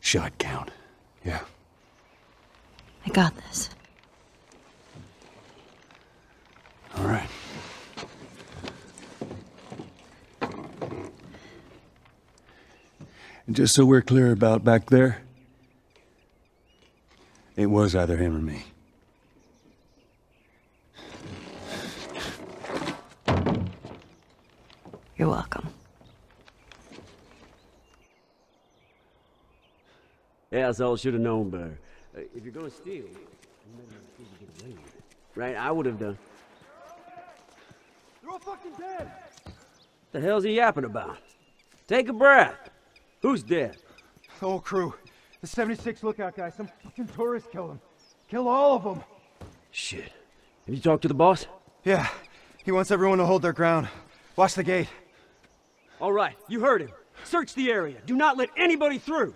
shot count. Yeah? I got this. All right. And just so we're clear about back there, it was either him or me. You're welcome. All should have known better. Uh, if you're gonna steal, get away with it. Right? I would have done. They're all fucking dead! The hell's he yapping about? Take a breath. Who's dead? The whole crew. The 76 lookout guy. Some fucking tourist killed him. Kill all of them. Shit. Have you talked to the boss? Yeah. He wants everyone to hold their ground. Watch the gate. All right, you heard him. Search the area. Do not let anybody through.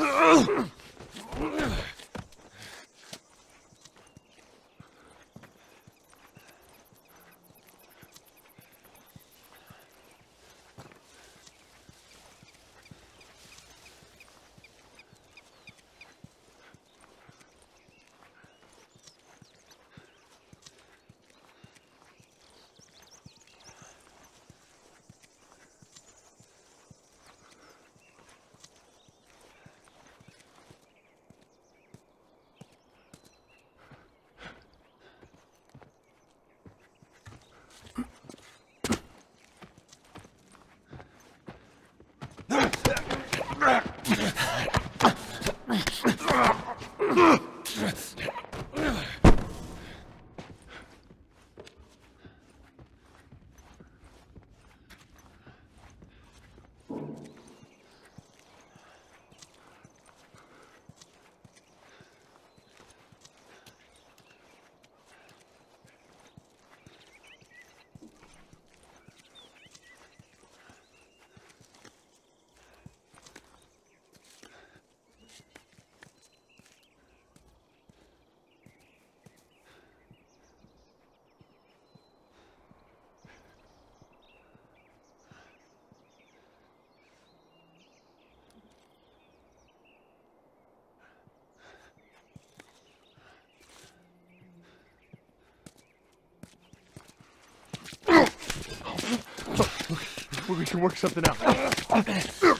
Oh. We can work something out.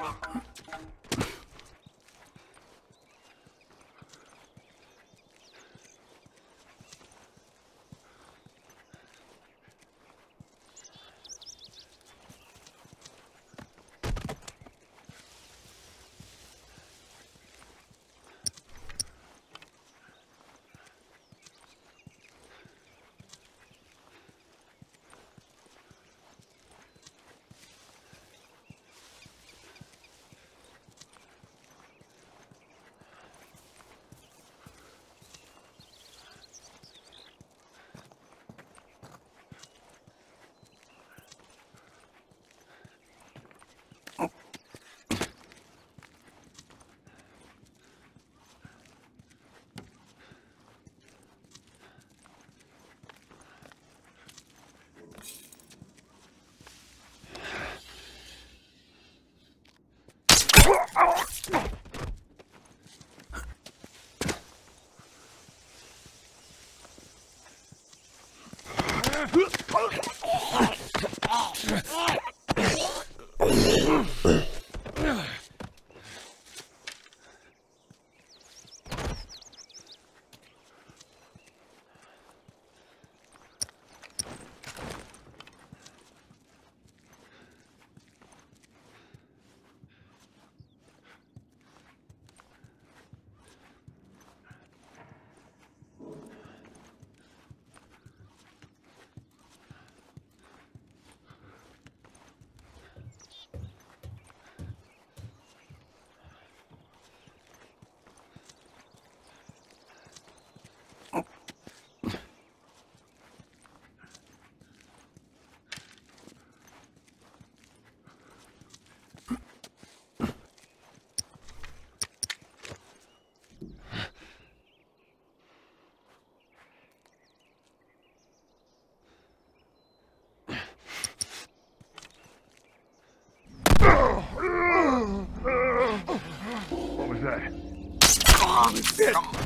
Well, Oh! What was that?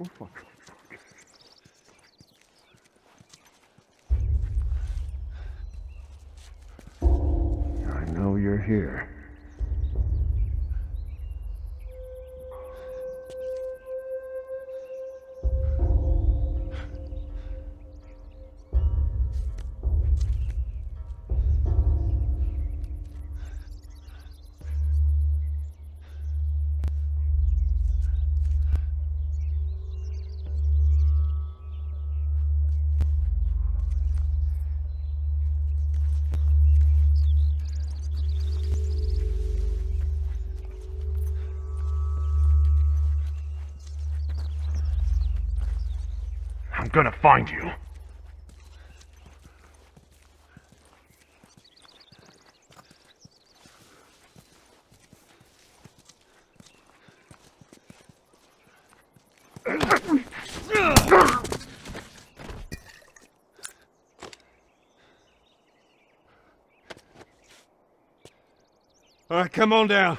Oh fuck. I know you're here. Gonna find you. All right, come on down.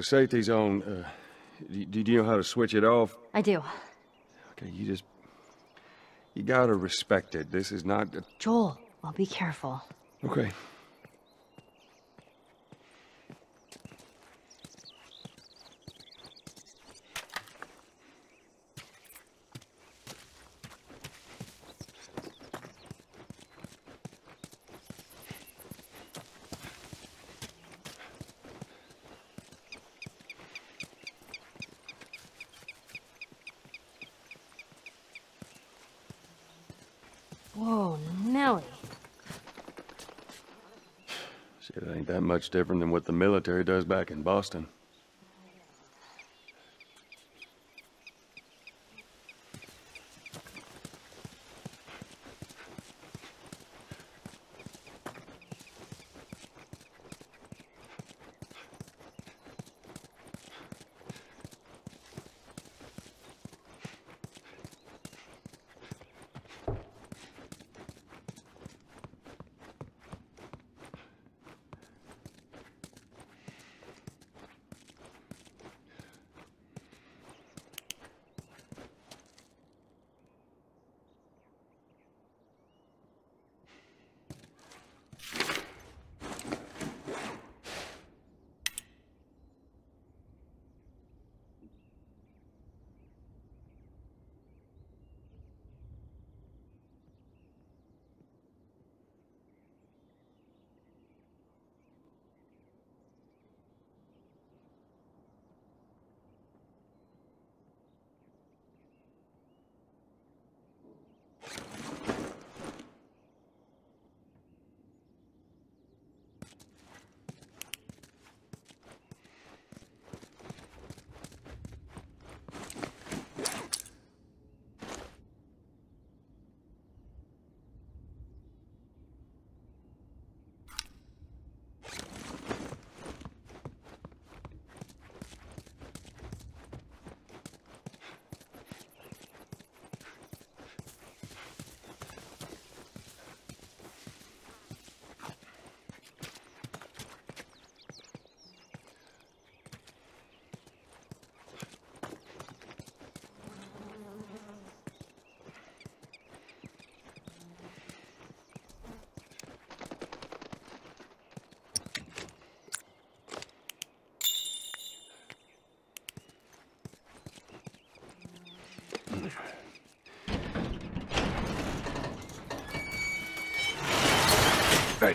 The safety on, uh, do, do you know how to switch it off? I do. Okay, you just. You gotta respect it. This is not. A, Joel, I'll be careful. okay. Whoa, Nelly. Shit, it ain't that much different than what the military does back in Boston.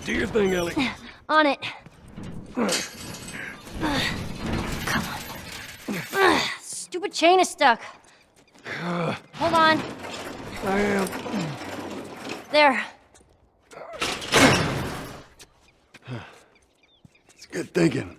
Do your thing, Ellie. On it. Come on. Stupid chain is stuck. Hold on. I am. There. It's good thinking.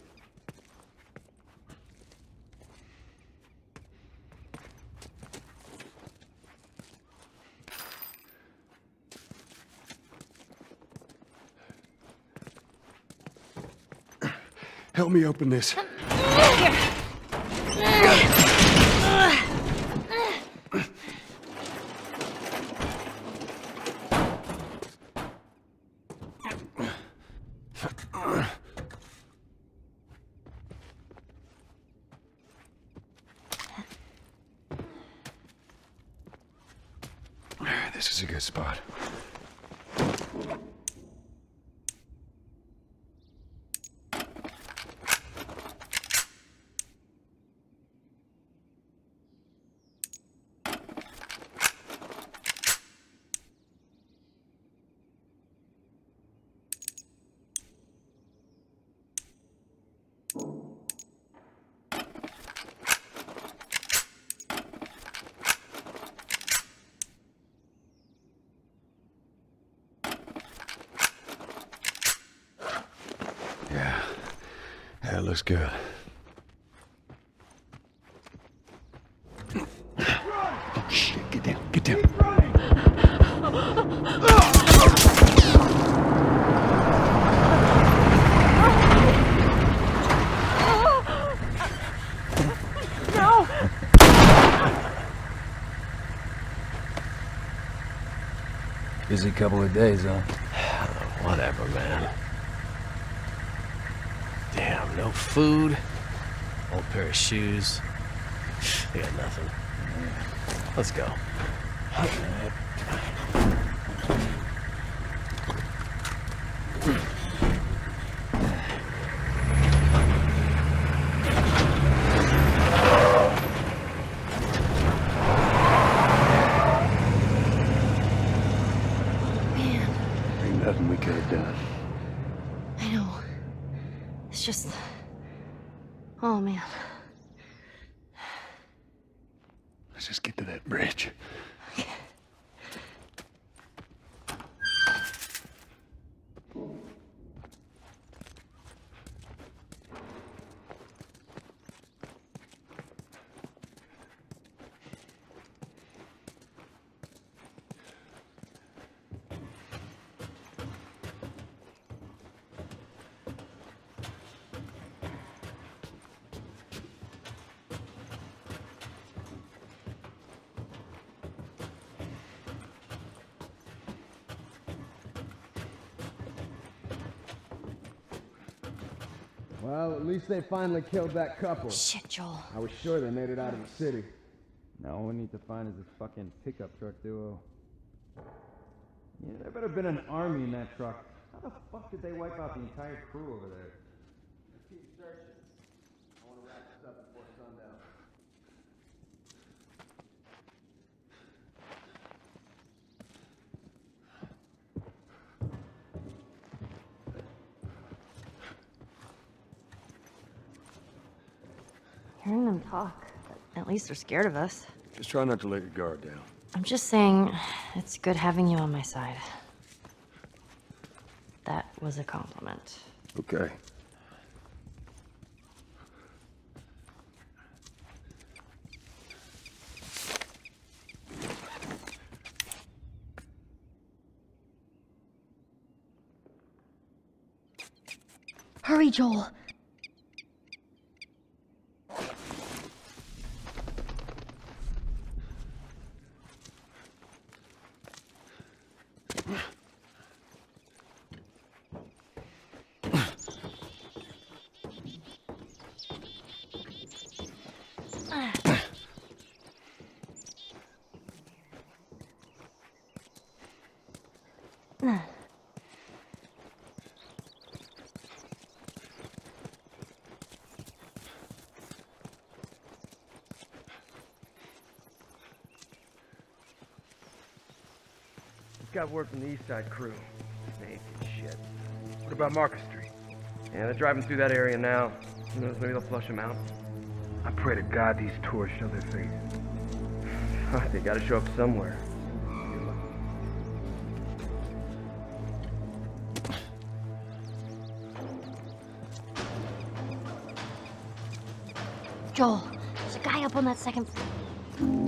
Me open this. This is a good spot. Yeah. That looks good. Oh, shit. Get down. Get down. Busy couple of days, huh? Whatever, man. Damn, no food. Old pair of shoes. I got nothing. Let's go. Well, at least they finally killed that couple. Shit, Joel. I was sure they made it out of the city. Now all we need to find is this fucking pickup truck duo. Yeah, there better have been an army in that truck. How the fuck did they wipe out the entire crew over there? Let's keep searching. I want to wrap this up before sundown. Hearing them talk, at least they're scared of us. Just try not to let your guard down. I'm just saying, it's good having you on my side. That was a compliment. Okay. Hurry, Joel. Got word from the East Side crew. Maybe shit. What about Market Street? Yeah, they're driving through that area now. Who knows, maybe they'll flush them out. I pray to God these tours show their faces. they gotta show up somewhere. Joel, there's a guy up on that second floor.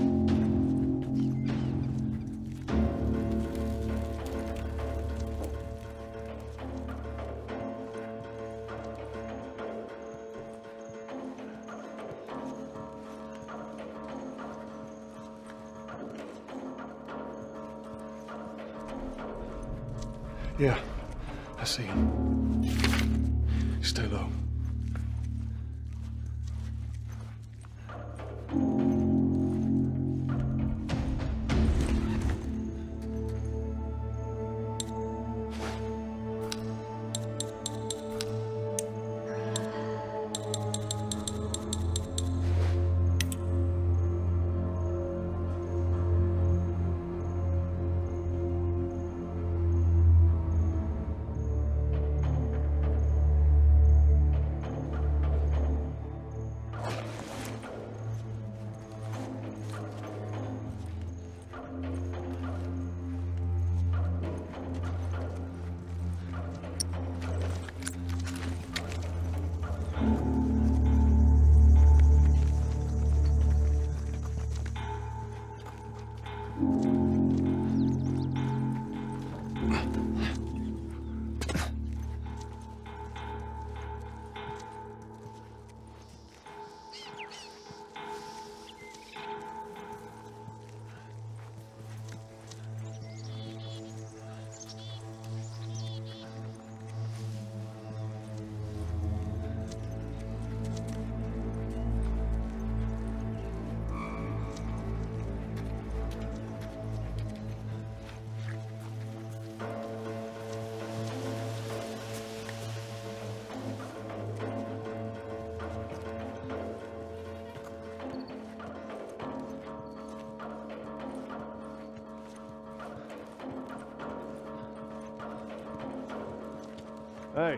Hey,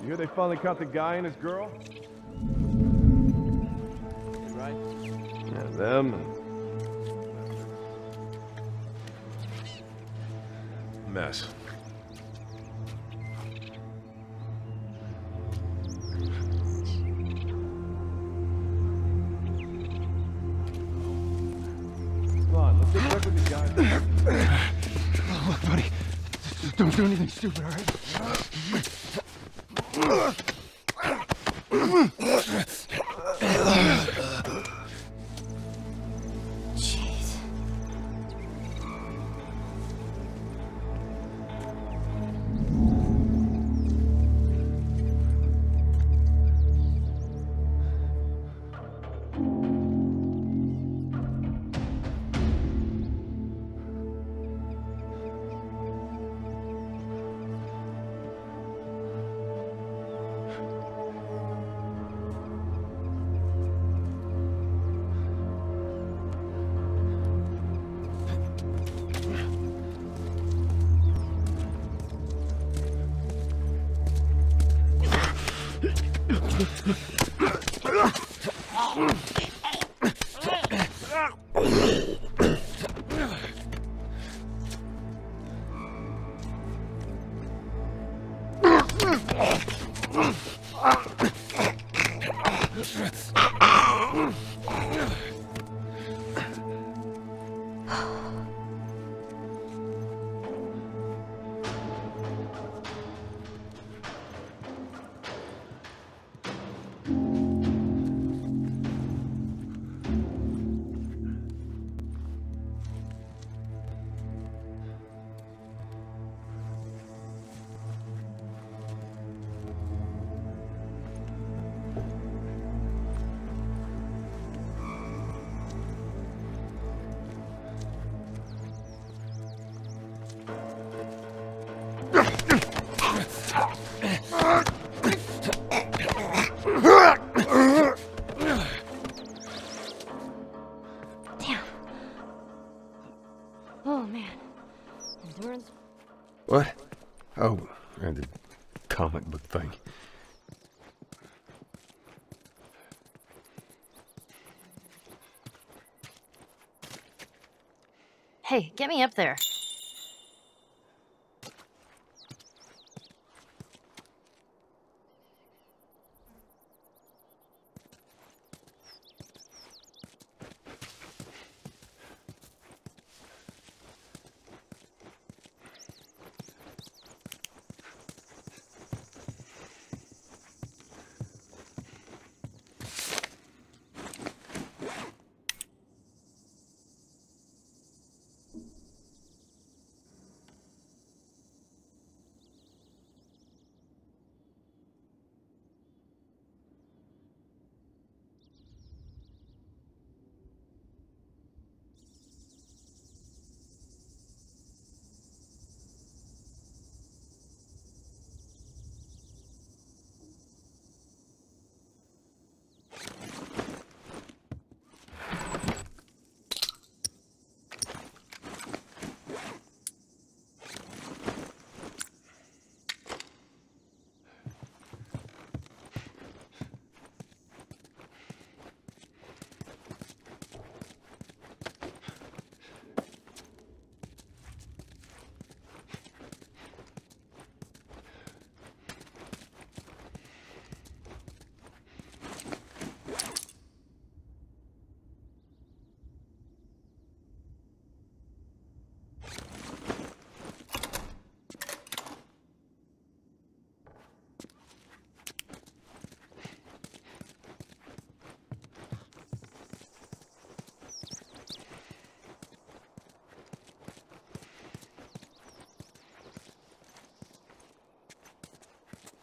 you hear they finally caught the guy and his girl? Right? Yeah, them. Mess. Come on, let's get back with these guys. Look, buddy. Don't do anything stupid, all right? Hey, get me up there.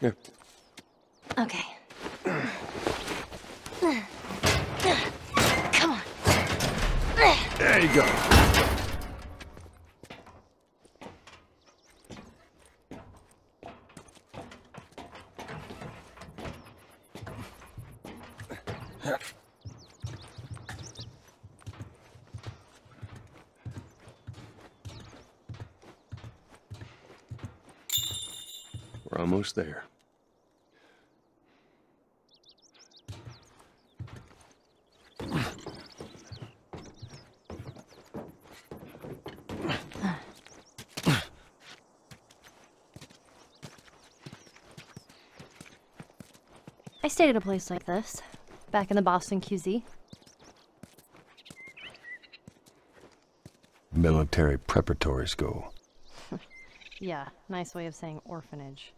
Here. Okay. Come on. There you go. We're almost there. Stayed at a place like this, back in the Boston QZ. Military preparatory school. Yeah, nice way of saying orphanage.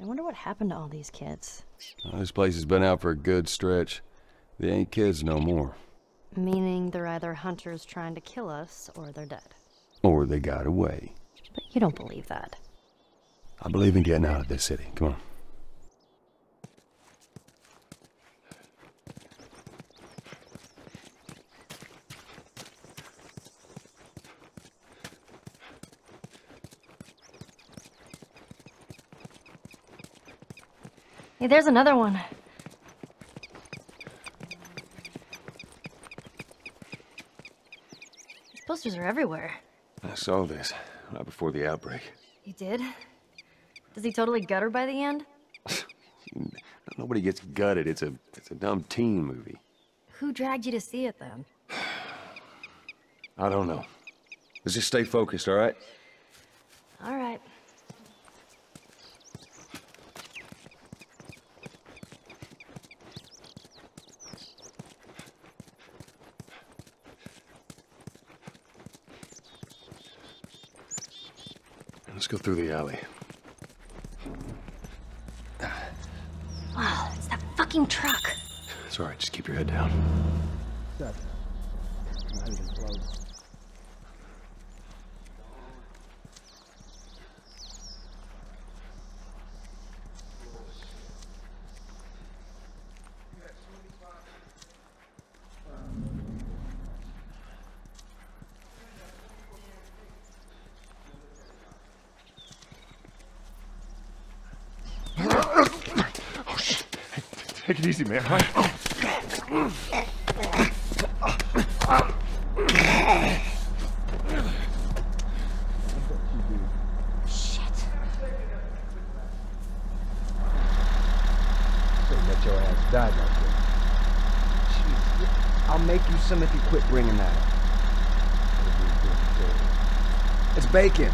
I wonder what happened to all these kids. Well, this place has been out for a good stretch. They ain't kids no more. Meaning they're either hunters trying to kill us or they're dead. Or they got away. But you don't believe that. I believe in getting out of this city. Come on. Hey, there's another one. These posters are everywhere. I saw this right before the outbreak. You did? Does he totally gut her by the end? Nobody gets gutted. It's a it's a dumb teen movie. Who dragged you to see it then? I don't know. Let's just stay focused, all right? Take it easy, man. I'll make you some if you quit bringing that up. It's bacon.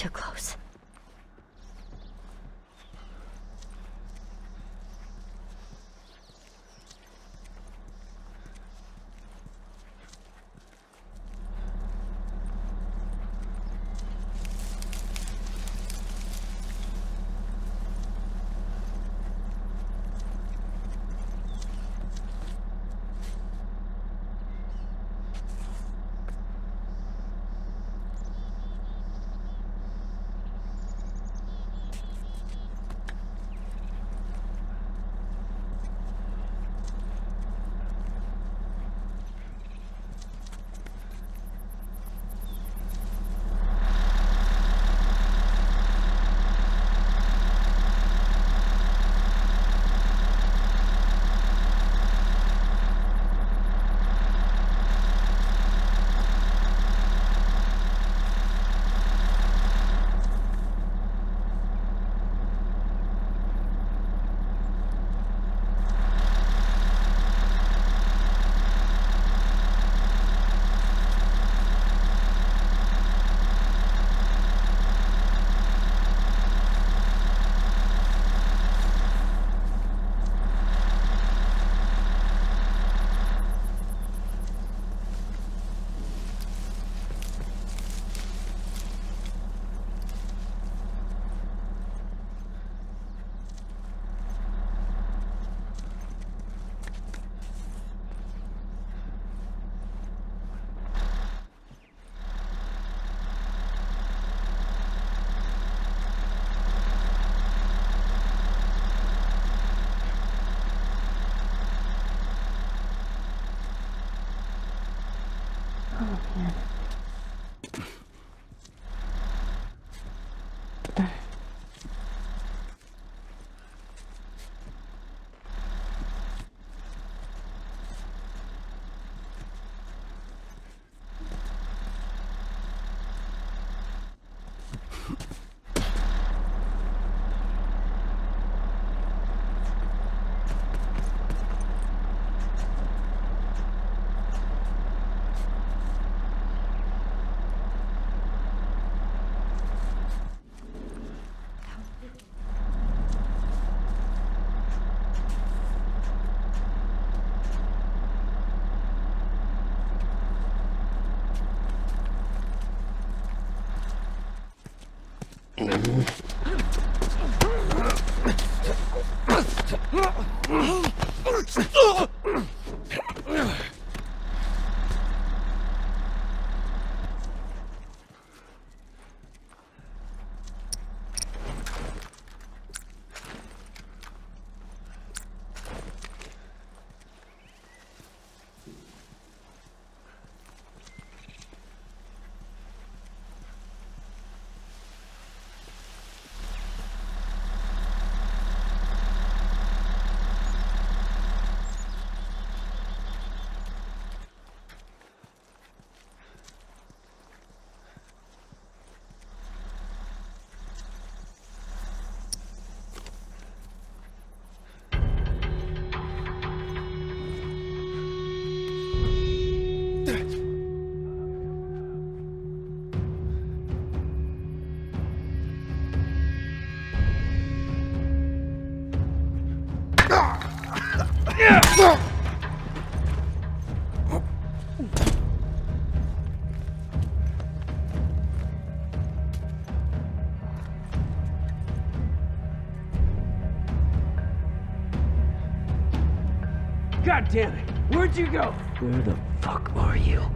Too close. Oh man. Mm-hmm. God damn it! Where'd you go? Where the fuck are you?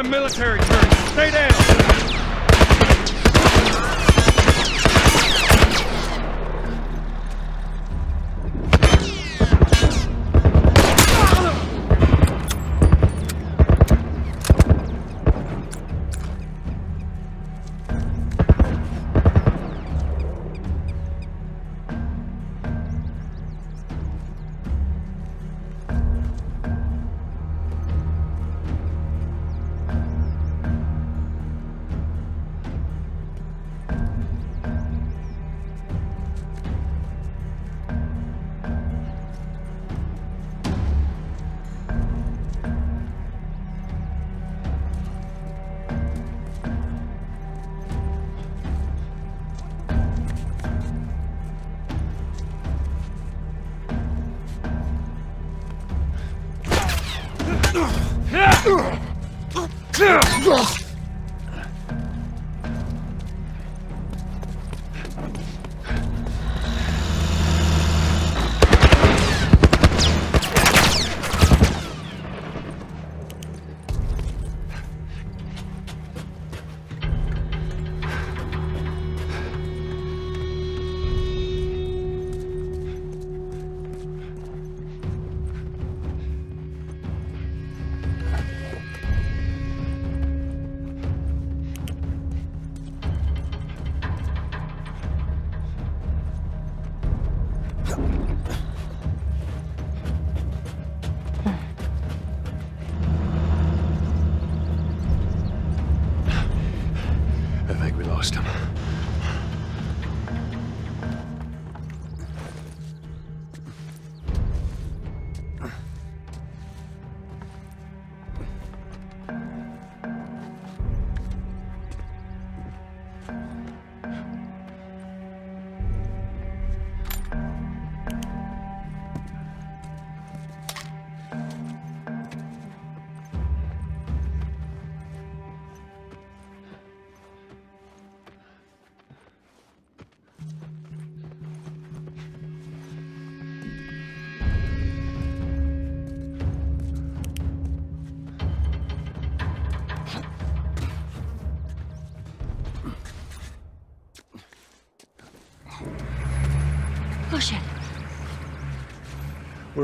Of military term. Stay down.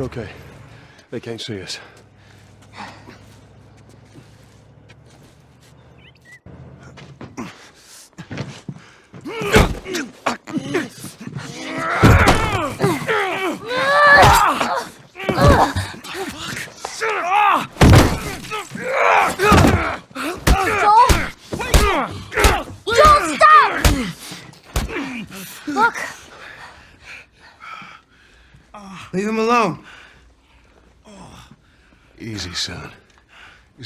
Okay. They can't see us. Joel! Joel, stop! Look, Leave him alone. Easy, son. Just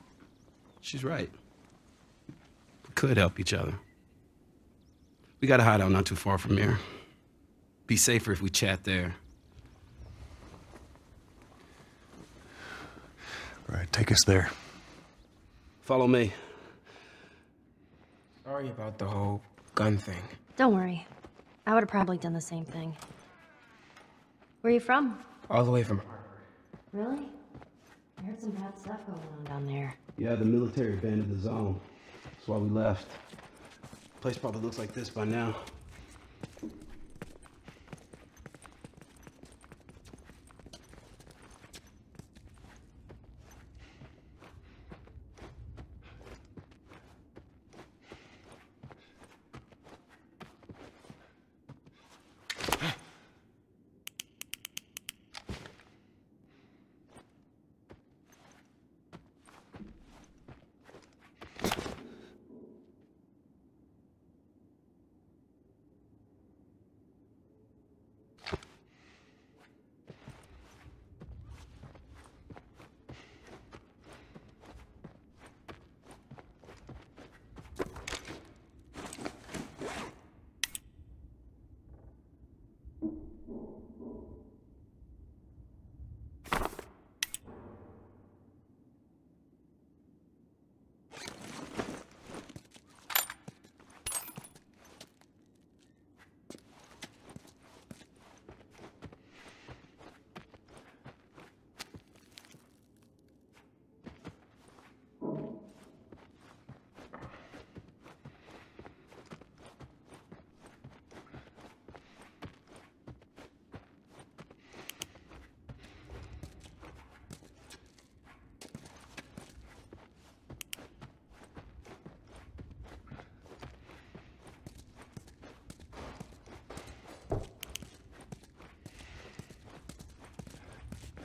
She's right. We could help each other. We got a hideout not too far from here. Be safer if we chat there. All right, take us there. Follow me. Sorry about the whole gun thing. Don't worry. I would have probably done the same thing. Where are you from? All the way from. Really? I heard some bad stuff going on down there. Yeah, the military abandoned the zone. That's why we left. Place probably looks like this by now.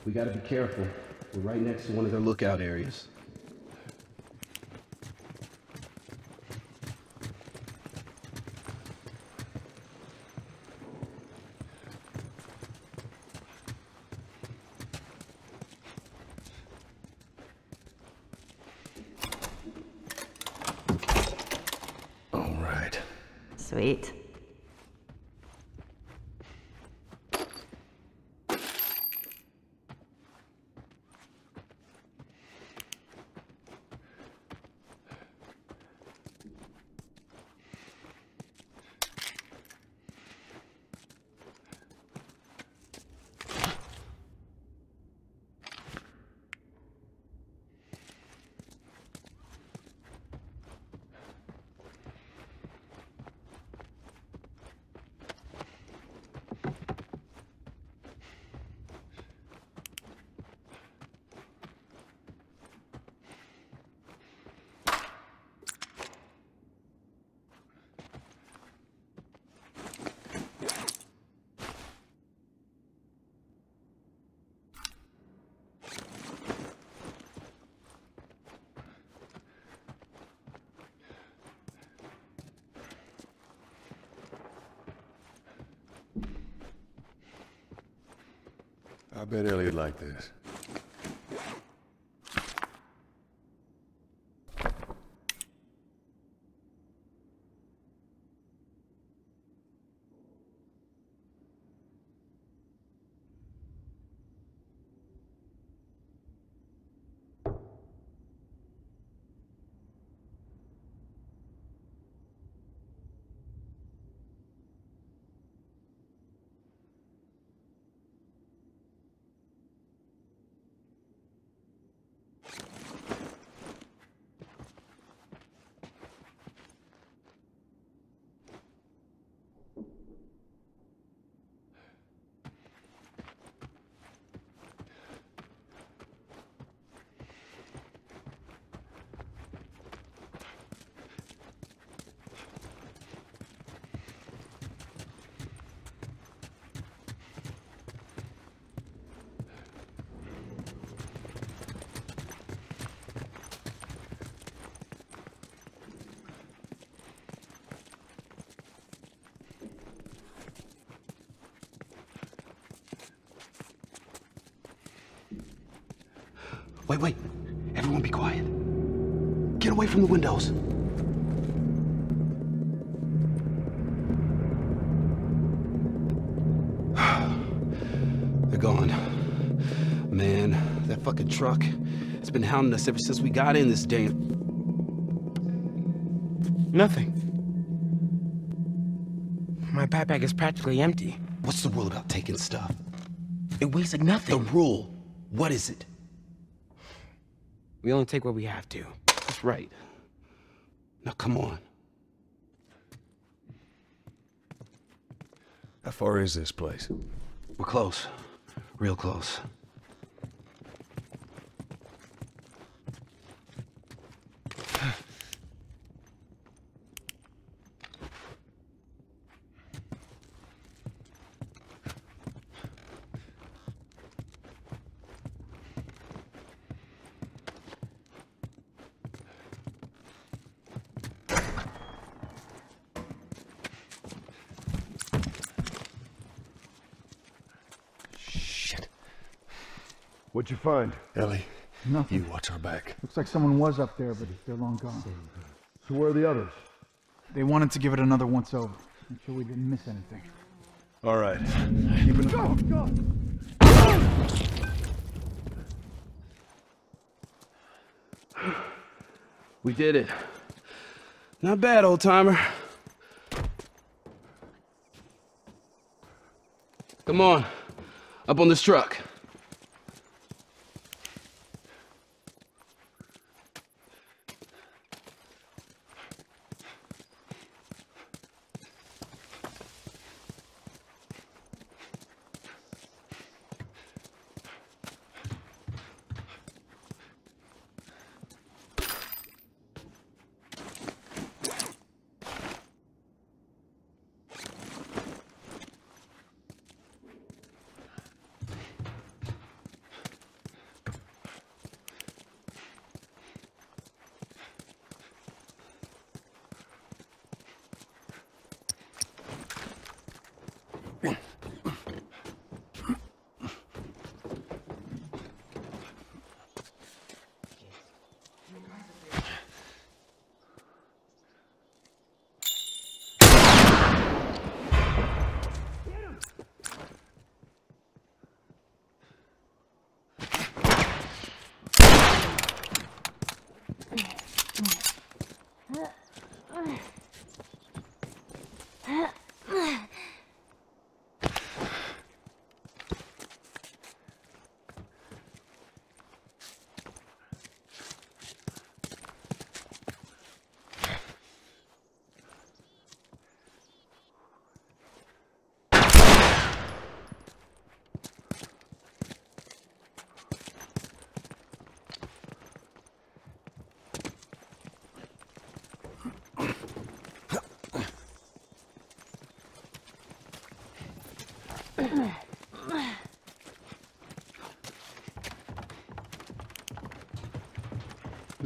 We gotta be careful. We're right next to one of their lookout areas. I bet Elliot like this. Wait, wait. Everyone be quiet. Get away from the windows. They're gone. Man, that fucking truck It's been hounding us ever since we got in this damn. Nothing. My backpack is practically empty. What's the rule about taking stuff? It weighs like nothing. The rule. What is it? We only take what we have to. That's right. Now come on. How far is this place? We're close. Real close. What'd you find? Ellie, Nothing. you watch our back. Looks like someone was up there, but they're long gone. So where are the others? They wanted to give it another once over. Make sure we didn't miss anything. All right. Keep an Go, go! We did it. Not bad, old timer. Come on. Up on this truck.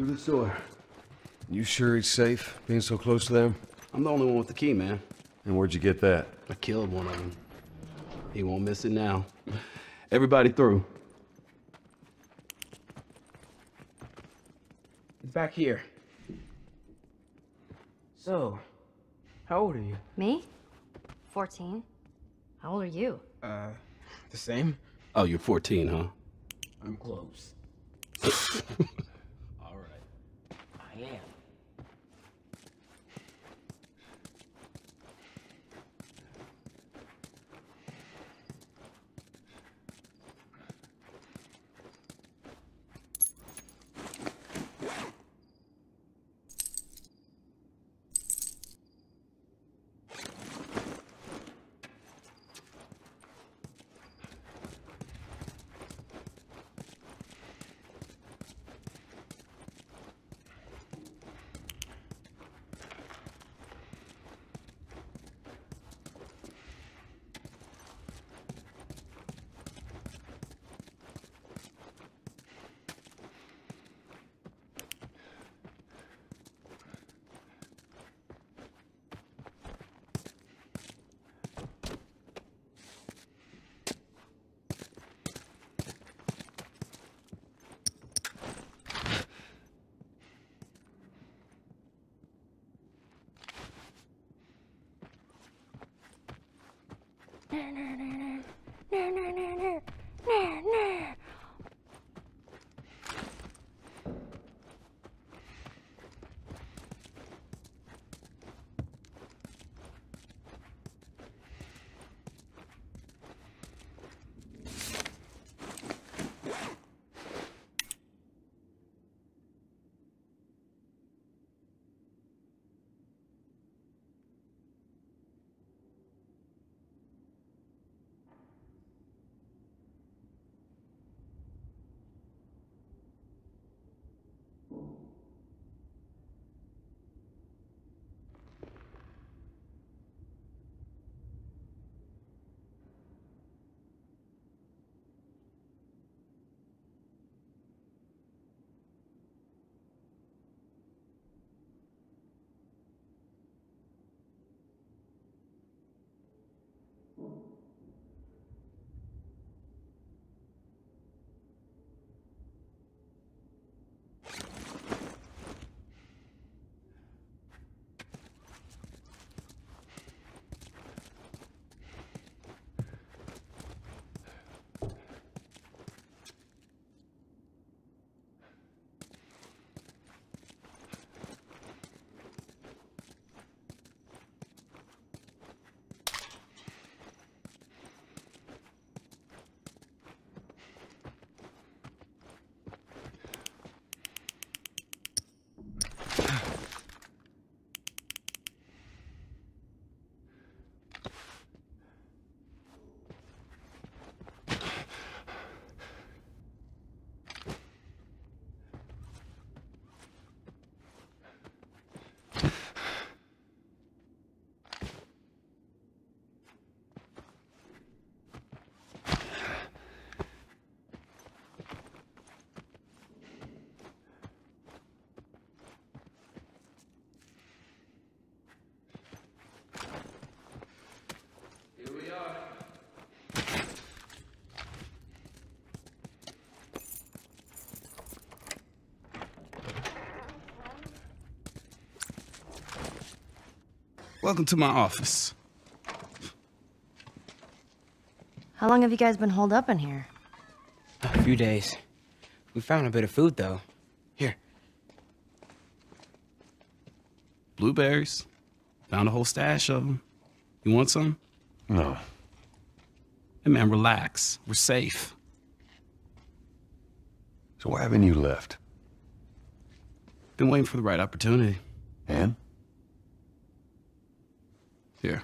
Through this door. You sure he's safe, being so close to them? I'm the only one with the key, man. And where'd you get that? I killed one of them. He won't miss it now. Everybody through. It's back here. So, how old are you? Me? 14. How old are you? Uh, the same? Oh, you're 14, huh? I'm close. Mm-hmm. Welcome to my office. How long have you guys been holed up in here? A few days. We found a bit of food, though. Here. Blueberries. Found a whole stash of them. You want some? No. Hey, man, relax. We're safe. So why haven't you left? Been waiting for the right opportunity. And? Here.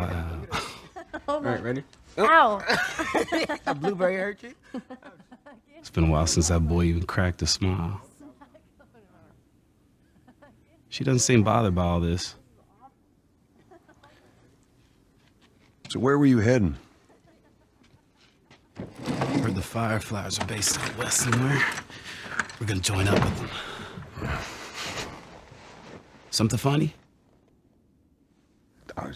wait. Wow. Oh, all right, ready? Ow! Oh. A blueberry hurt you? It's been a while since that boy even cracked a smile. She doesn't seem bothered by all this. So where were you heading? Heard the Fireflies are based out west somewhere. We're gonna join up with them. Something funny?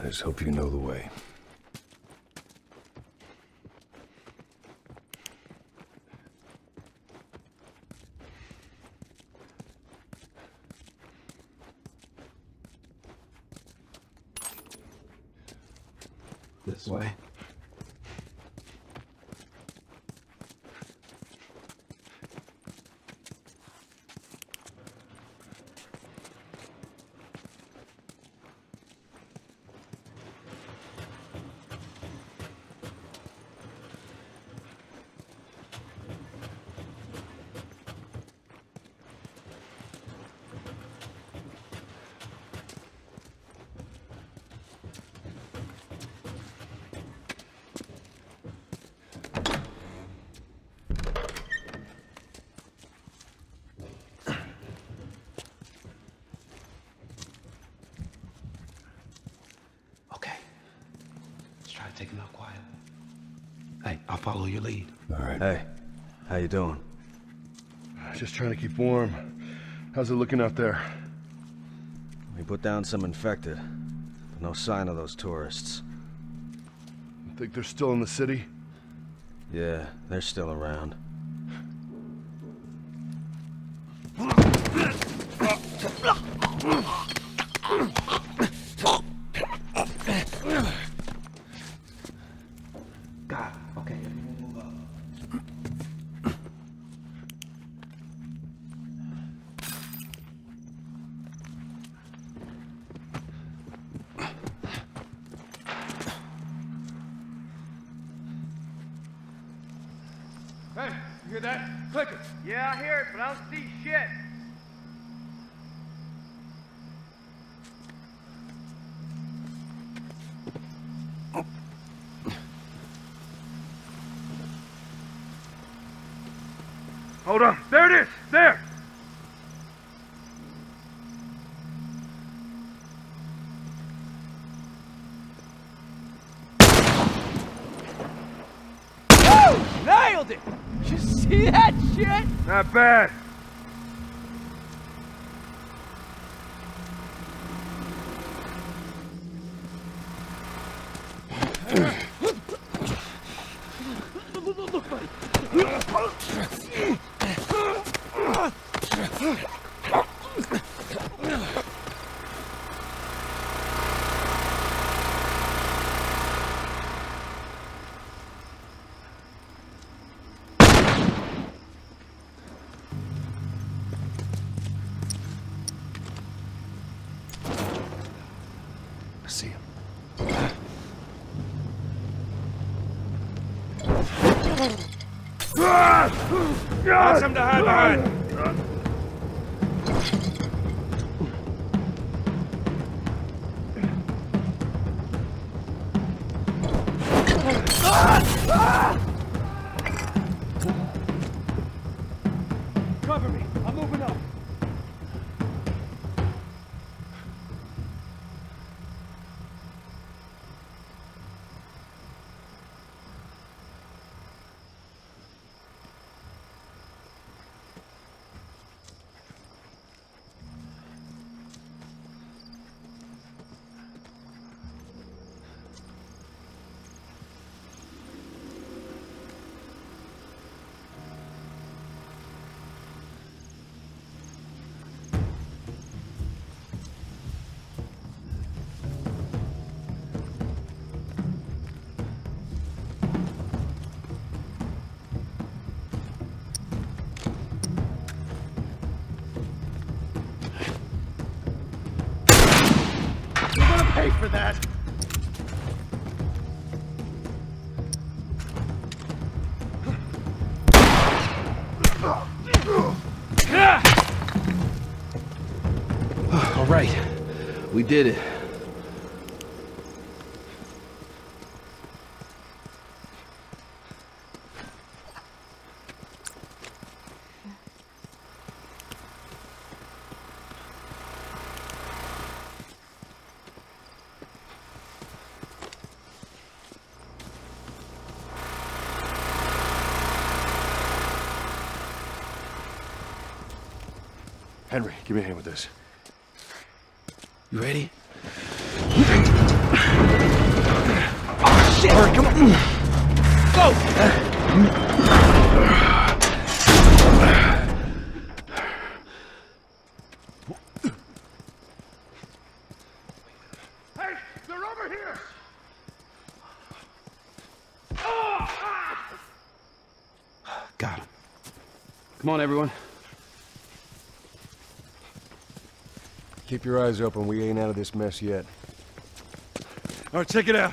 I just hope you know the way. This way. Okay. Let's try to take him out quiet. Hey, I'll follow your lead. All right. Hey, how you doing? Uh, just trying to keep warm. How's it looking out there? We put down some infected. but No sign of those tourists. You think they're still in the city? Yeah, they're still around. bad. Find something to hide behind. Did it. Henry, give me a hand with this. You ready? Oh, shit! All right, come on. Got him. Come on, everyone. Keep your eyes open. We ain't out of this mess yet. All right, check it out.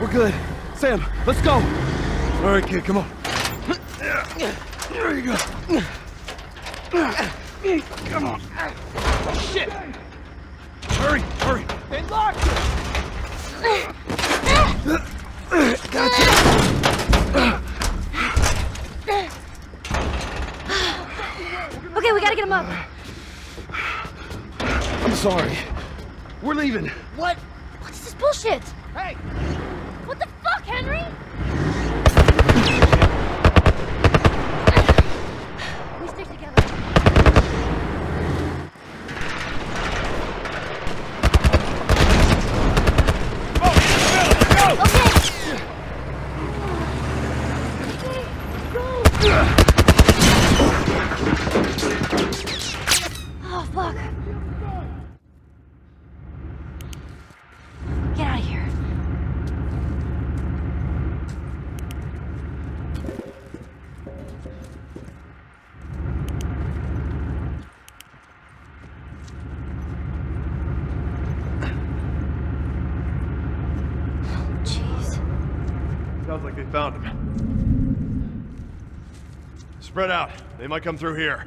We're good. Sam, let's go. All right, kid, come on. There you go. Come on. Shit! Hurry, hurry. They locked it! Okay, we gotta get him up. I'm sorry. We're leaving. What? What's this bullshit? Hey! What the fuck, Henry? We stick together. Oh, fuck. Get out of here. Jeez. Sounds like they found him. Spread might come through here.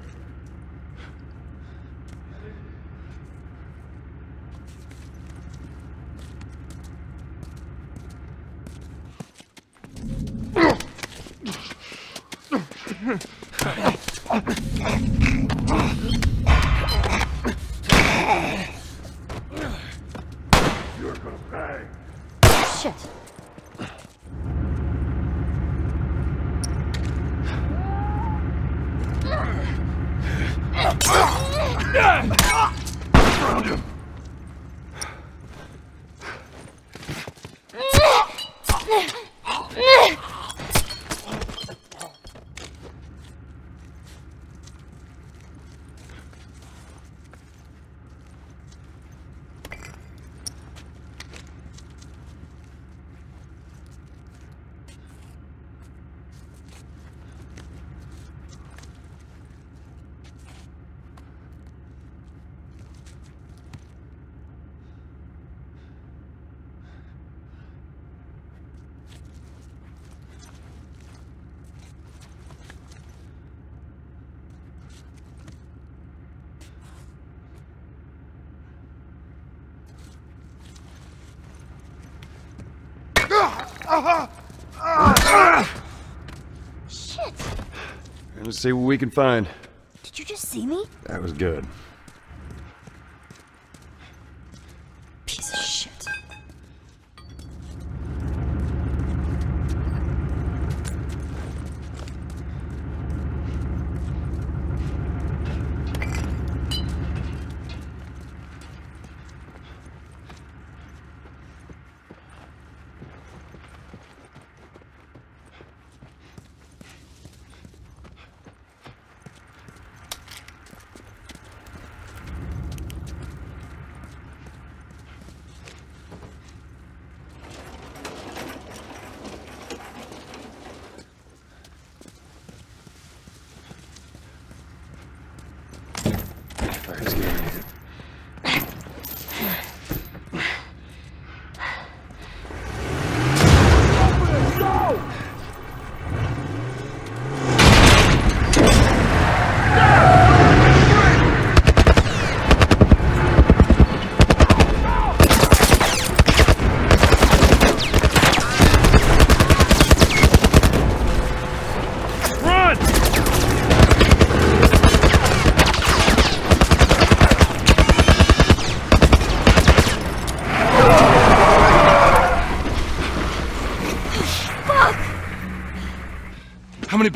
See what we can find. Did you just see me? That was good. Piece of shit. Alright, let's get underneath it. Run! Fuck!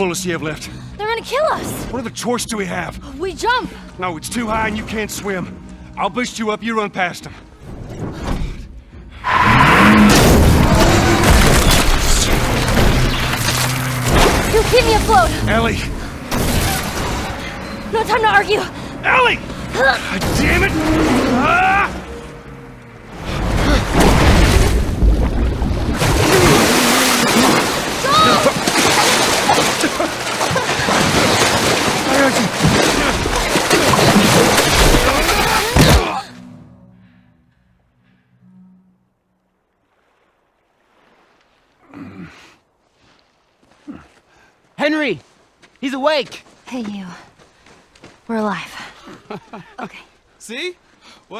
How bullets do you have left? They're gonna kill us! What other choice do we have? We jump! No, it's too high and you can't swim. I'll boost you up, you run past them. You keep me afloat! Ellie! No time to argue! Ellie! God damn it!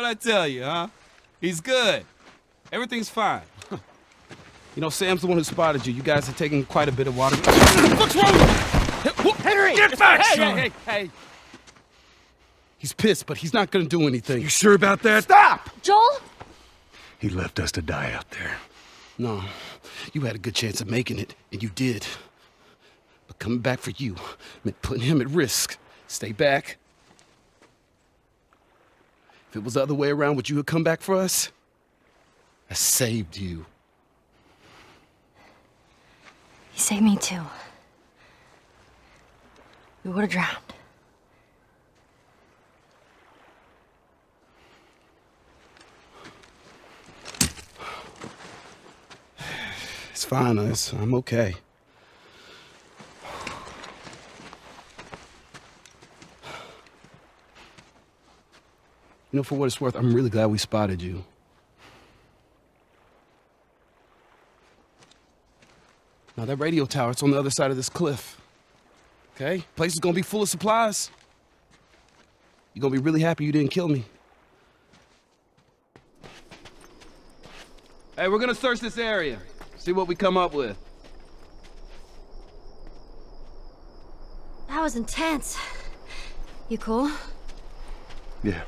I tell you, huh? He's good. Everything's fine. You know, Sam's the one who spotted you. You guys are taking quite a bit of water. What's wrong? Henry! Get back, hey, son! Hey, hey, hey! He's pissed, but he's not gonna do anything. You sure about that? Stop! Joel? He left us to die out there. No, you had a good chance of making it, and you did. But coming back for you meant putting him at risk. Stay back. If it was the other way around, would you have come back for us? I saved you. He saved me too. We would have drowned. It's fine. I'm okay. You know, for what it's worth, I'm really glad we spotted you. Now, that radio tower, it's on the other side of this cliff. Okay? Place is gonna be full of supplies. You're gonna be really happy you didn't kill me. Hey, we're gonna search this area. See what we come up with. That was intense. You cool? Yeah.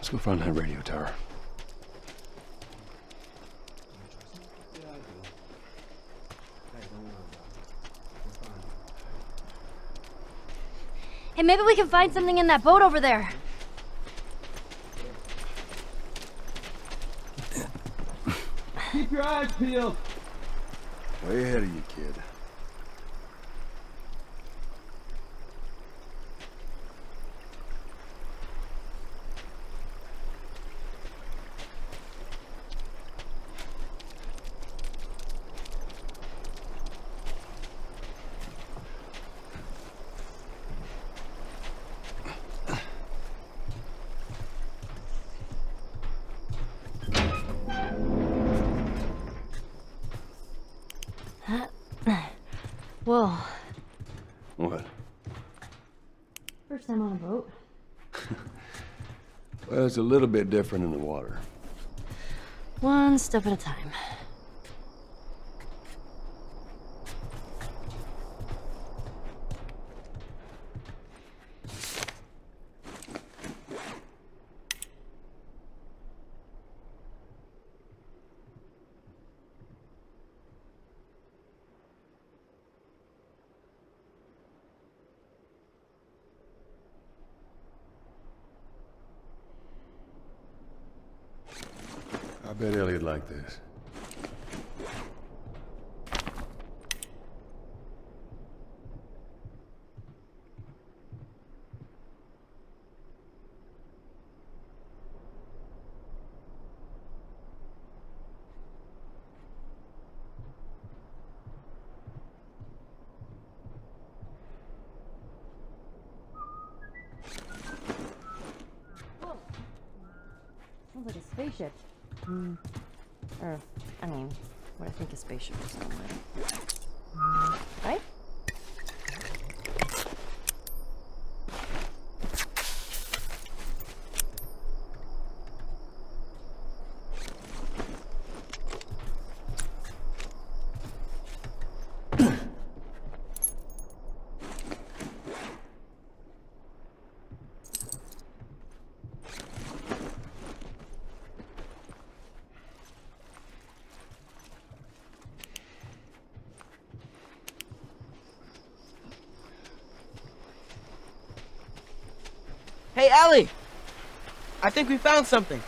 Let's go find that radio tower. Hey, maybe we can find something in that boat over there. Keep your eyes peeled. Way ahead of you, kid. Whoa. What? First time on a boat. It's a little bit different in the water. One step at a time. I bet Elliot liked this. Sounds like a spaceship. Hmm. Or, I mean, what I think a spaceship is somewhere. Right? Hey, Ellie! I think we found something.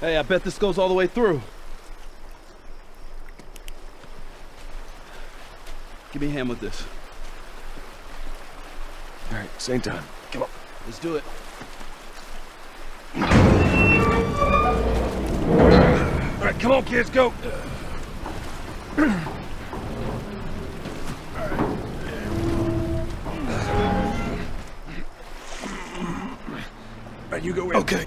Hey, I bet this goes all the way through. Give me a hand with this. All right, same time. Come on. Let's do it. All right, come on, kids, go. All right, you go in. Okay.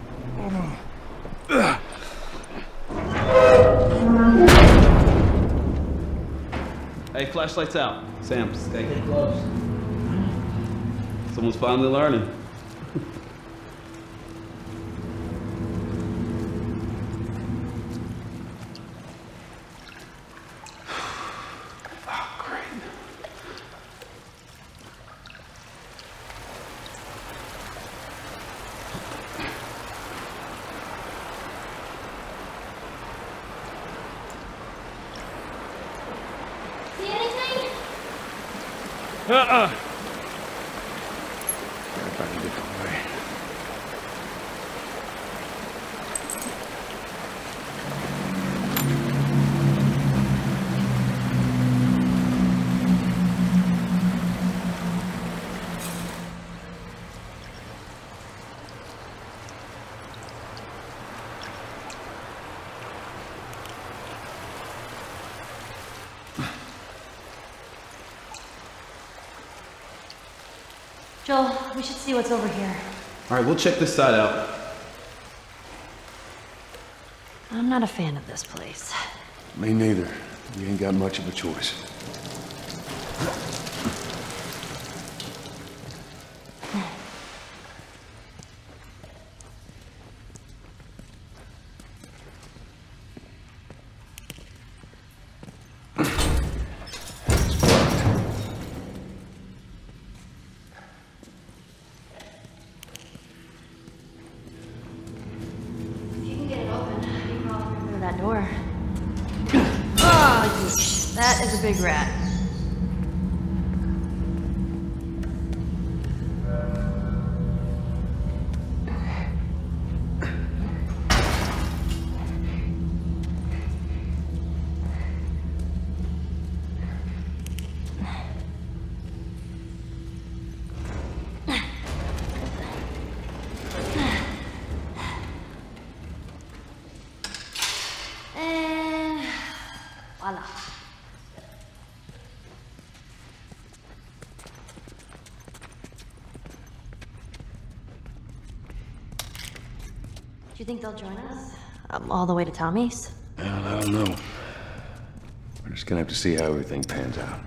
Hey, flashlights out. Sam, stay close. Someone's finally learning. See anything? Uh-uh. Gotta find a different way. Joel, we should see what's over here. All right, we'll check this side out. I'm not a fan of this place. Me neither. We ain't got much of a choice. Think they'll join us? Um, all the way to Tommy's? Well, I don't know. We're just gonna have to see how everything pans out.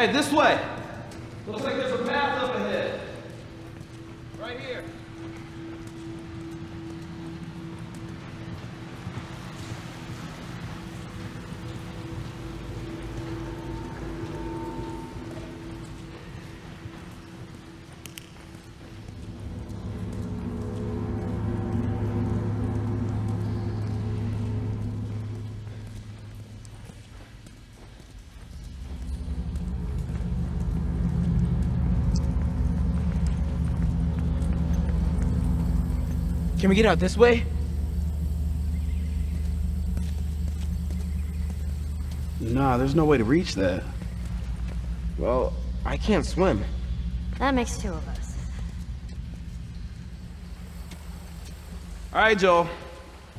Hey, this way! Can we get out this way? Nah, there's no way to reach that. Well, I can't swim. That makes two of us. All right, Joel.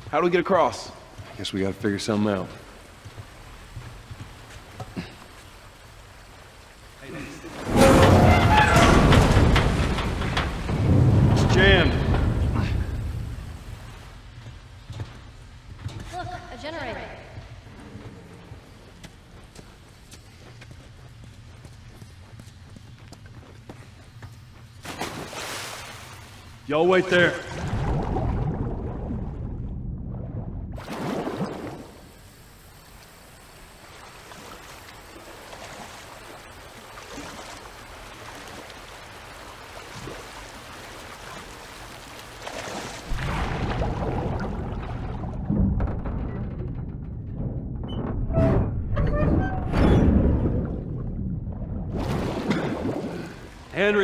How do we get across? I guess we gotta figure something out.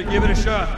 Give it a shot.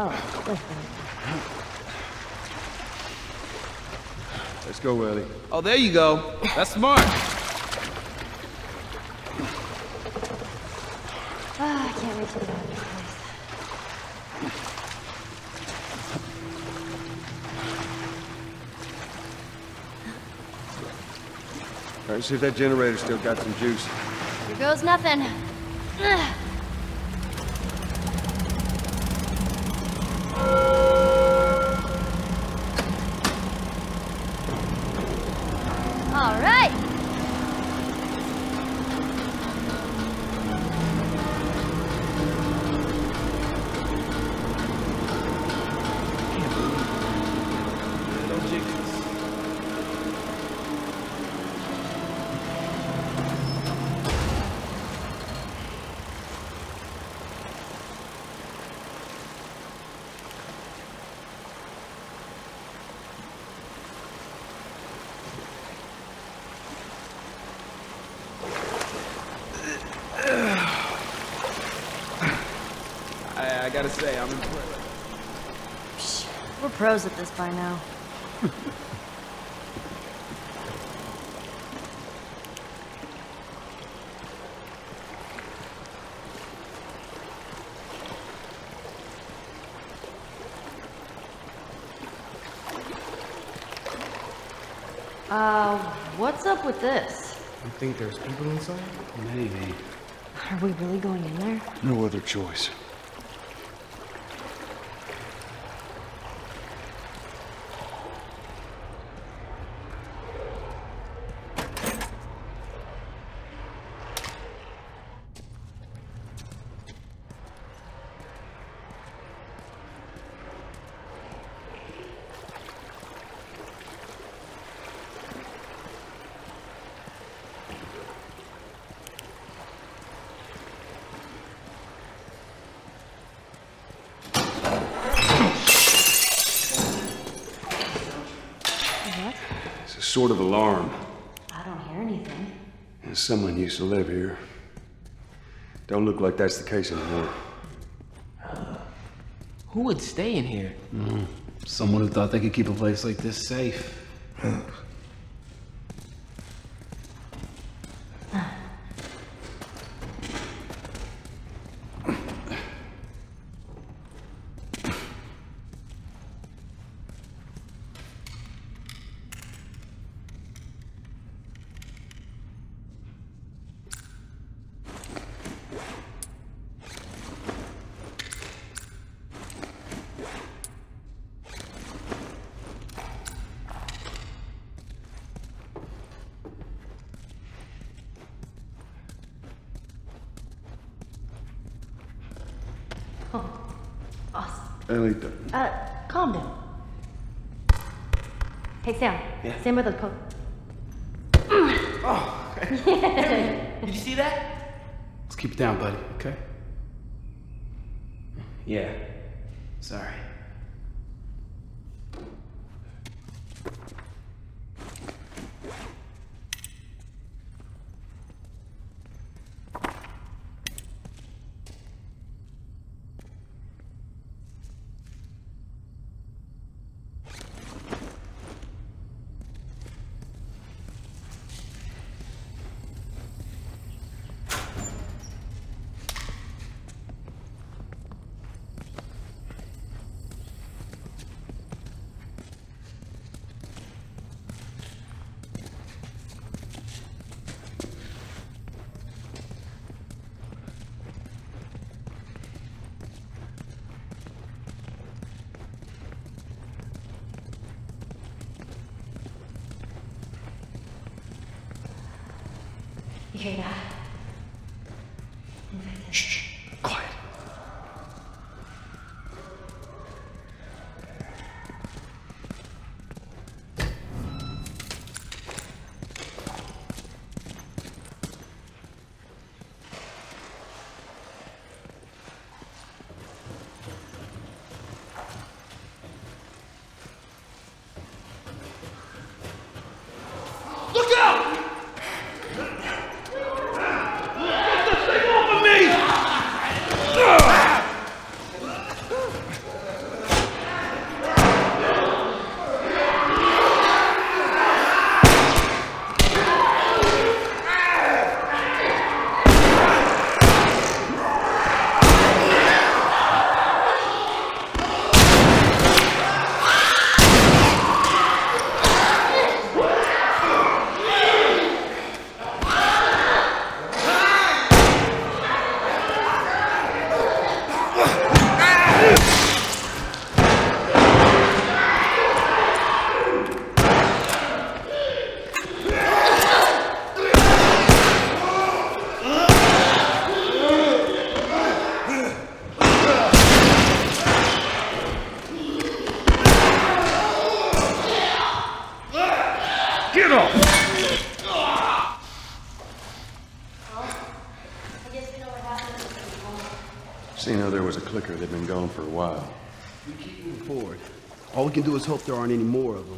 Oh, listen. Let's go, Ellie. Oh, there you go. That's smart. Ah, I can't reach the bottom. All right, let's see if that generator still got some juice. Here goes nothing. Gotta say, I'm impressed. We're pros at this by now. Uh, what's up with this? You think there's people inside? Maybe. Are we really going in there? No other choice. What? It's a sort of alarm. I don't hear anything. Someone used to live here. Don't look like that's the case anymore. Who would stay in here? Mm, someone who thought they could keep a place like this safe. Oh, awesome. Ellie, Uh, calm down. Hey, Sam. Yeah? Sam with the po- Oh, Did you see that? Let's keep it down, buddy, okay? Yeah. They've been gone for a while. We keep moving forward. All we can do is hope there aren't any more of them.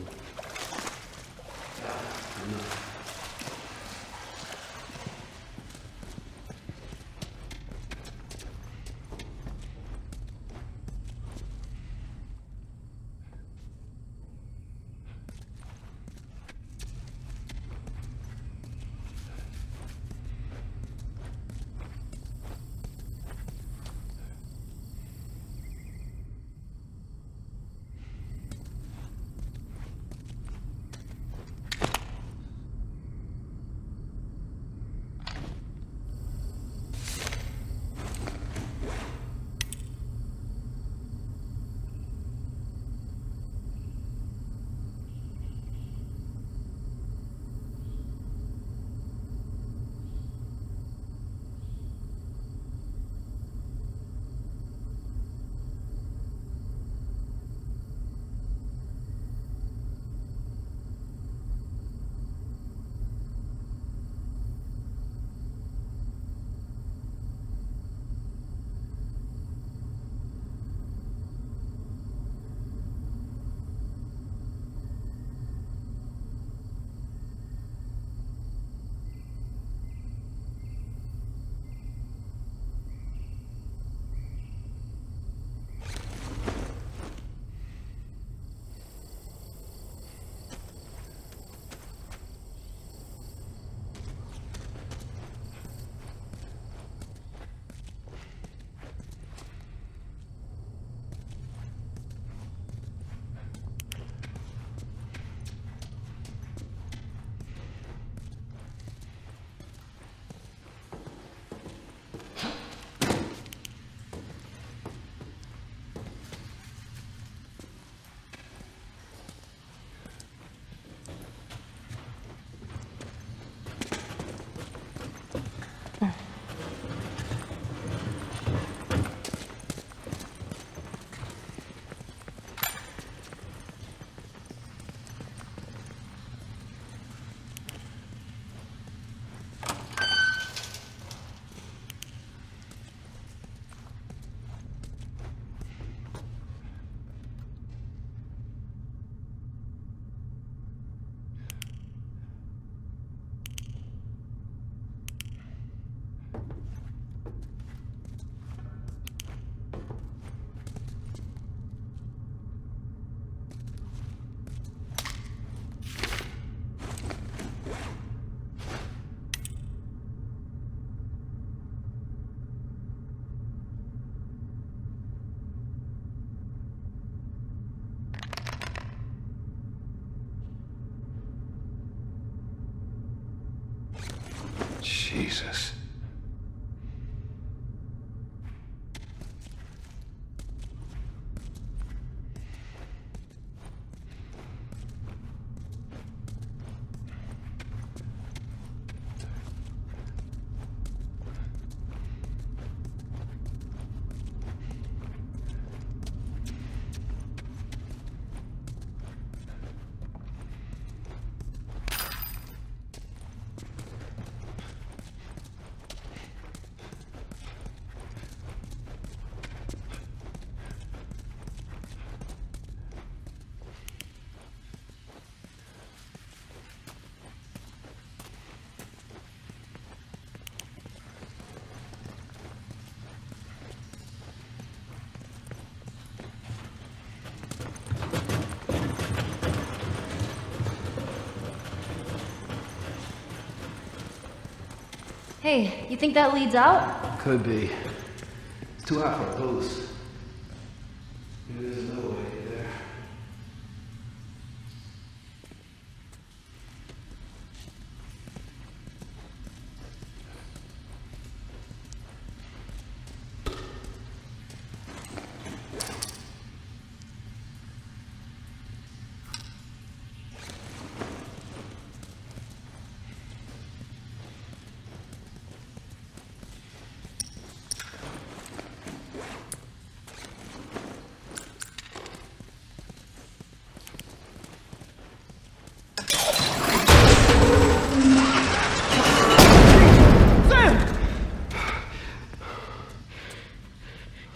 Jesus. Hey, you think that leads out? Could be. It's too hot for a boost.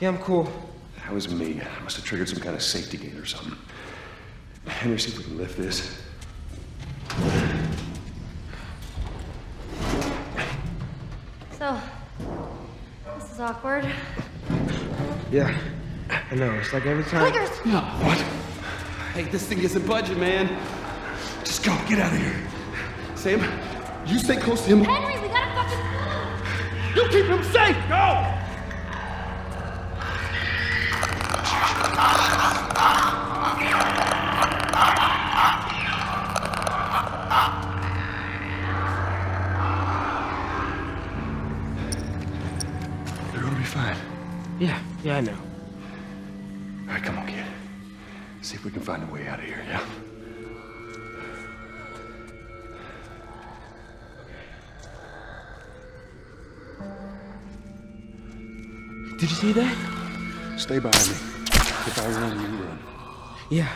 Yeah, I'm cool. That was me. I must have triggered some kind of safety gate or something. Henry, see if we can lift this. So, this is awkward. Yeah, I know. It's like every time. Clickers! No. What? Hey, this thing isn't budging, man. Just go. Get out of here. Sam, you stay close to him. Henry, we gotta fucking. You keep him safe. Go. Can find a way out of here, yeah? Did you see that? Stay behind me. If I run, you run. Yeah.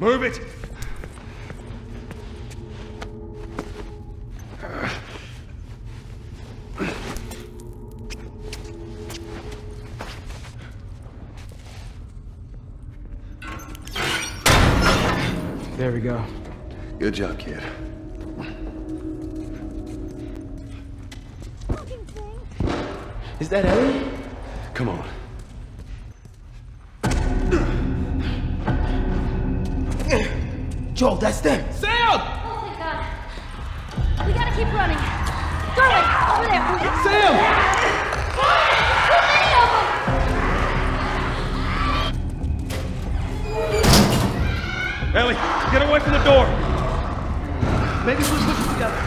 Move it! There we go. Good job, kid. Is that Ellie? Joel, that's them. Sam! Oh my god. We gotta keep running. Darling, over there. Sam! Ellie, get away from the door! Maybe if we push it together.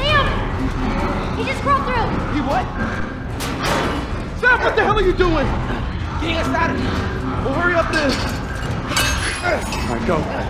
Sam! He just crawled through. You what? Sam, what the hell are you doing? Getting us out of here. Well, hurry up then. All right, go.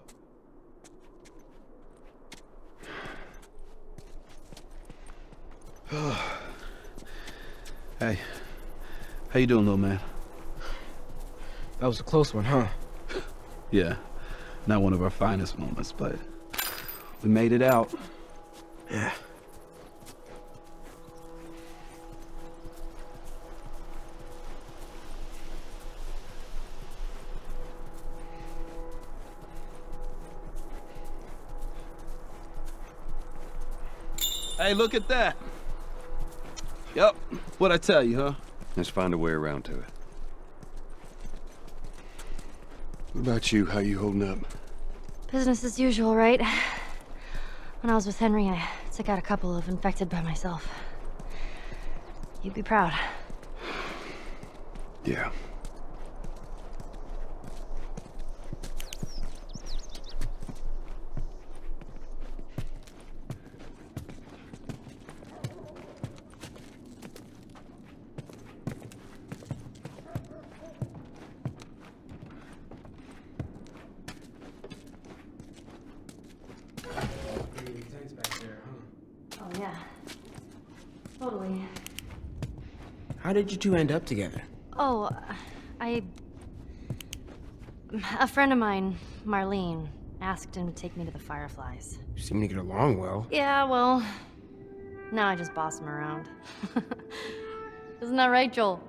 How you doing, little man? That was a close one, huh? Yeah, not one of our finest moments, but We made it out. Yeah. Hey, look at that. Yep. What'd I tell you, huh? Let's find a way around to it. What about you? How you holding up? Business as usual, right? When I was with Henry, I took out a couple of infected by myself. You'd be proud. Yeah. Oh, yeah. Totally. How did you end up together? Oh, I. A friend of mine, Marlene, asked him to take me to the Fireflies. You seem to get along well. Yeah, well. Now I just boss him around. Isn't that right, Joel?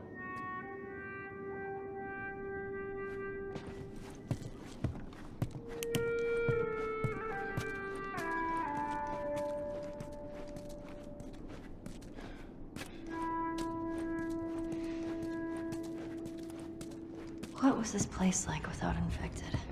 What was this place like without infected?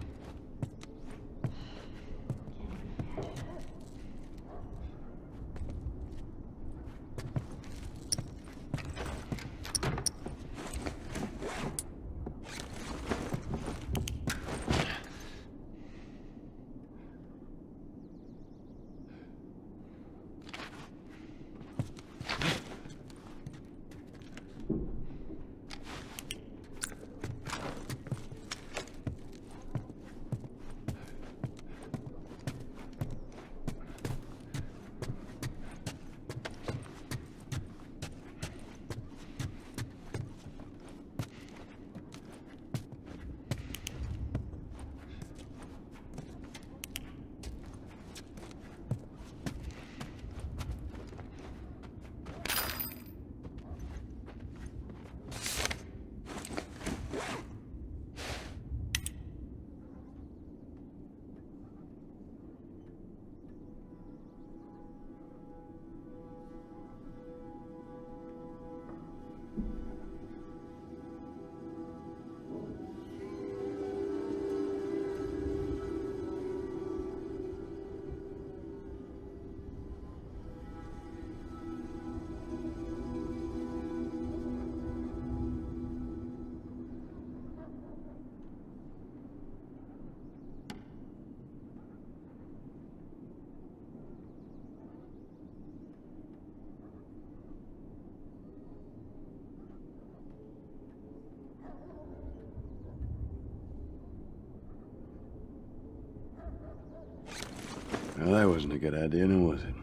Wasn't a good idea, now was it?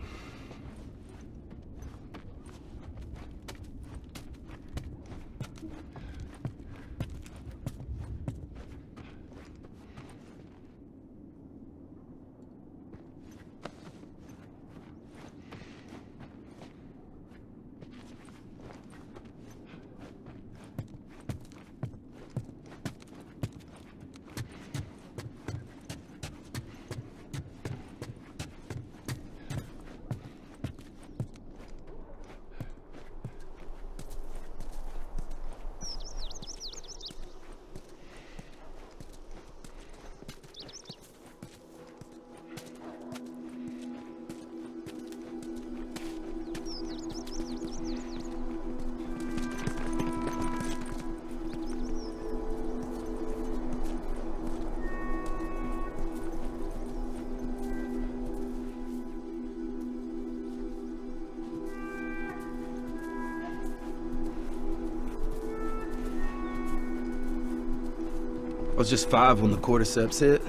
I was just five when the cordyceps hit.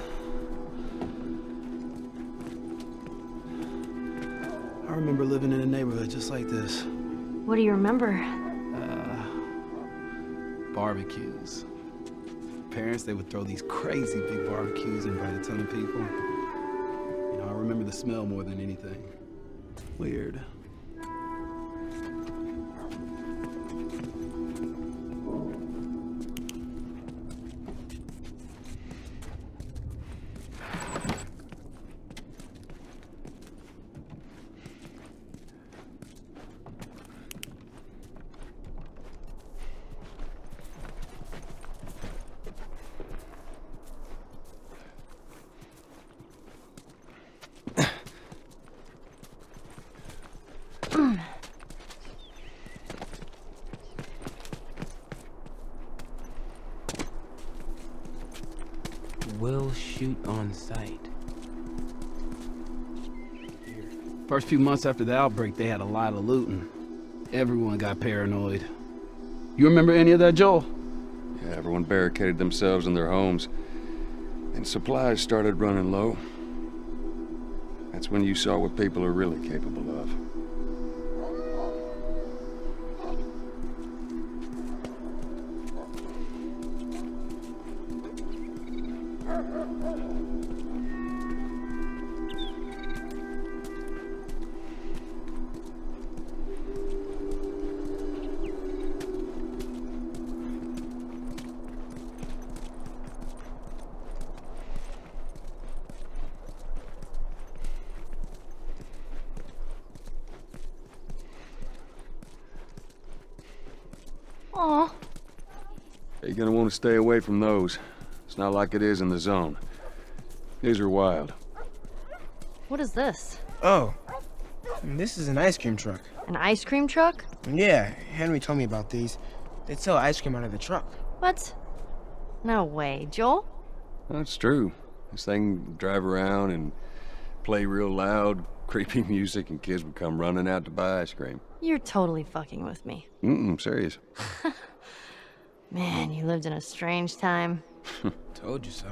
I remember living in a neighborhood just like this. What do you remember? Uh, barbecues. Parents, they would throw these crazy big barbecues, invite a ton of people. You know, I remember the smell more than anything. Weird. Few months after the outbreak, they had a lot of looting. Everyone got paranoid. You remember any of that, Joel? Yeah, everyone barricaded themselves in their homes. And supplies started running low. That's when you saw what people are really capable of. Stay away from those. It's not like it is in the zone. These are wild. What is this? Oh, this is an ice cream truck. An ice cream truck? Yeah, Henry told me about these. They sell ice cream out of the truck. What? No way. Joel? That's true. This thing would drive around and play real loud, creepy music, and kids would come running out to buy ice cream. You're totally fucking with me. Mm-mm, serious. Man, you lived in a strange time. Told you so.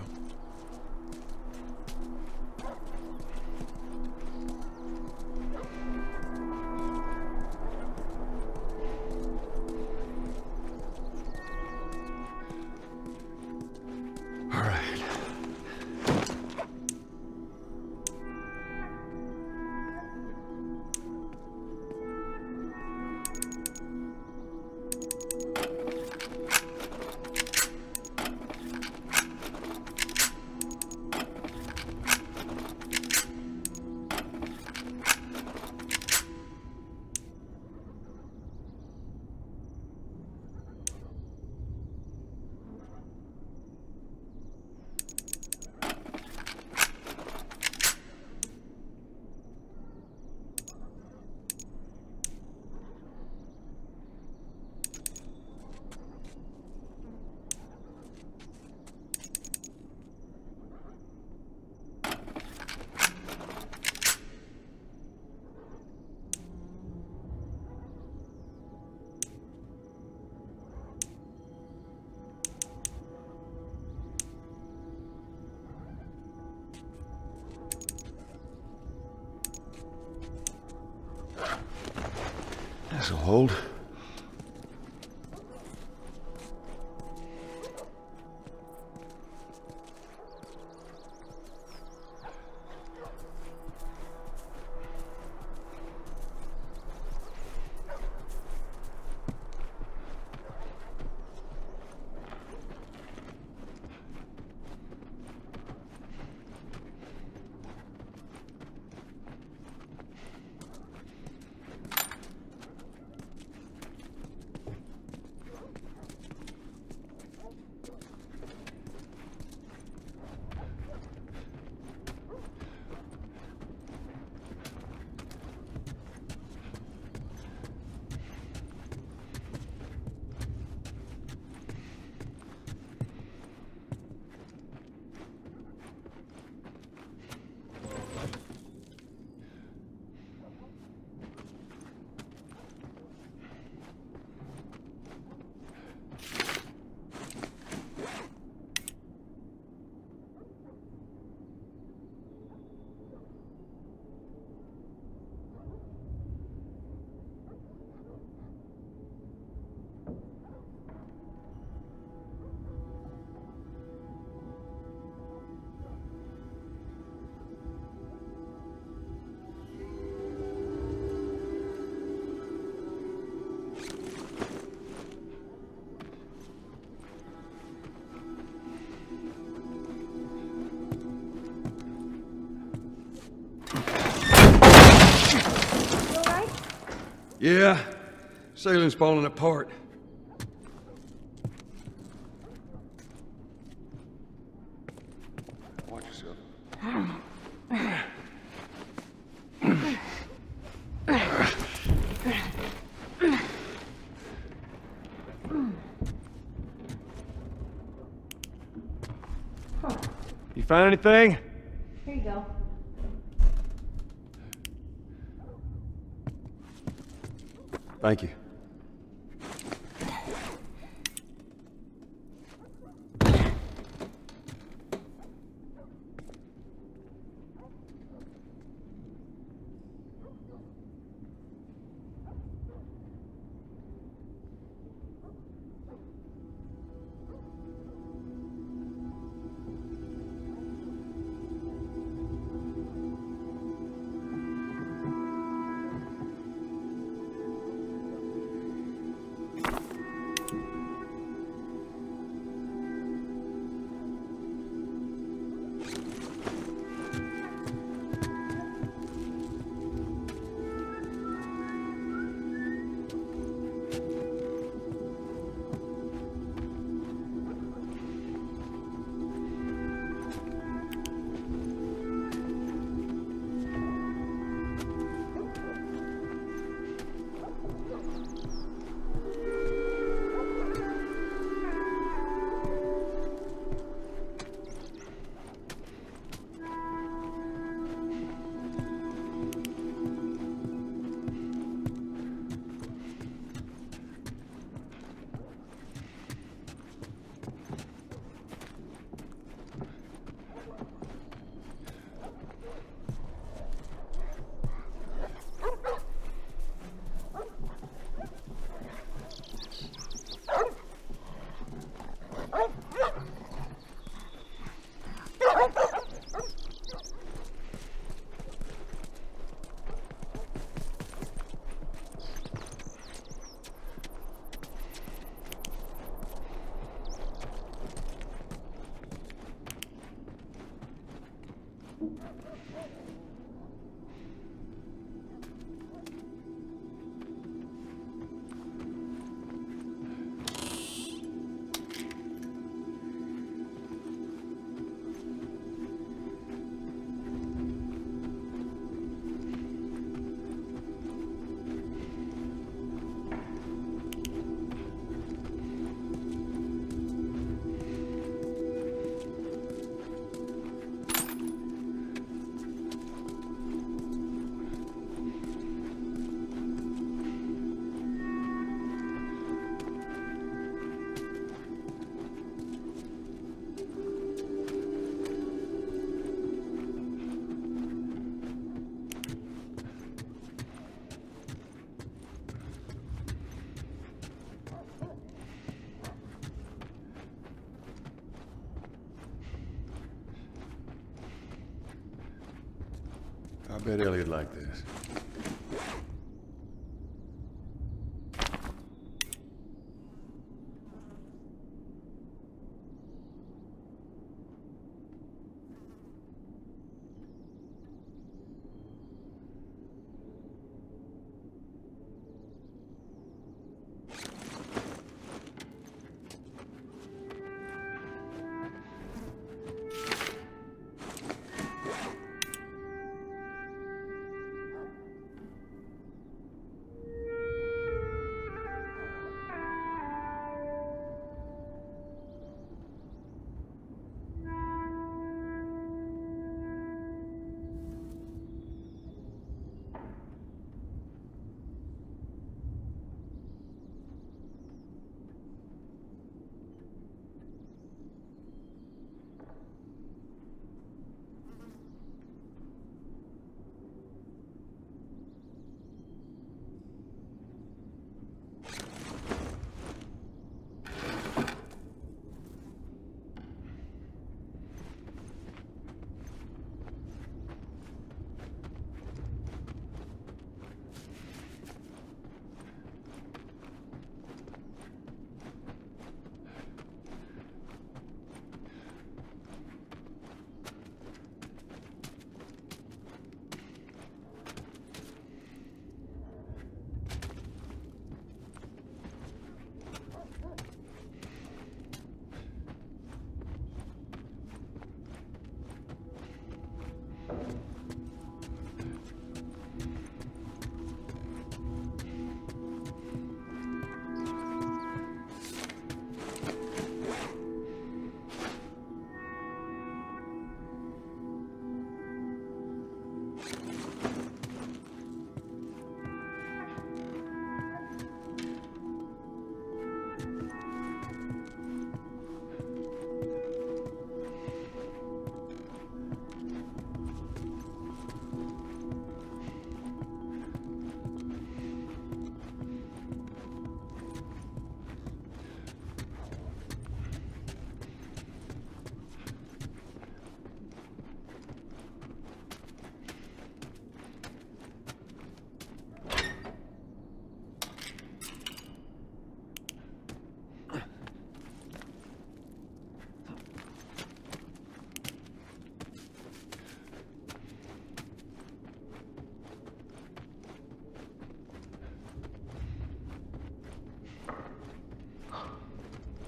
Yeah, sailing's falling apart. Watch yourself. You find anything? Thank you. I bet Elliot liked this.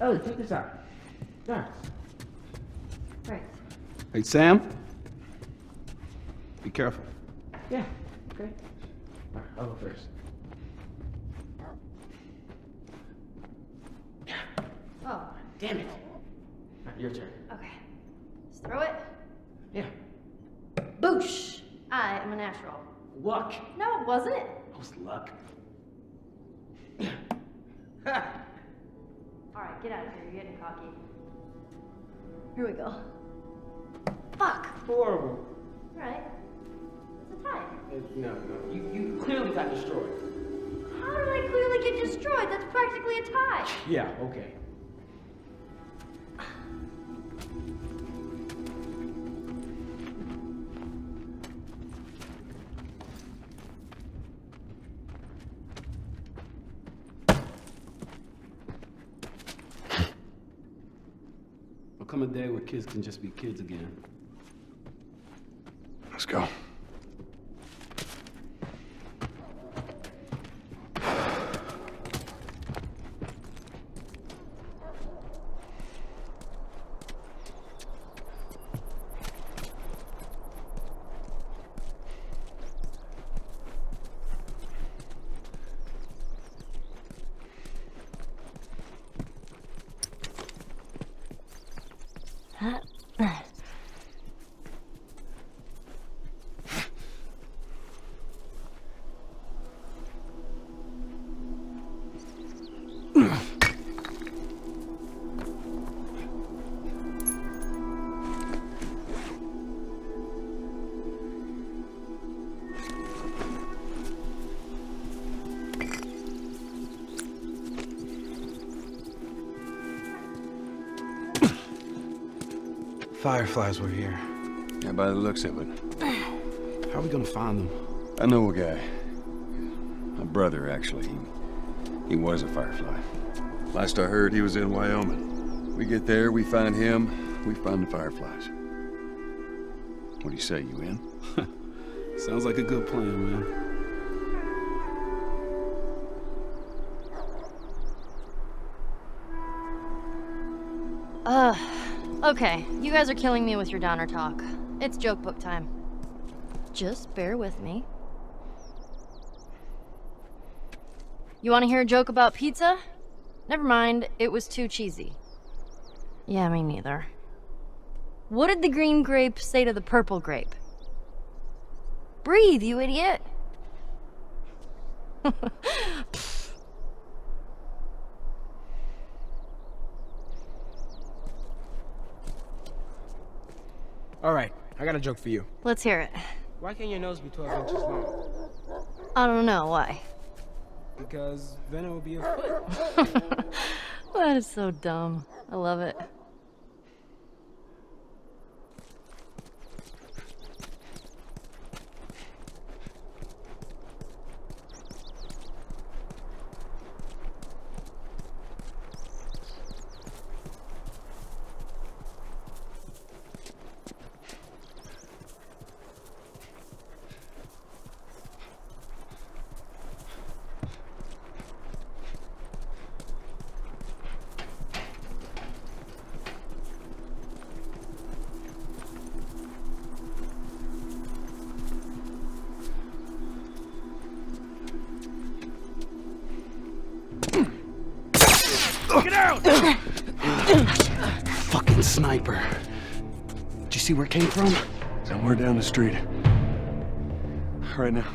Oh, Ellie, check this out. Darn. Right. Hey, Sam. Be careful. Yeah. Okay. I'll go first. Oh, Damn it. Alright, your turn. okay. Just throw it. Yeah. Boosh! I am a natural. Luck. No, it wasn't. Who's luck? Alright, get out of here. You're getting cocky. Here we go. Fuck! Horrible. Alright. It's a tie. Uh, no, no. You, you clearly got destroyed. How did I clearly get destroyed? That's practically a tie. Yeah, okay. Kids can just be kids again. Let's go. Fireflies were here. Yeah, by the looks of it. How are we gonna find them? I know a guy. My brother, actually. He, he was a Firefly. Last I heard, he was in Wyoming. We get there, we find him, we find the Fireflies. What do you say, you in? Sounds like a good plan, man. Okay, you guys are killing me with your downer talk. It's joke book time. Just bear with me. You want to hear a joke about pizza? Never mind, it was too cheesy. Yeah, me neither. What did the green grape say to the purple grape? Breathe, you idiot! Alright, I got a joke for you. Let's hear it. Why can't your nose be 12 inches long? I don't know, why? Because then it would be a foot. That is so dumb. I love it. Street. All right now.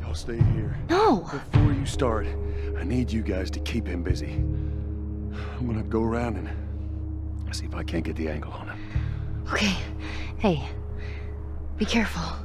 Y'all stay here. No! Before you start, I need you guys to keep him busy. I'm gonna go around and see if I can't get the angle on him. Okay. Hey, be careful.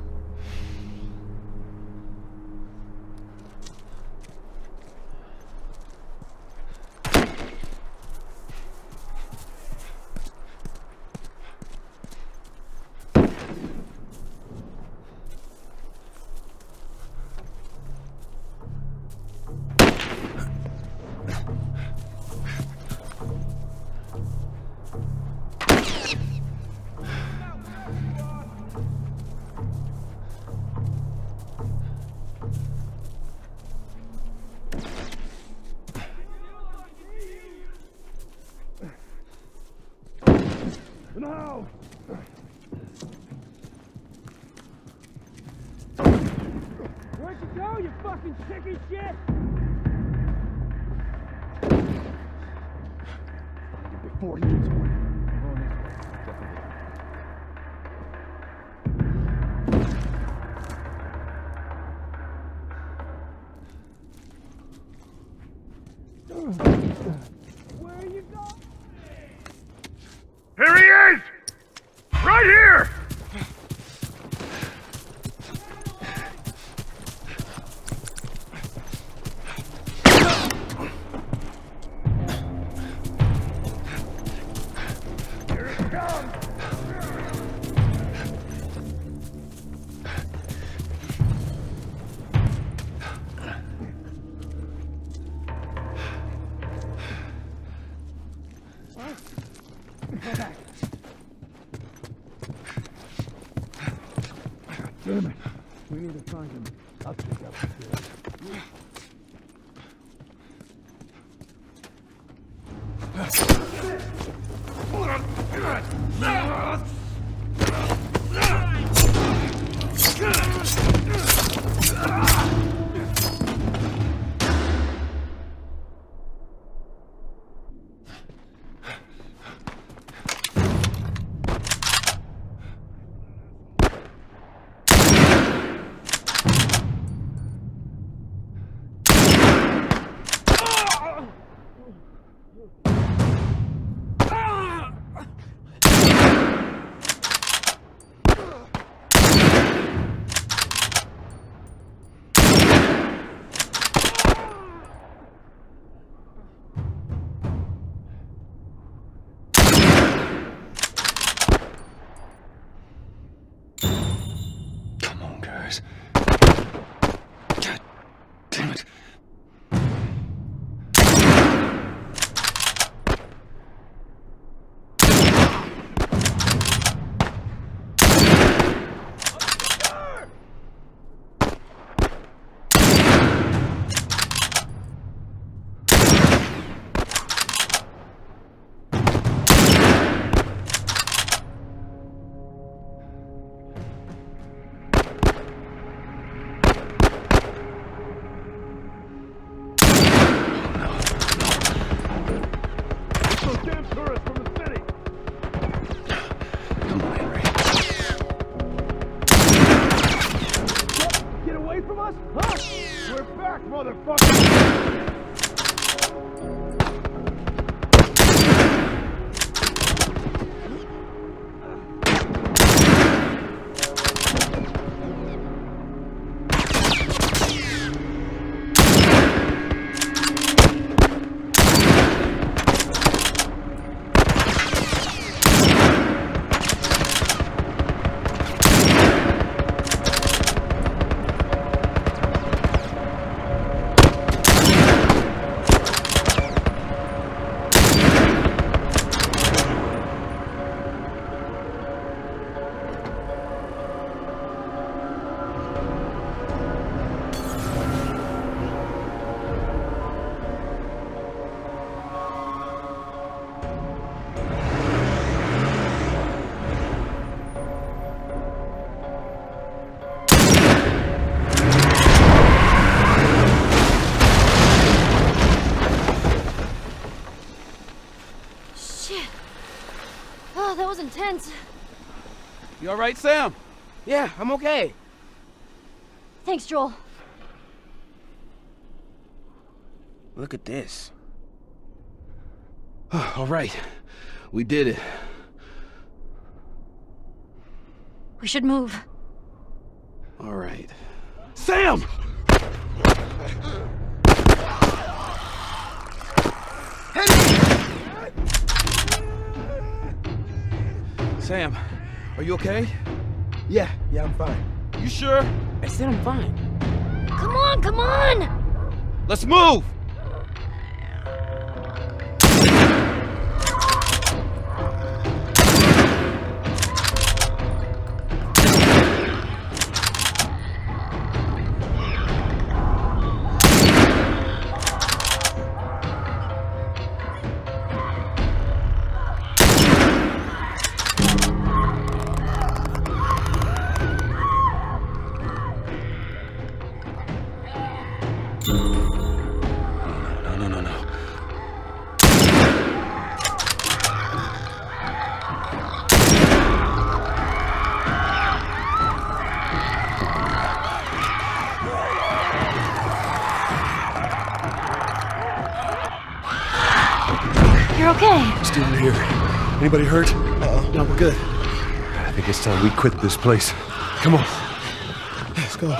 You all right, Sam? Yeah, I'm okay. Thanks, Joel. Look at this. all right. We did it. We should move. You okay? Yeah, yeah, I'm fine. You sure? I said I'm fine. Come on, come on! Let's move! Anybody hurt? Uh-oh. No, we're good. I think it's time we quit this place. Come on. Let's go.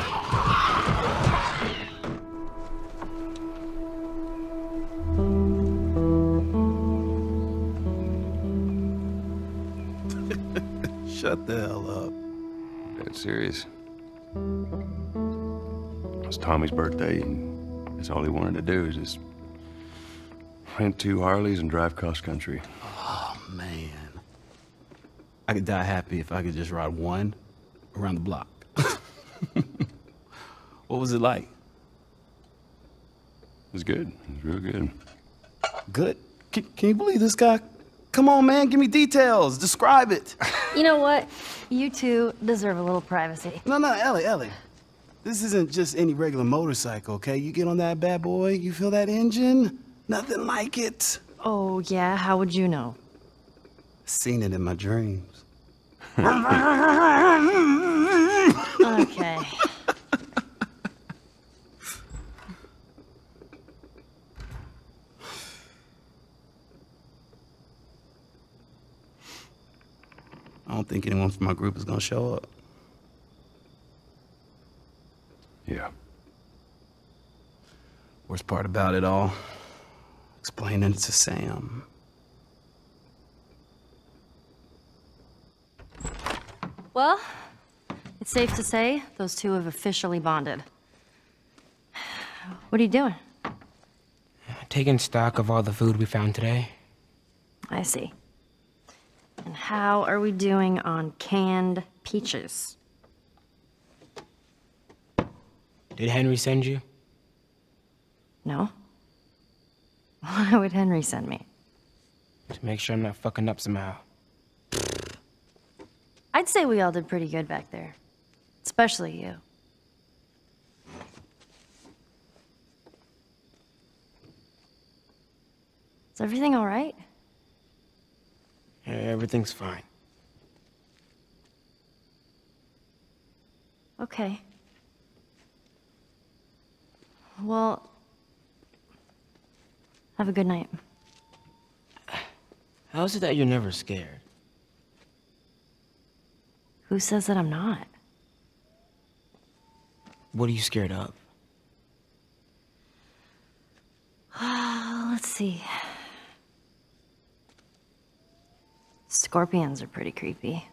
Shut the hell up. Dead serious. It's Tommy's birthday, and that's all he wanted to do is just rent two Harleys and drive cross country. Man. I could die happy if I could just ride one around the block. what was it like? It was good. It was real good. Good? Can, can you believe this guy? Come on, man, give me details. Describe it. You know what? You two deserve a little privacy. No, no, Ellie, Ellie. This isn't just any regular motorcycle, okay? You get on that bad boy, you feel that engine? Nothing like it. Oh, yeah? How would you know? Seen it in my dreams. Okay. I don't think anyone from my group is gonna show up. Yeah. Worst part about it all, explaining it to Sam. Well, it's safe to say those two have officially bonded. What are you doing? Taking stock of all the food we found today. I see. And how are we doing on canned peaches? Did Henry send you? No? Why would Henry send me? To make sure I'm not fucking up somehow. I'd say we all did pretty good back there. Especially you. Is everything all right? Yeah, everything's fine. Okay. Well, have a good night. How is it that you're never scared? Who says that I'm not? What are you scared of? Let's see. Scorpions are pretty creepy.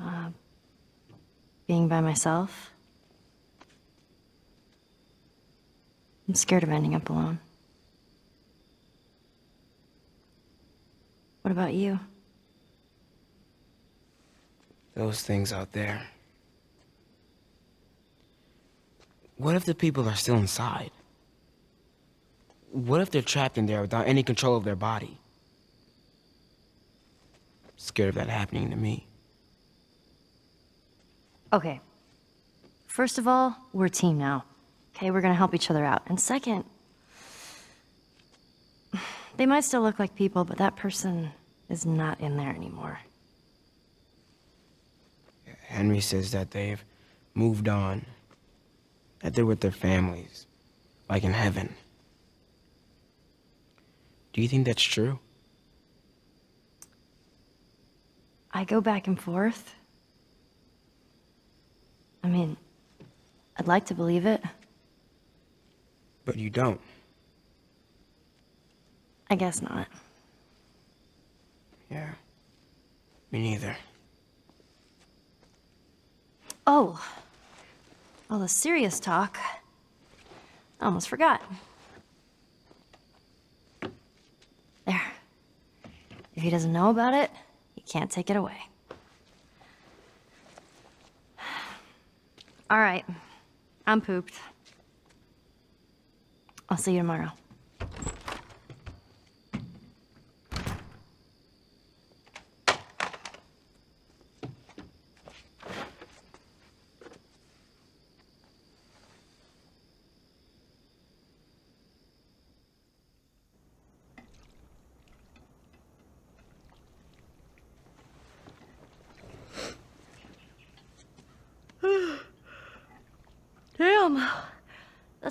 Uh, being by myself. I'm scared of ending up alone. What about you? Those things out there. What if the people are still inside? What if they're trapped in there without any control of their body? I'm Scared of that happening to me. Okay. First of all, we're a team now. Okay, we're gonna help each other out. And second, they might still look like people, but that person is not in there anymore. Henry says that they've moved on, that they're with their families, like in heaven. Do you think that's true? I go back and forth. I mean, I'd like to believe it. But you don't. I guess not. Yeah. Me neither. Oh. All the serious talk. I almost forgot. There. If he doesn't know about it, he can't take it away. All right. I'm pooped. I'll see you tomorrow. Damn. That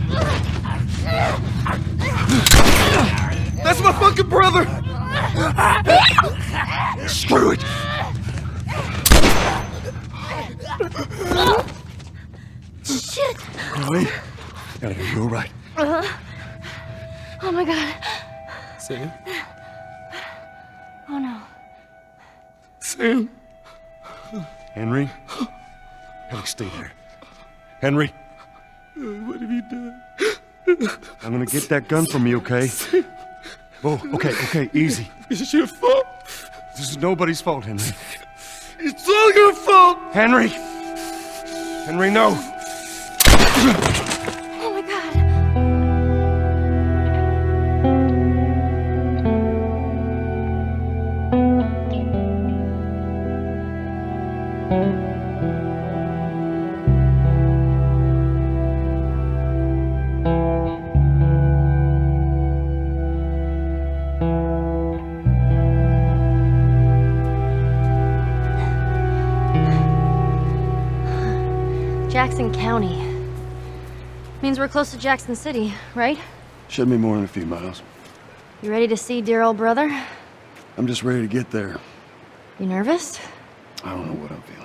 My fucking brother! Screw it! Shit! Chloe, gotta get you all right. Uh-huh. Oh my god. Sam? Oh no. Sam? Henry? Henry, stay there. Henry, What have you done? I'm gonna get that gun from you, okay? Oh, okay, okay, easy. This is your fault. This is nobody's fault, Henry. It's all your fault. Henry! Henry, no! Close to Jackson City, right? Shouldn't be more than a few miles. You ready to see dear old brother? I'm just ready to get there. You nervous? I don't know what I'm feeling.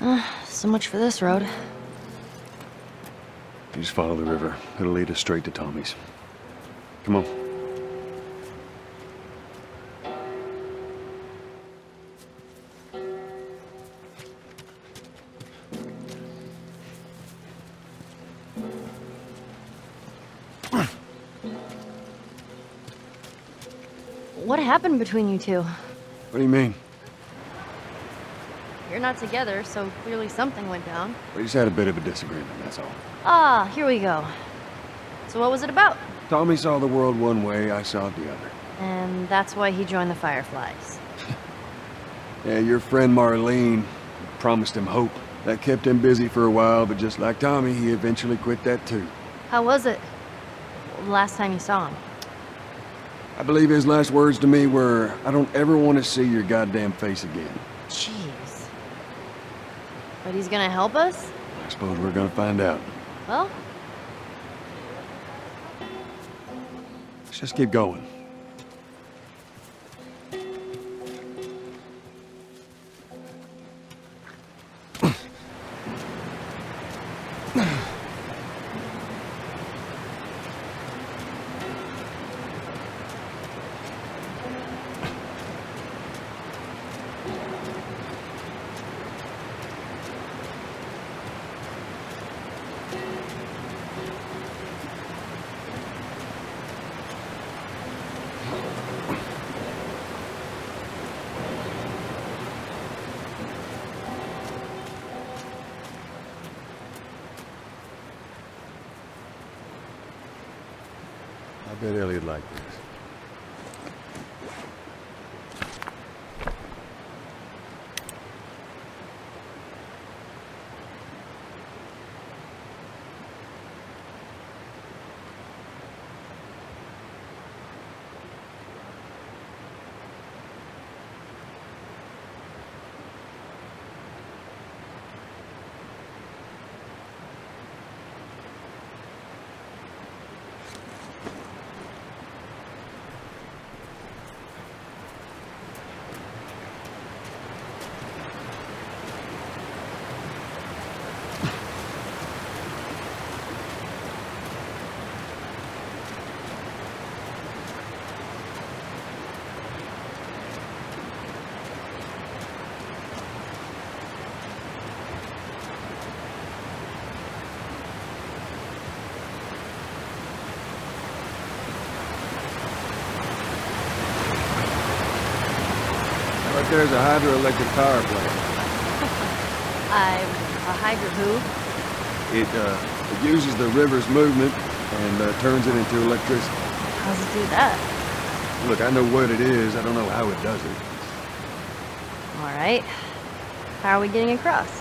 Uh, so much for this road. You just follow the river. It'll lead us straight to Tommy's. Come on. What happened between you two? What do you mean? Not together, so clearly something went down. We just had a bit of a disagreement, that's all. Ah, here we go. So what was it about? Tommy saw the world one way, I saw it the other. And that's why he joined the Fireflies. Yeah, your friend Marlene promised him hope. That kept him busy for a while, but just like Tommy, he eventually quit that too. How was it? Last time you saw him? I believe his last words to me were, I don't ever want to see your goddamn face again. He's gonna help us? I suppose we're gonna find out. Well, Let's just keep going. There's a hydroelectric power plant. I a hydro who? It, uh, it uses the river's movement and uh, turns it into electricity. How does it do that? Look, I know what it is. I don't know how it does it. All right. How are we getting? Across.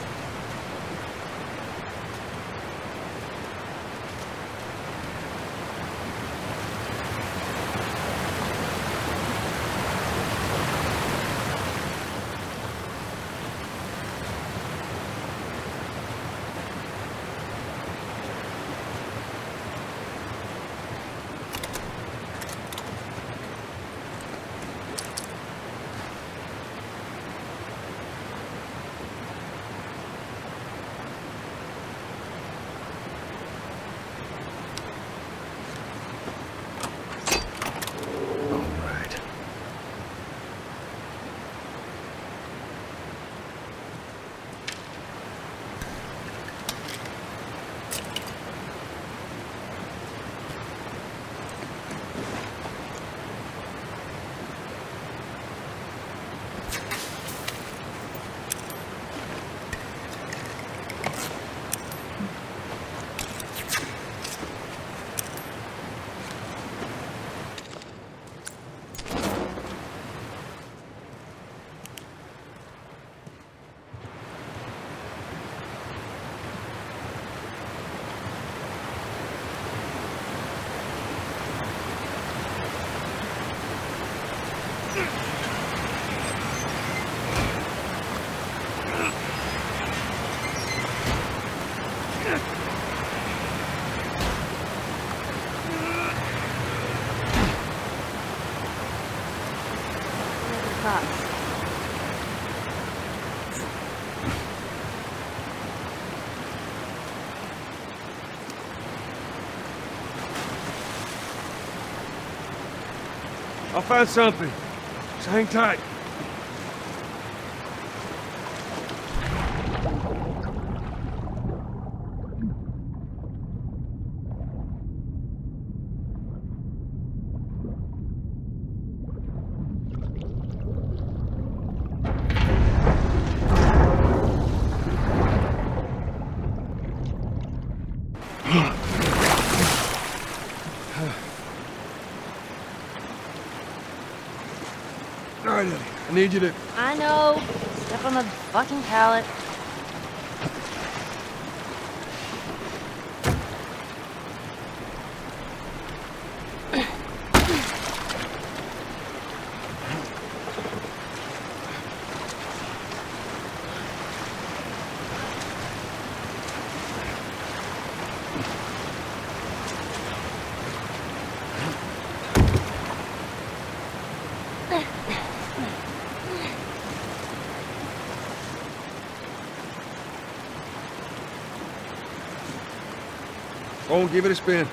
Find something. Just hang tight. All right, Eddie. I need you to... I know. Step on the fucking pallet. On, give it a spin.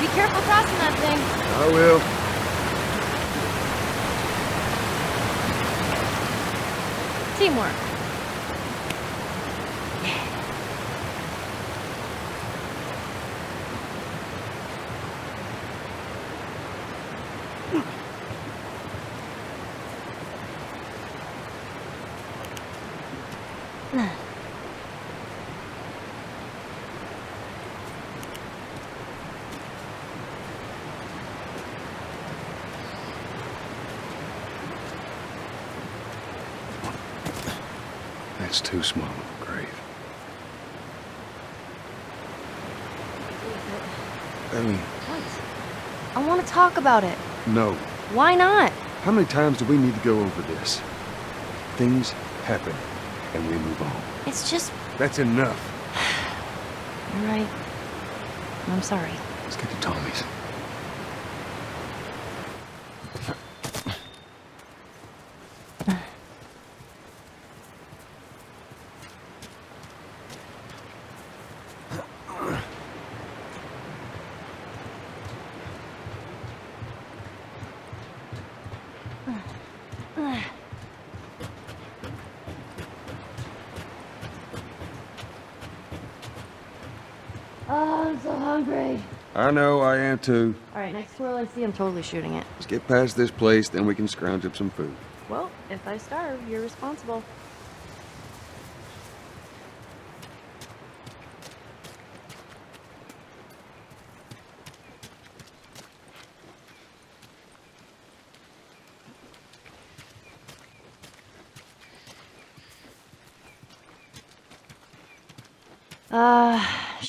Be careful crossing that thing. I will. Teamwork. That's too small of a grave. I mean, What? I want to talk about it. no. Why not? How many times do we need to go over this? Things happen, and we move on. It's just, That's enough. you're right. I'm sorry. Oh, I'm so hungry. I know, I am too. All right, next world I see, I'm totally shooting it. Let's get past this place, then we can scrounge up some food. Well, if I starve, you're responsible.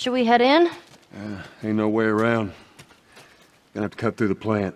Should we head in? Uh, ain't no way around. Gonna have to cut through the plant.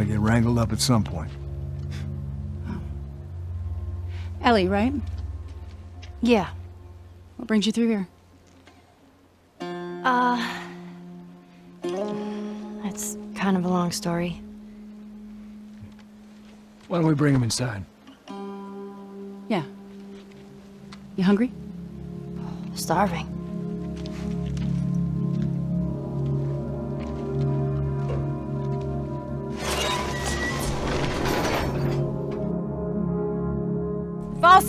Gotta get wrangled up at some point. Ellie, right? Yeah. What brings you through here? Uh. It's kind of a long story. Why don't we bring him inside? Yeah. You hungry? Starving.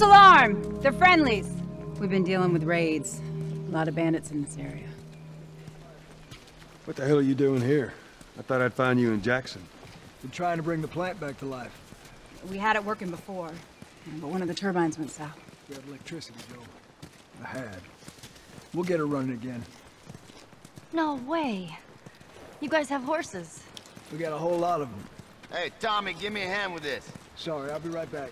False alarm! They're friendlies. We've been dealing with raids. A lot of bandits in this area. What the hell are you doing here? I thought I'd find you in Jackson. Been trying to bring the plant back to life. We had it working before, but one of the turbines went south. We have electricity, Joe. I had. We'll get it running again. No way. You guys have horses. We got a whole lot of them. Hey, Tommy, give me a hand with this. Sorry, I'll be right back.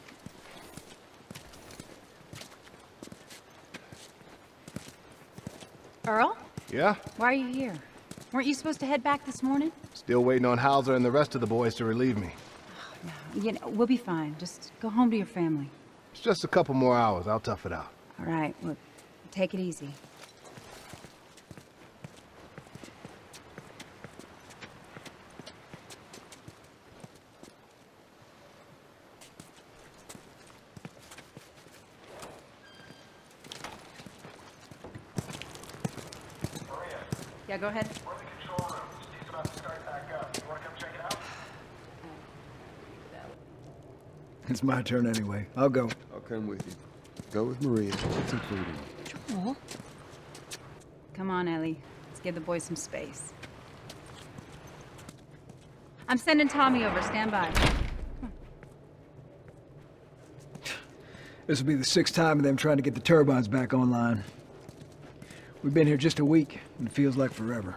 Yeah? Why are you here? Weren't you supposed to head back this morning? Still waiting on Hauser and the rest of the boys to relieve me. Oh, you know, we'll be fine. Just go home to your family. It's just a couple more hours. I'll tough it out. All right, look, take it easy. Go ahead. It's my turn anyway. I'll go. I'll come with you. Go with Maria. Get some food in. Joel. Come on, Ellie. Let's give the boys some space. I'm sending Tommy over. Stand by. This will be the sixth time of them trying to get the turbines back online. We've been here just a week, and it feels like forever.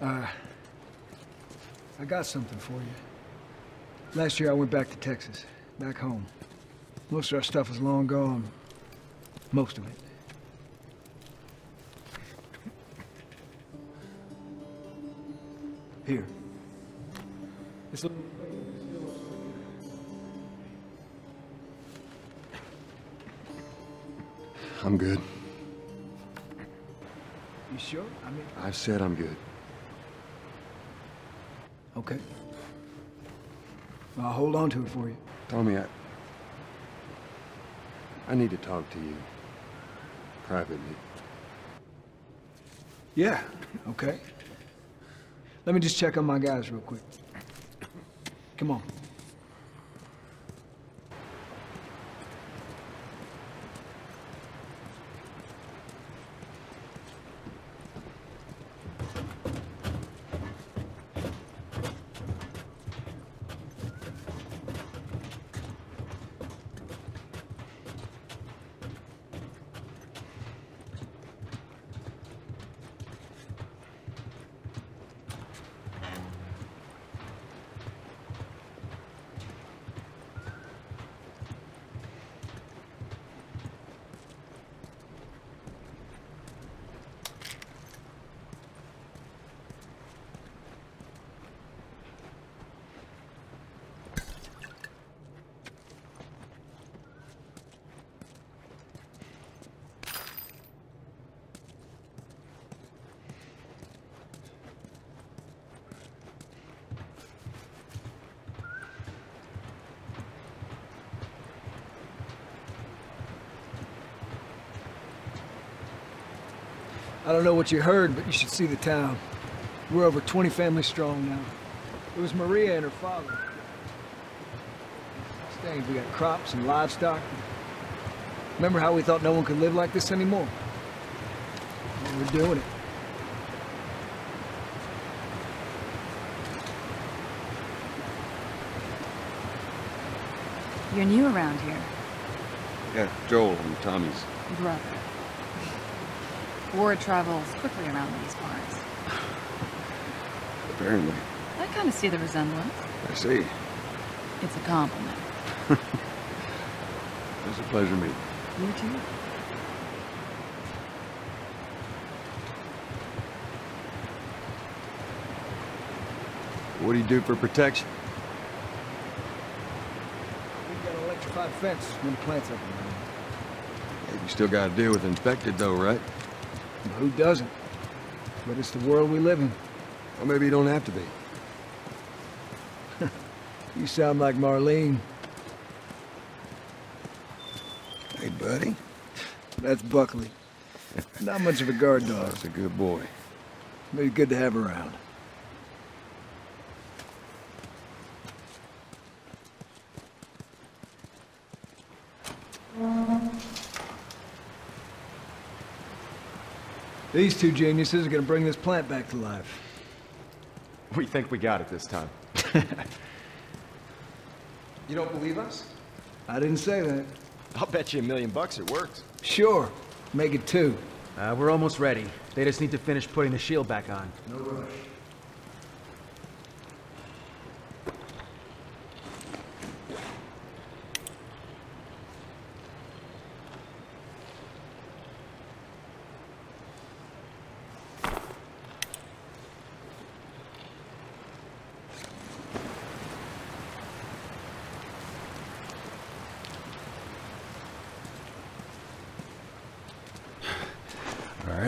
Uh, I got something for you. Last year I went back to Texas, back home. Most of our stuff is long gone. Most of it. Here. I'm good. You sure? I mean... I've said I'm good. Okay. I'll hold on to it for you. Tommy, I... I need to talk to you. Privately. Yeah, okay. Let me just check on my guys real quick. Come on. Know what you heard, but you should see the town. We're over 20 families strong now. It was Maria and her father. Stains, we got crops and livestock. Remember how we thought no one could live like this anymore? Well, we're doing it. You're new around here. Yeah, Joel, I'm Tommy's. Brother. Word travels quickly around these parts. Apparently. I kind of see the resemblance. I see. It's a compliment. It's a pleasure meeting. You too. What do you do for protection? We've got an electrified fence when the plant's up and running. You still got to deal with infected, though, right? Who doesn't? But it's the world we live in. Well, maybe you don't have to be. You sound like Marlene. Hey, buddy. That's Buckley. Not much of a guard dog. That's a good boy. He's good to have around. These two geniuses are gonna bring this plant back to life. We think we got it this time. you don't believe us? I didn't say that. I'll bet you a million bucks it works. Sure. Make it two. Uh, we're almost ready. They just need to finish putting the shield back on. No rush. right,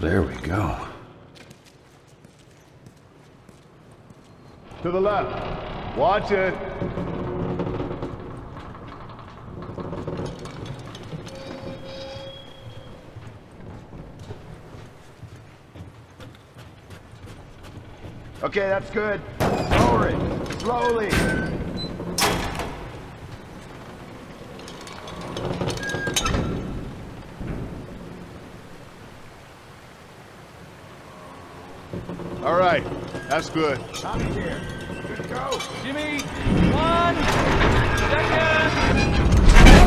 Now, there we go. To the left. Watch it. Okay, that's good. Lower it. Slowly. All right, that's good. Tommy's here. Good go. Jimmy, one second.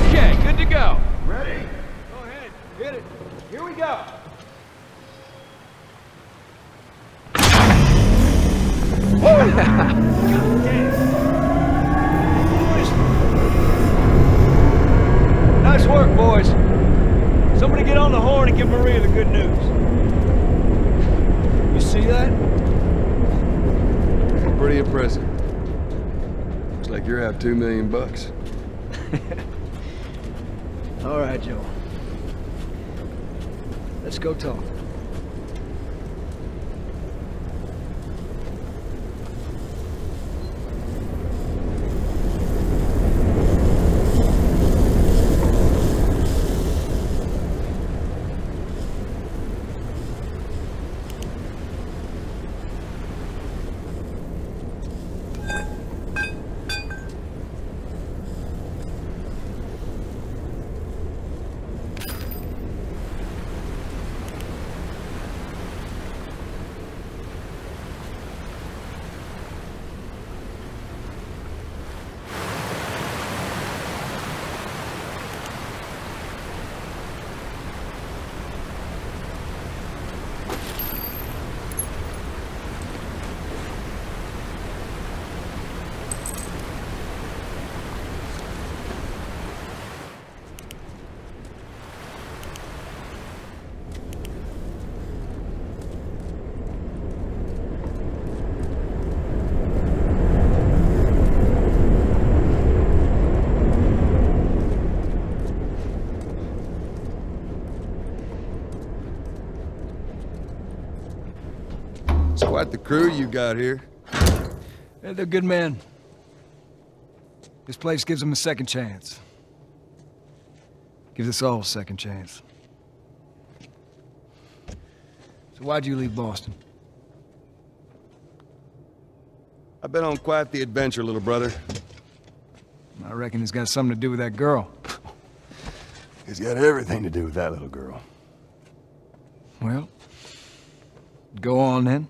Okay, good to go. Ready? Go ahead, hit it. Here we go. Nice work, boys. Somebody get on the horn and give Maria the good news. You see that? Pretty impressive. You're out two million bucks. All right, Joe. Let's go talk. Quite the crew you got here. Yeah, they're good men. This place gives them a second chance. Gives us all a second chance. So why'd you leave Boston? I've been on quite the adventure, little brother. I reckon it's got something to do with that girl. It's got everything to do with that little girl. Well, go on then.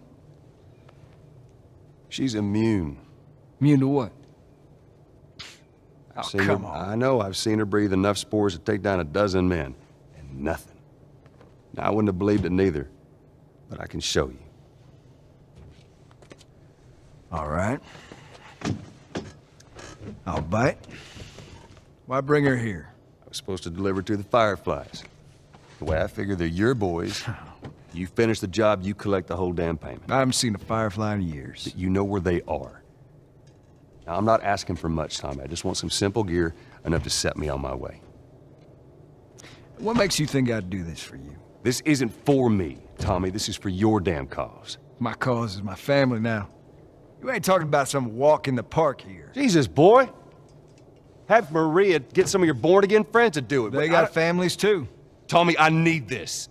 She's immune. Immune to what? I've Oh, seen come her, on. I know I've seen her breathe enough spores to take down a dozen men. And nothing. Now, I wouldn't have believed it neither. But I can show you. All right. I'll bite. Why bring her here? I was supposed to deliver to the Fireflies. The way I figure they're your boys. You finish the job, you collect the whole damn payment. I haven't seen a Firefly in years. But you know where they are. Now, I'm not asking for much, Tommy. I just want some simple gear, enough to set me on my way. What makes you think I'd do this for you? This isn't for me, Tommy. This is for your damn cause. My cause is my family now. You ain't talking about some walk in the park here. Jesus, boy. Have Maria get some of your born-again friends to do it. They got families too. Tommy, I need this.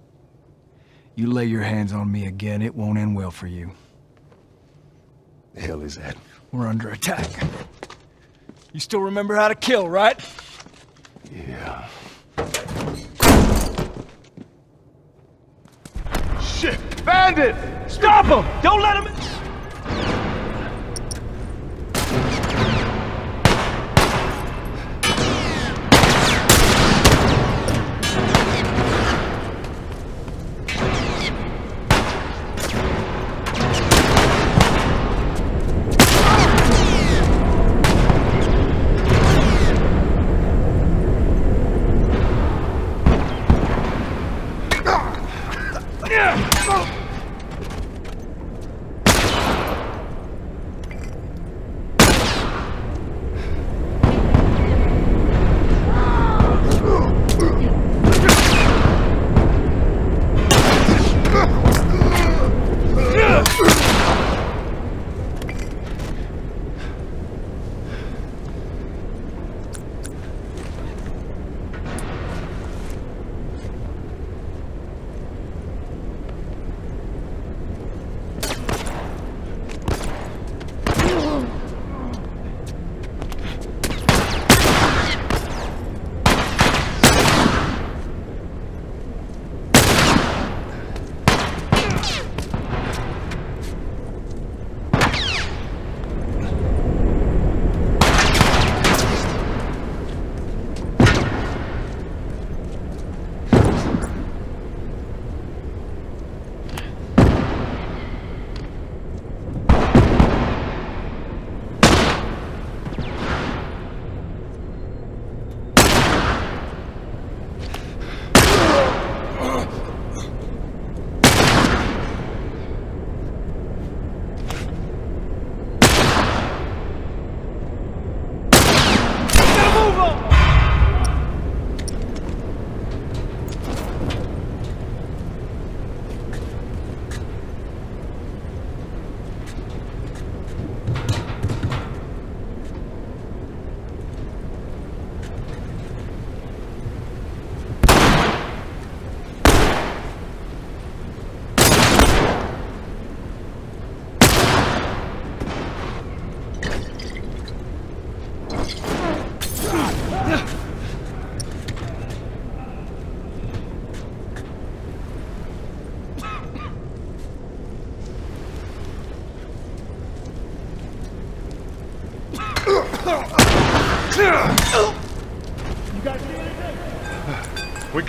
You lay your hands on me again, it won't end well for you. The hell is that? We're under attack. You still remember how to kill, right? Yeah. Shit! Bandit! Stop him! Don't let him...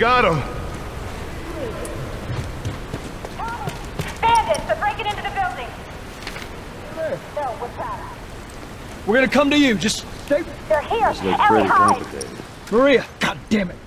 got him. Bandits are breaking into the building. No. We're gonna come to you. Just stay. They're here. This looks pretty hide. complicated. Maria, god damn it.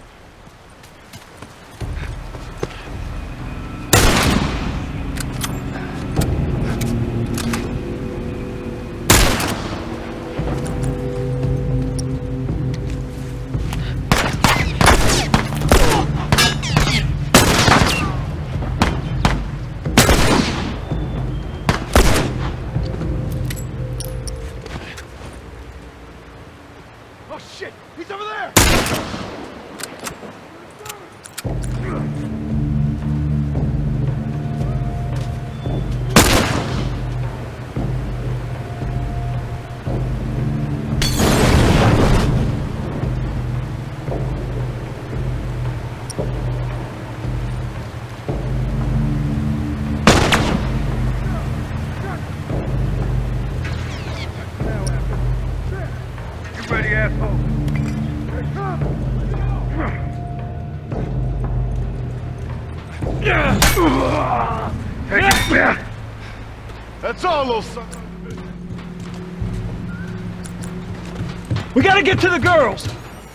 Gotta get to the girls!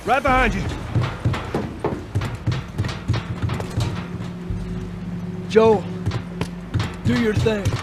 Right behind you. Joel, do your thing.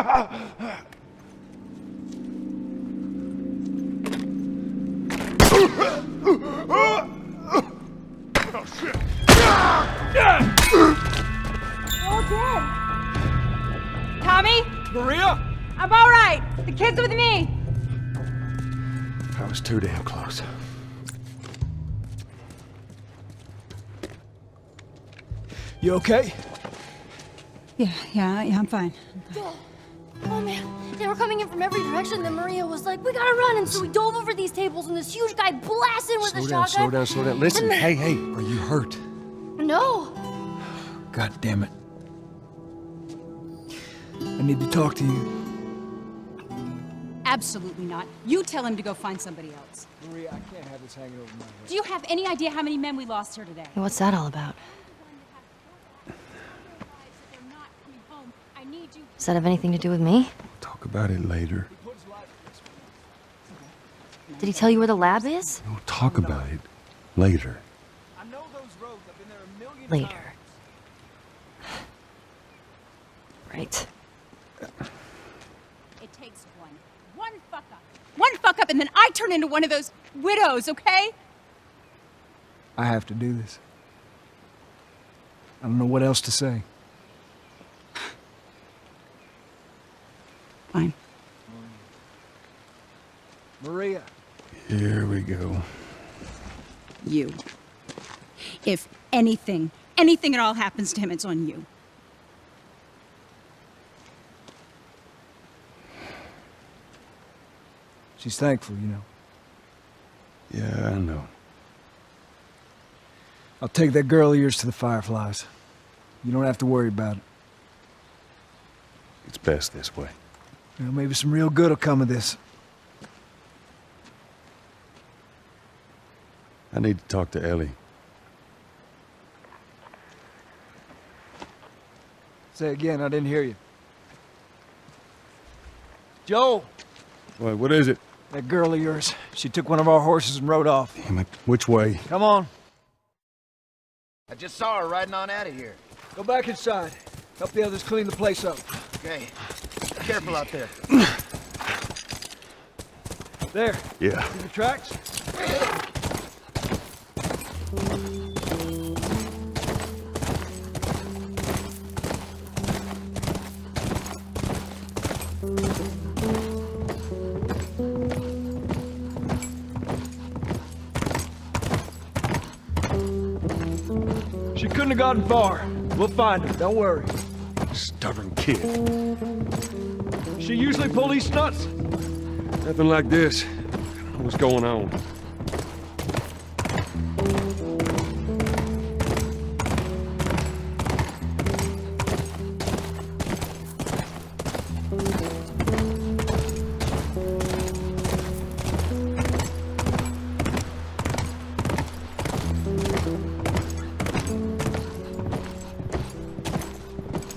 Oh, shit. All dead. Tommy? Maria? I'm all right. The kid's with me. I was too damn close. You okay? Yeah, yeah, yeah, I'm fine. From every direction. Then Maria was like, "We gotta run!" And so we dove over these tables, and this huge guy blasted with Slow a down, shotgun. slow down, slow down. Listen, then- hey, hey, are you hurt? No. God damn it. I need to talk to you. Absolutely not. You tell him to go find somebody else. Maria, I can't have this hanging over my head. Do you have any idea how many men we lost here today? Hey, what's that all about? Does that have anything to do with me? Talk about it later. Did he tell you where the lab is? We'll talk about it later. Later. Right. It takes one. One fuck up. One fuck up, and then I turn into one of those widows, okay? I have to do this. I don't know what else to say. Fine. Maria. Here we go. You. If anything, anything at all happens to him, it's on you. She's thankful, you know. Yeah, I know. I'll take that girl of yours to the Fireflies. You don't have to worry about it. It's best this way. Well, maybe some real good will come of this. I need to talk to Ellie. Say again, I didn't hear you. Joe! What, what is it? That girl of yours. She took one of our horses and rode off. Damn it. Which way? Come on. I just saw her riding on out of here. Go back inside. Help the others clean the place up. Okay. Careful out there. There. Yeah. See the tracks? She couldn't have gotten far. We'll find her. Don't worry. Stubborn kid. She usually these stunts. Nothing like this. What's going on.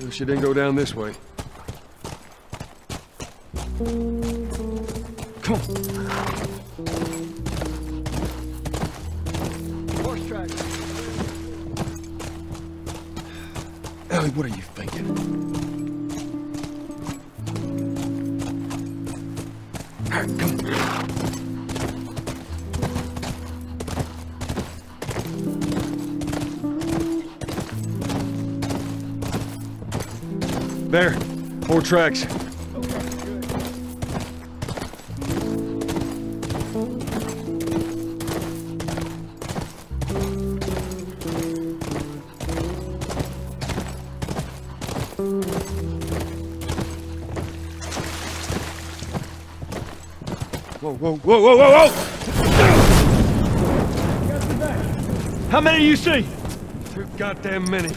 She didn't go down this way. Come on. Horse tracks. Ellie, what are you thinking? All right, come on. There, four tracks. Whoa, whoa, whoa, whoa, whoa! How many do you see? Too goddamn many.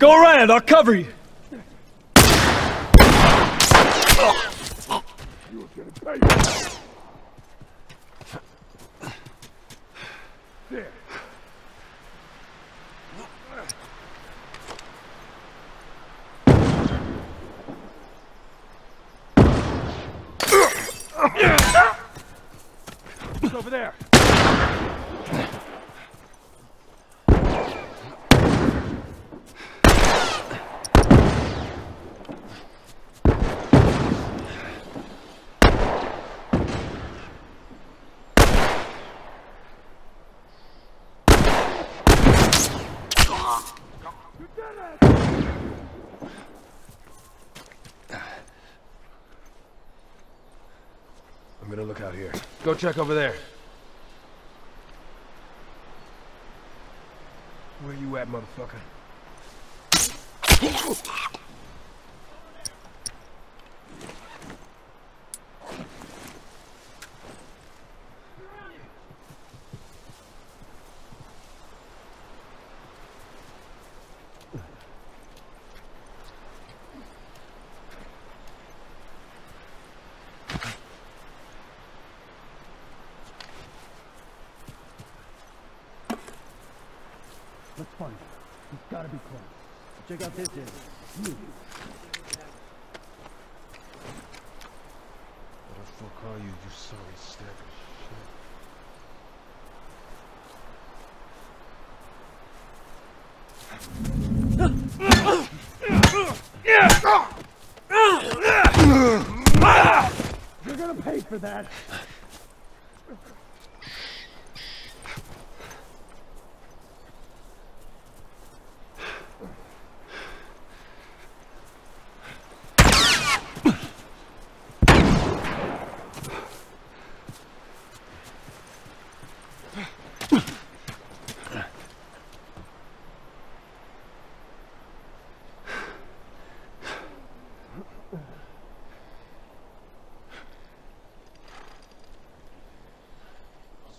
Go around, I'll cover you. There. It's over there. I'm gonna look out here. Go check over there. Where you at, motherfucker? Let's find it. It's gotta be close. Check out this area. You. Hmm. What the fuck are you, you sorry step of shit? You're gonna pay for that.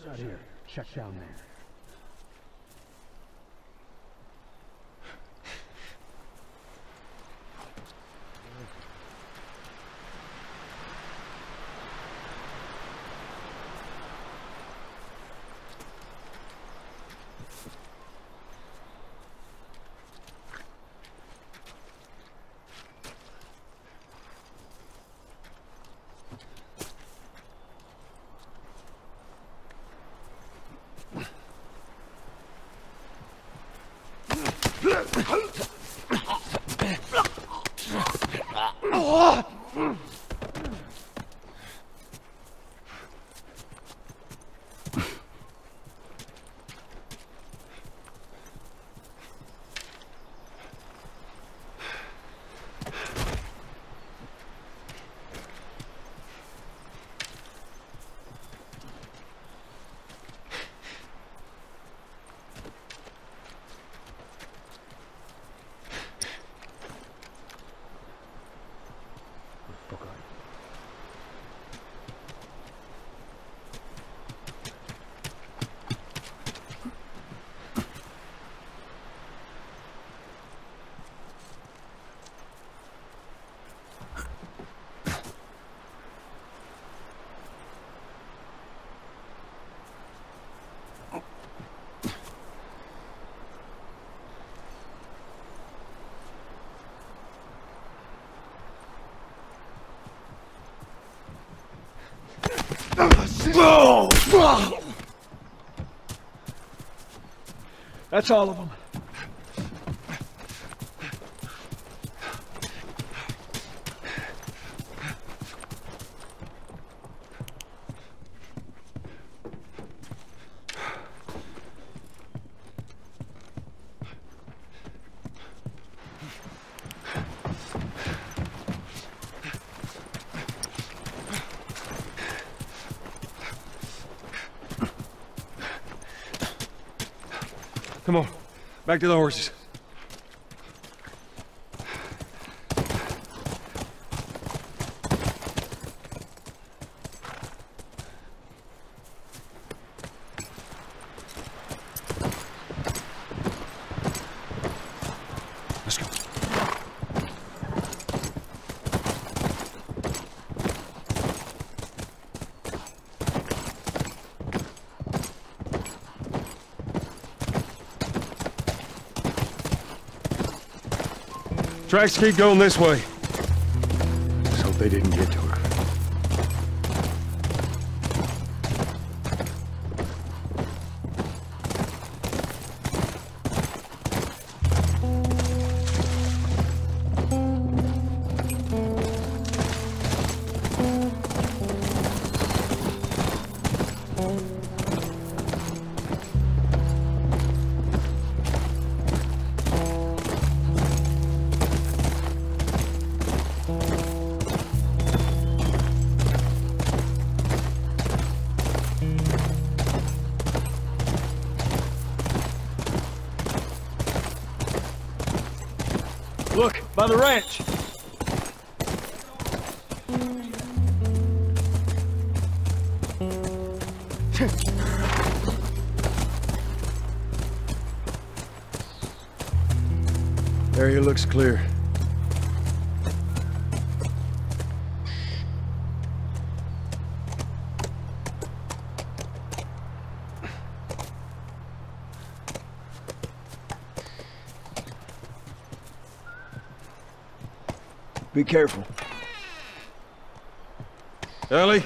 Out Check down there. help! That's all of them. Come on, back to the horses. Tracks keep going this way. Just hope they didn't get to clear. Be careful. Ellie?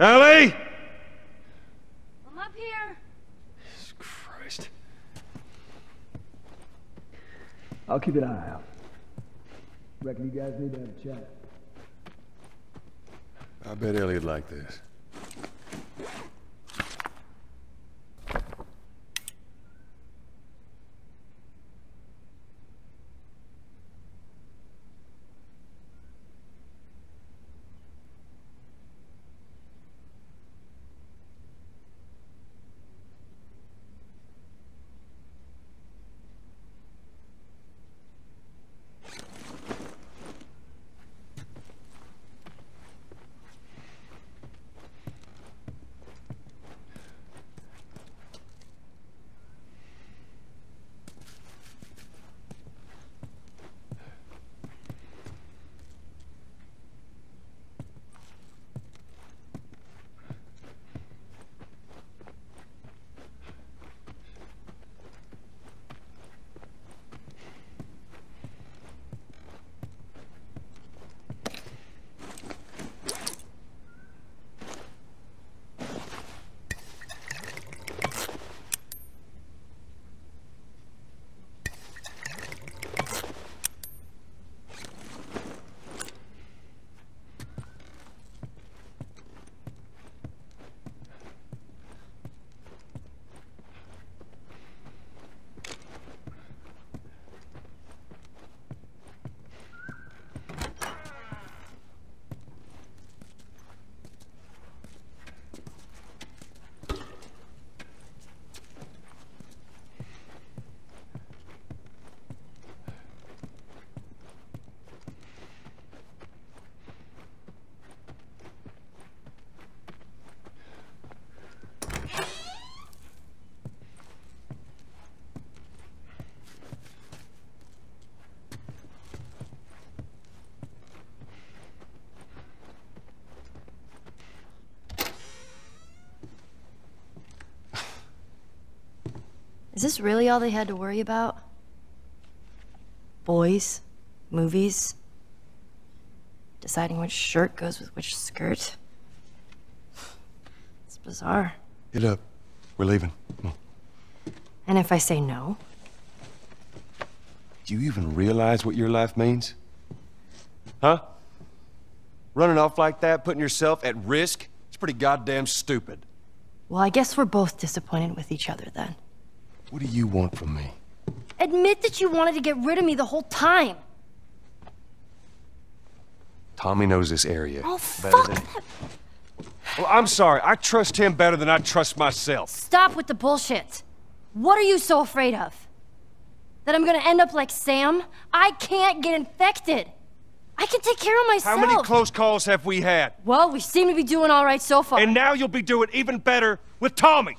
Ellie! I'm up here. Jesus Christ. I'll keep an eye out. Reckon you guys need to have a chat. I bet Elliott'd like this. Is this really all they had to worry about? Boys, movies, deciding which shirt goes with which skirt. It's bizarre. Get up. We're leaving. And if I say no? Do you even realize what your life means? Huh? Running off like that, putting yourself at risk? It's pretty goddamn stupid. Well, I guess we're both disappointed with each other then. What do you want from me? Admit that you wanted to get rid of me the whole time. Tommy knows this area. Oh, fuck than... that. Well, I'm sorry. I trust him better than I trust myself. Stop with the bullshit. What are you so afraid of? That I'm gonna end up like Sam? I can't get infected. I can take care of myself. How many close calls have we had? Well, we seem to be doing all right so far. And now you'll be doing even better with Tommy.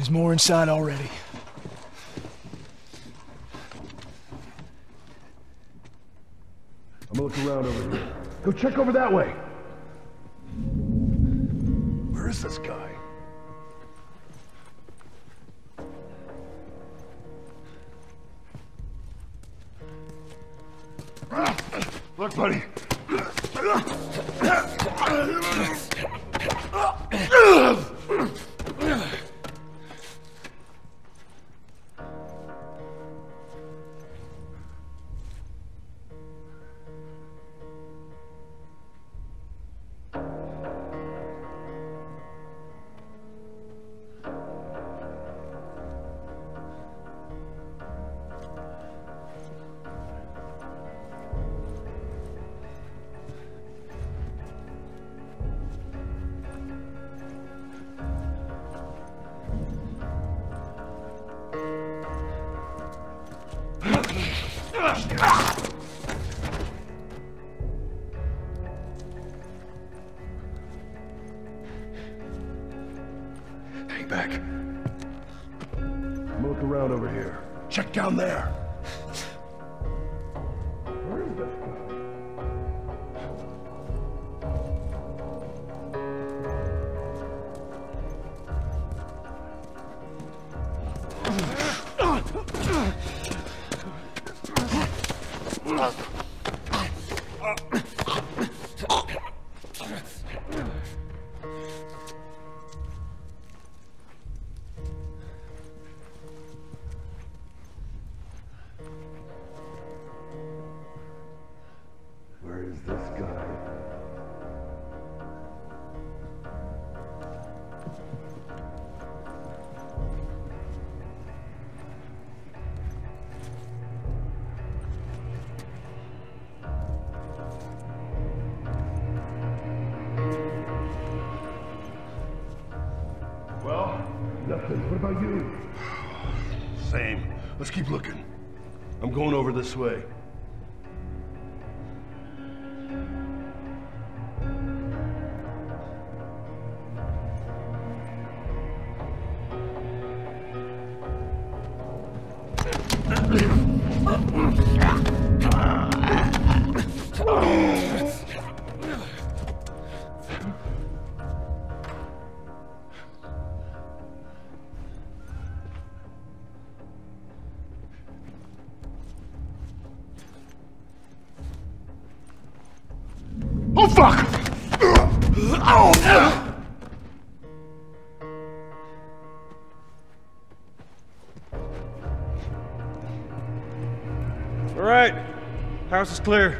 There's more inside already. I'm gonna look around over here. Go check over that way. Where is this guy? This way. House is clear.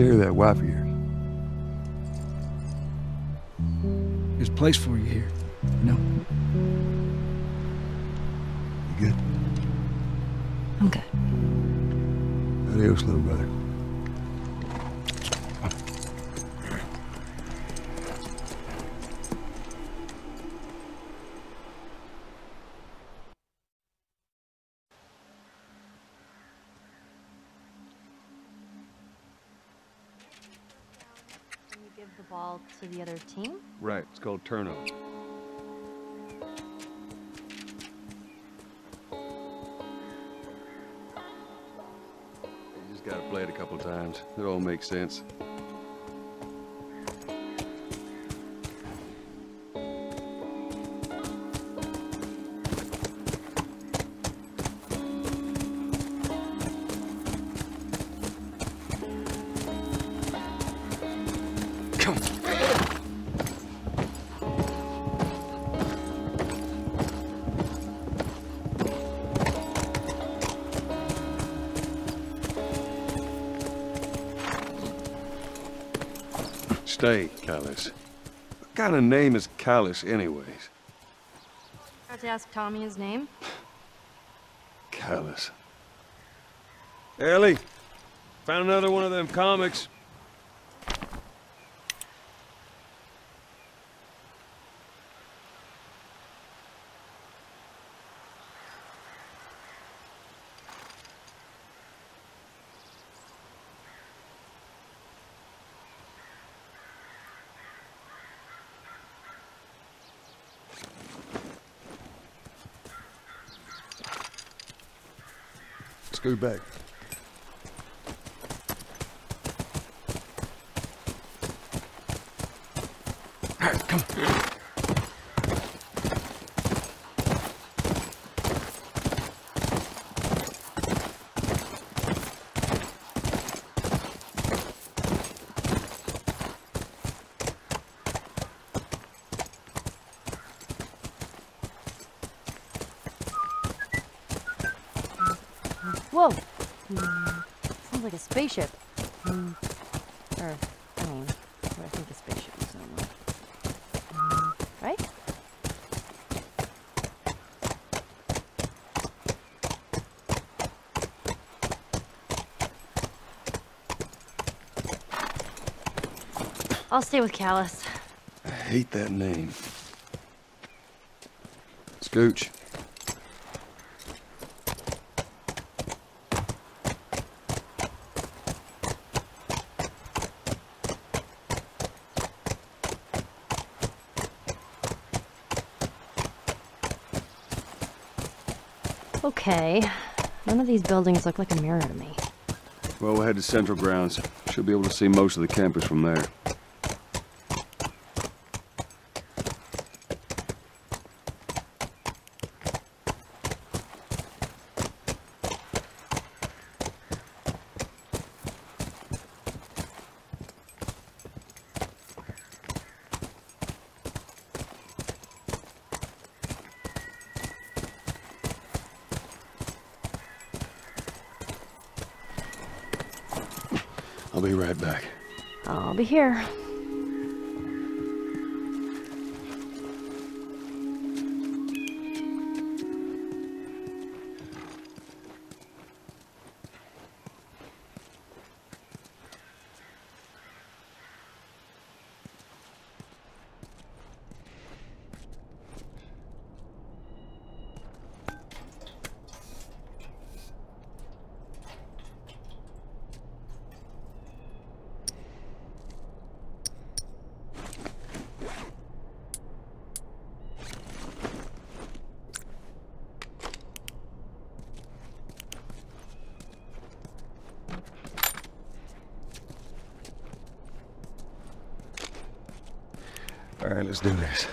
Care of that wife of yours. There's a place for you here. You know? You good? I'm good. Adios, little brother. Sense. Stay, Callus. What kind of name is Callus, anyways? Got to ask Tommy his name? Callus. Ellie, found another one of them comics. Scoot back. Come. Whoa! Hmm, sounds like a spaceship. Hmm, or, I mean, I think a spaceship like. Hmm, right? I'll stay with Callus. I hate that name. Scooch. Okay. None of these buildings look like a mirror to me. Well, we'll head to Central Grounds. Should be able to see most of the campus from there. I'll be right back. I'll be here. Let's do this.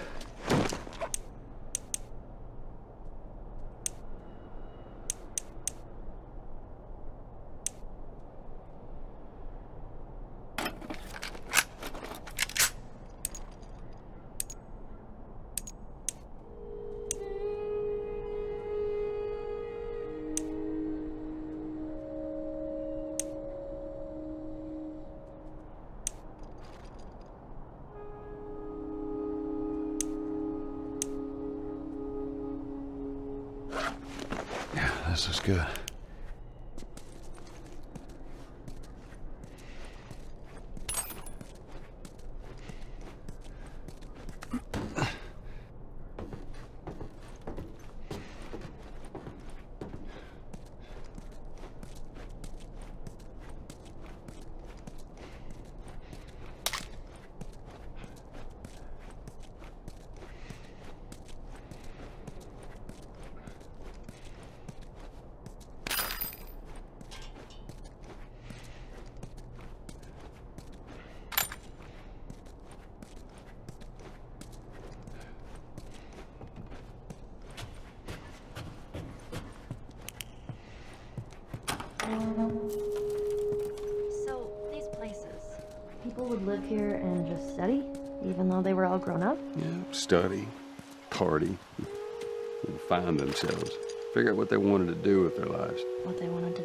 Yeah, this is good. So, these places, people would live here and just study, even though they were all grown up? Yeah, study, party, and find themselves. Figure out what they wanted to do with their lives. What they wanted to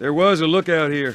There was a lookout here.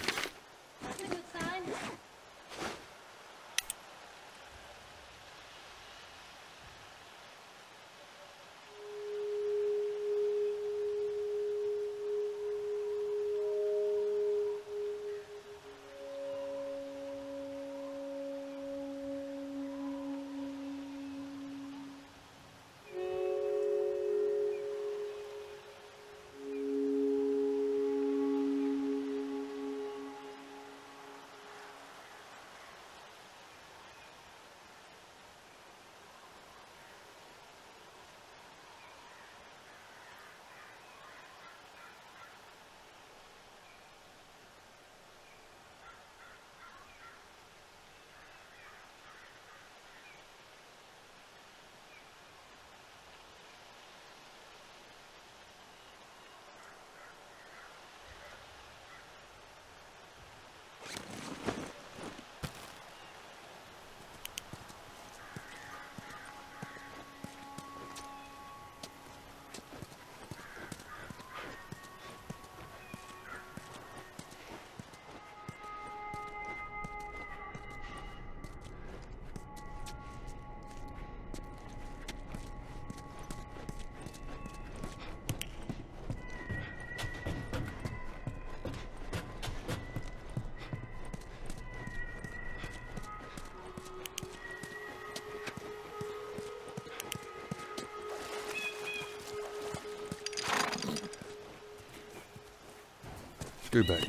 Back.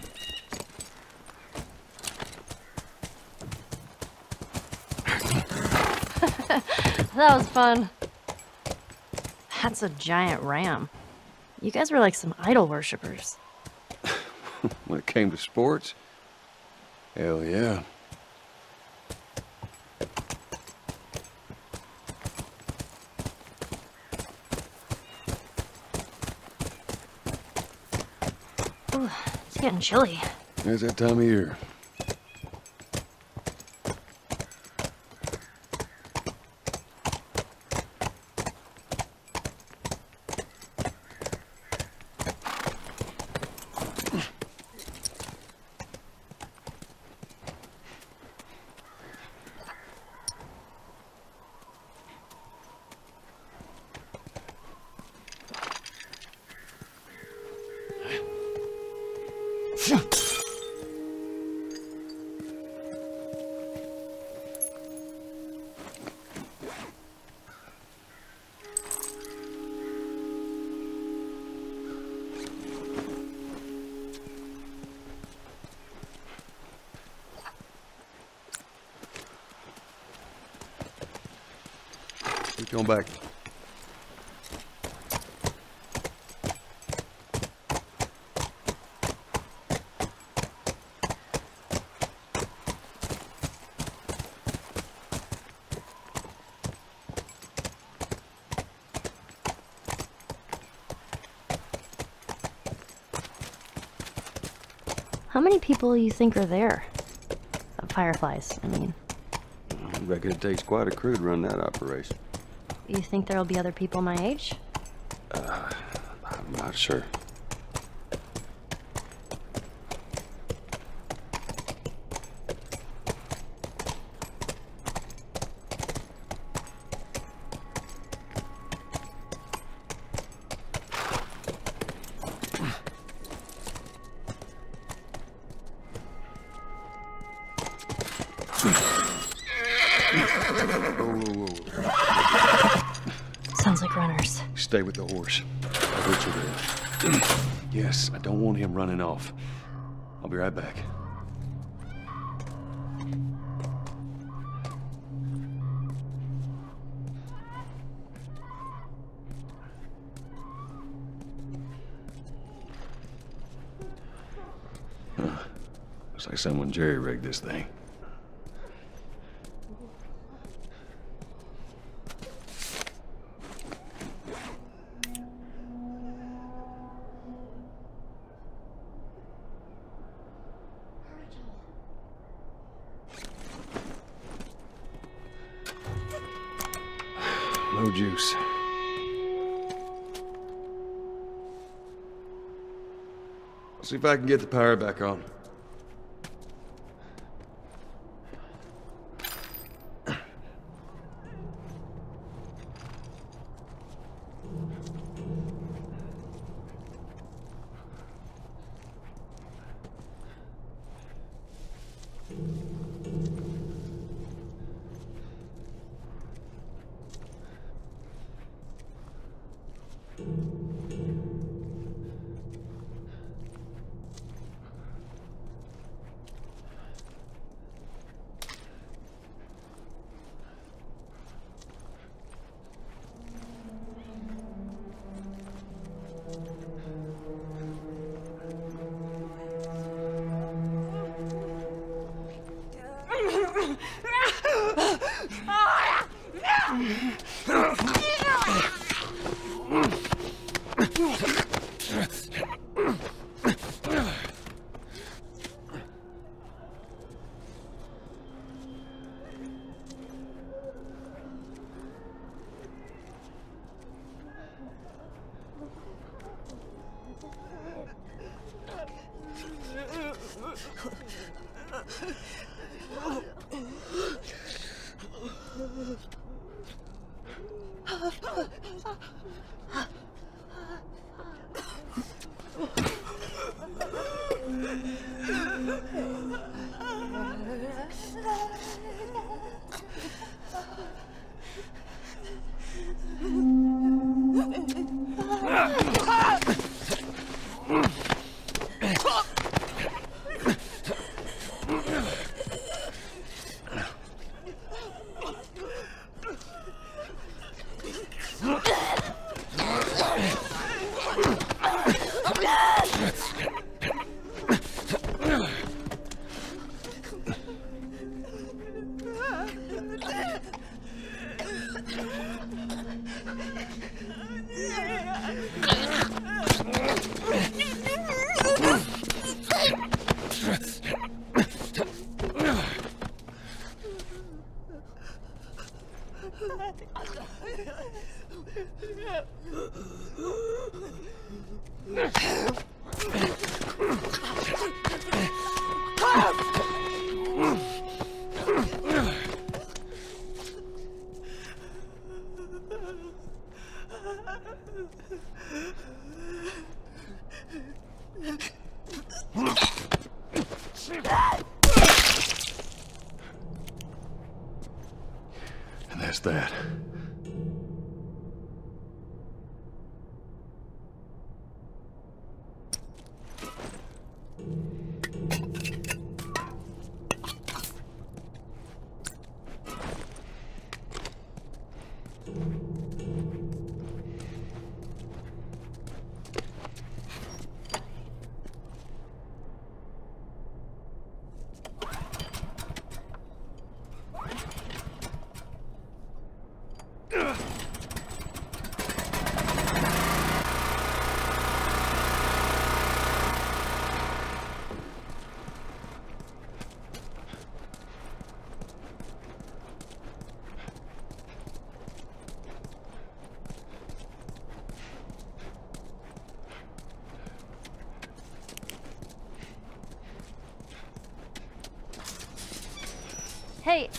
that was fun. That's a giant ram. You guys were like some idol worshippers. when it came to sports, hell yeah. Ooh, it's getting chilly. It's that time of year. Back. How many people you think are there? Fireflies, I mean. I reckon it takes quite a crew to run that operation. You think there'll be other people my age? Uh, I'm not sure. Jerry-rigged this thing. No juice. See if I can get the power back on.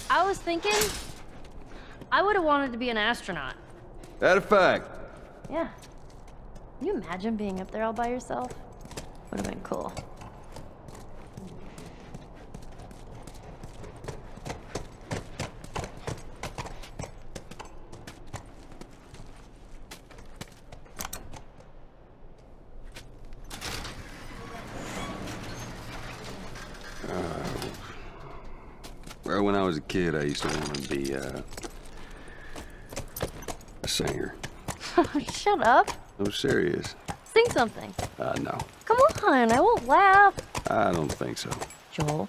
I was thinking, I would have wanted to be an astronaut. That a fact. Yeah. Can you imagine being up there all by yourself? Would have been cool. Well, when I was a kid, I used to want to be uh, a singer. Shut up. No, serious. Sing something. Uh, no, Come on, I won't laugh. I don't think so. Joel,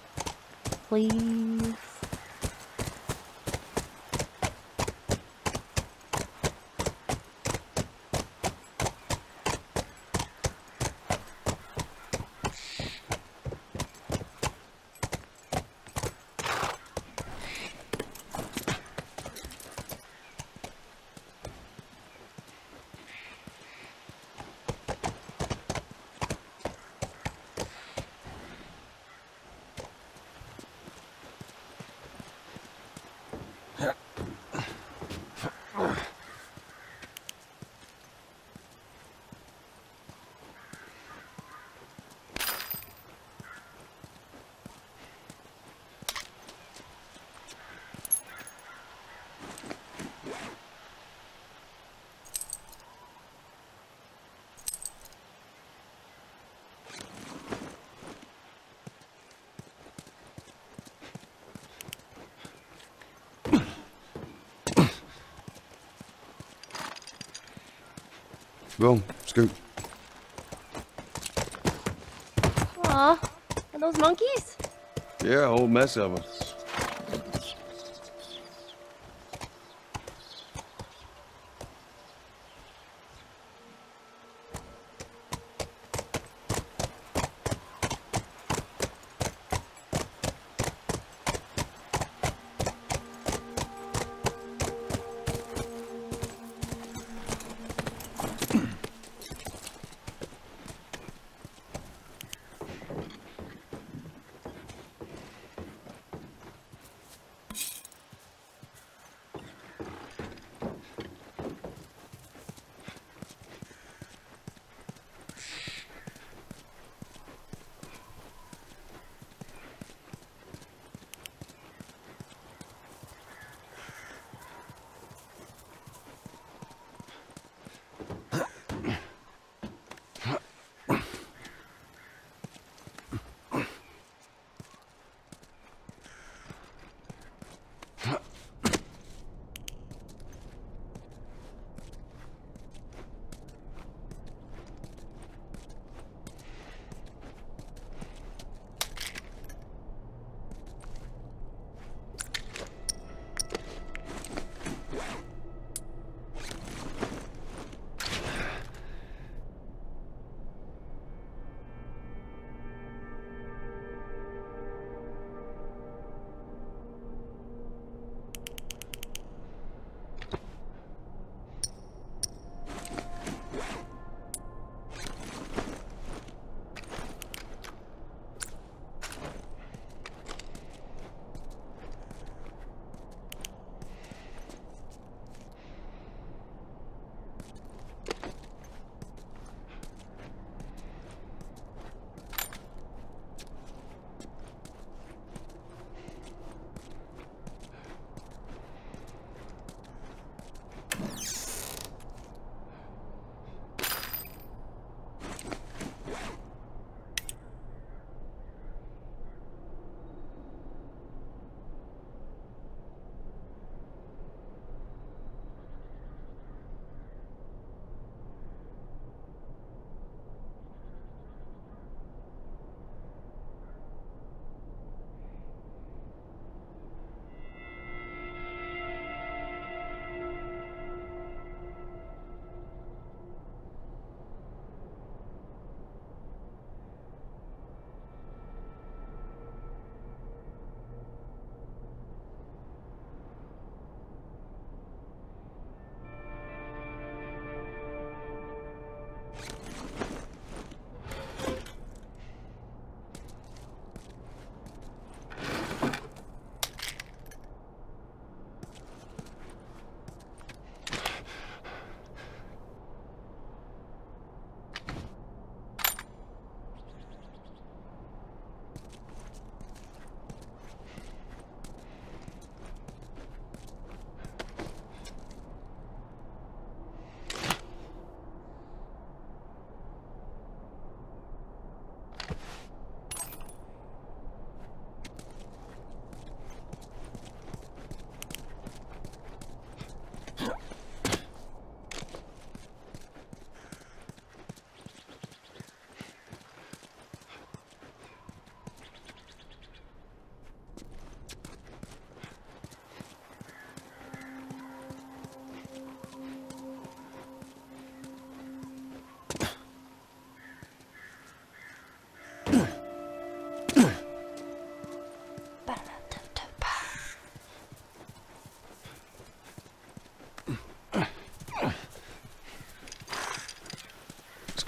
please. Go, scoot. Aw, are those monkeys? Yeah, a whole mess of them.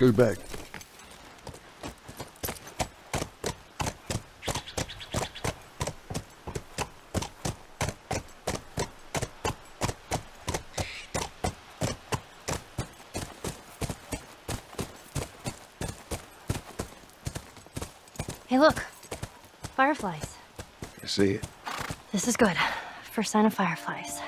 Scoot back. Hey, look. Fireflies. I see it. This is good. First sign of fireflies.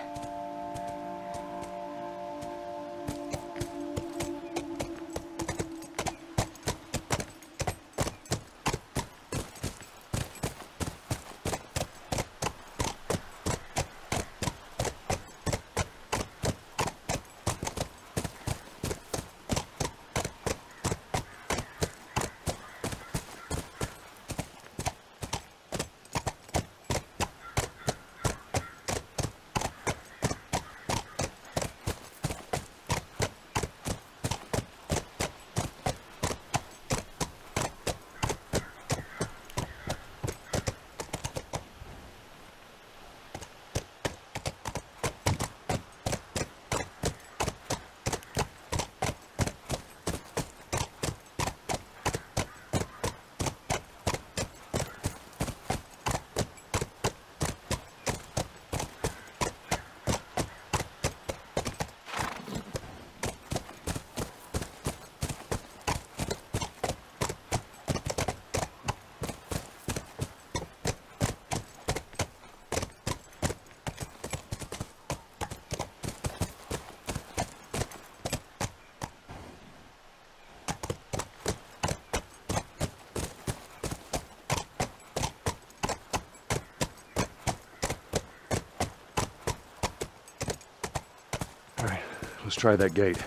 All right, let's try that gate.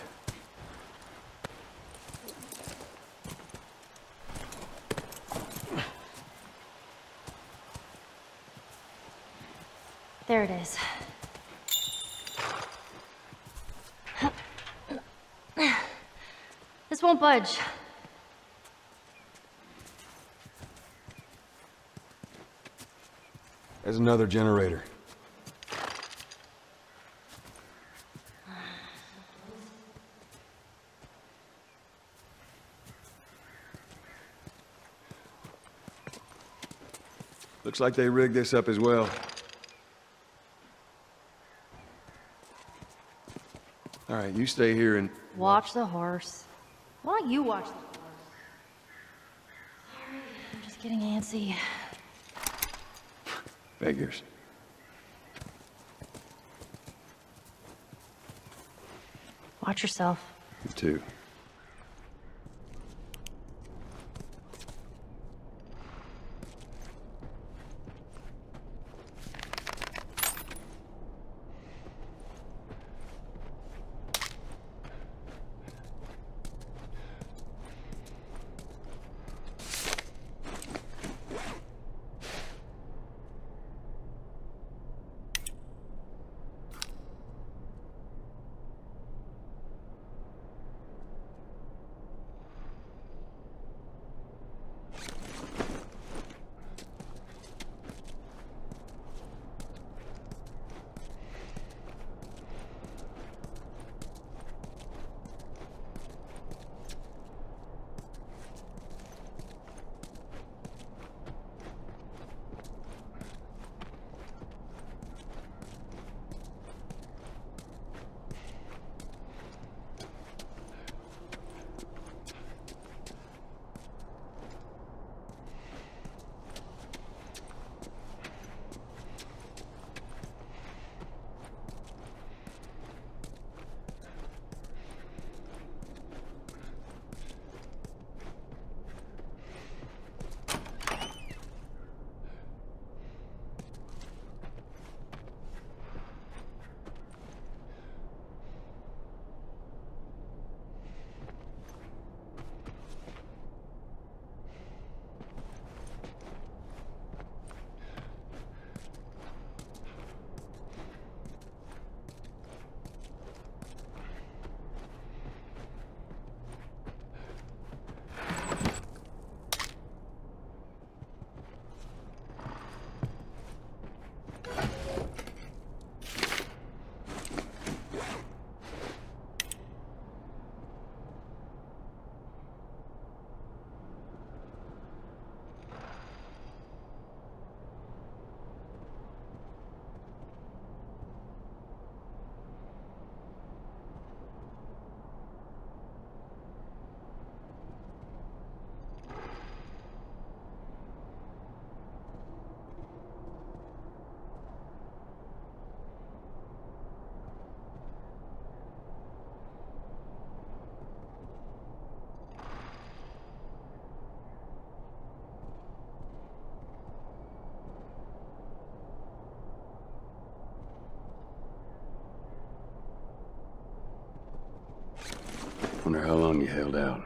There it is. This won't budge. There's another generator. Looks like they rigged this up as well. All right, you stay here and... Watch the horse. Why don't you watch the horse? Sorry, I'm just getting antsy. Figures. Watch yourself. You too. How long you held out.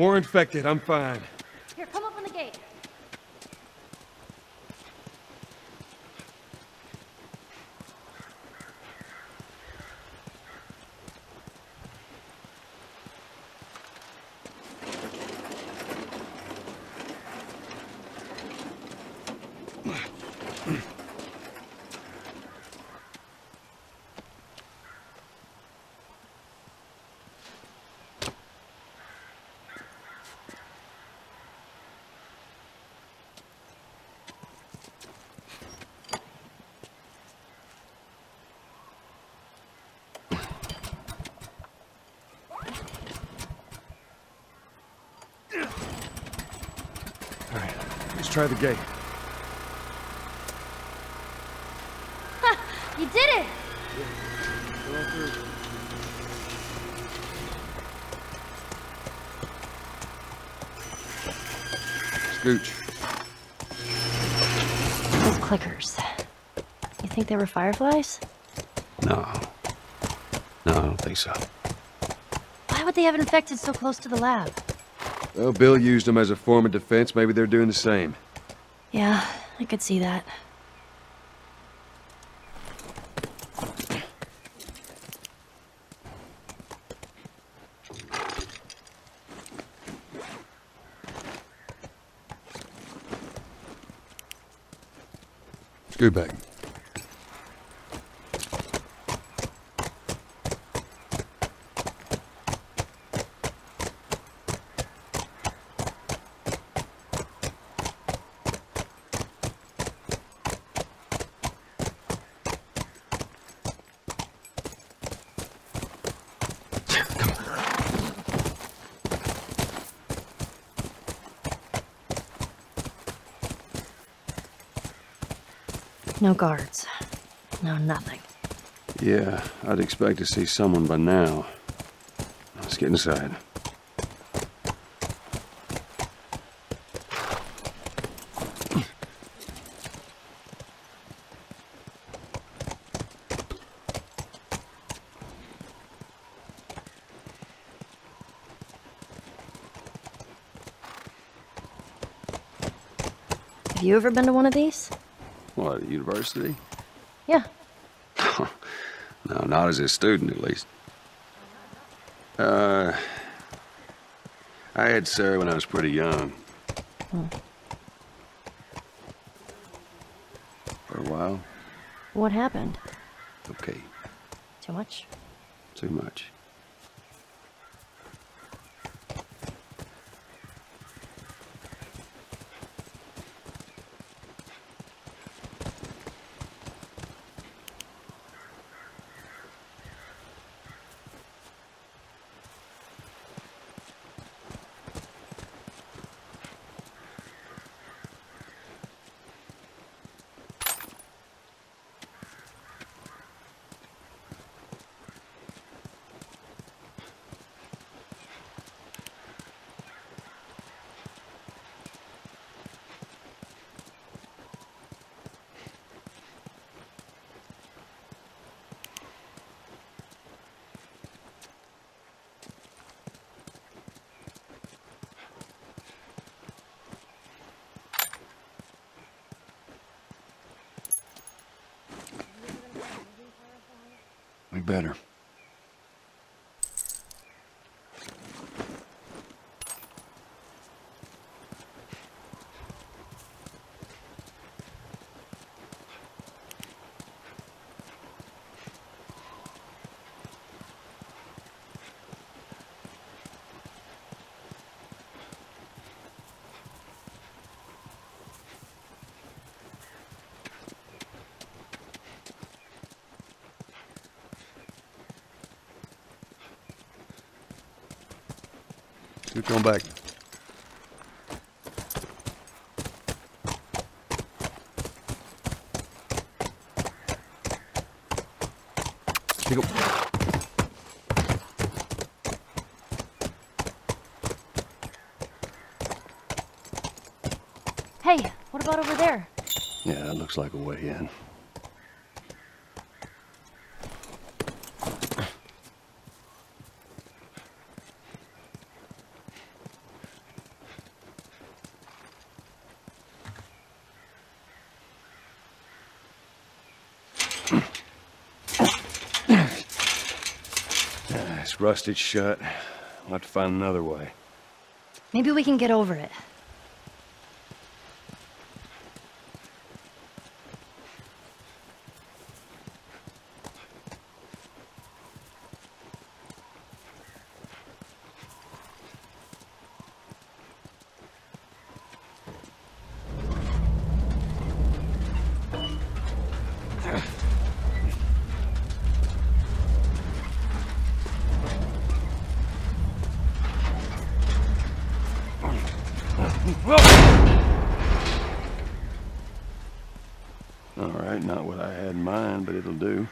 More infected. I'm fine. Here, come open the gate. All right, let's try the gate. You did it! Scooch. Those clickers. You think they were fireflies? No. No, I don't think so. Why would they have infected so close to the lab? Well, Bill used them as a form of defense. Maybe they're doing the same. Yeah, I could see that. Go back. No guards. No nothing. Yeah, I'd expect to see someone by now. Let's get inside. Have you ever been to one of these? What, university? Yeah. No, not as a student, at least. Uh, I had Sarah when I was pretty young. Hmm. For a while. What happened? Okay, Too much? too much. We better. Keep going back. Hey, what about over there? Yeah, that looks like a way in. Ah, It's rusted shut. I'll have to find another way. Maybe we can get over it. All right, not what I had in mind, but it'll do.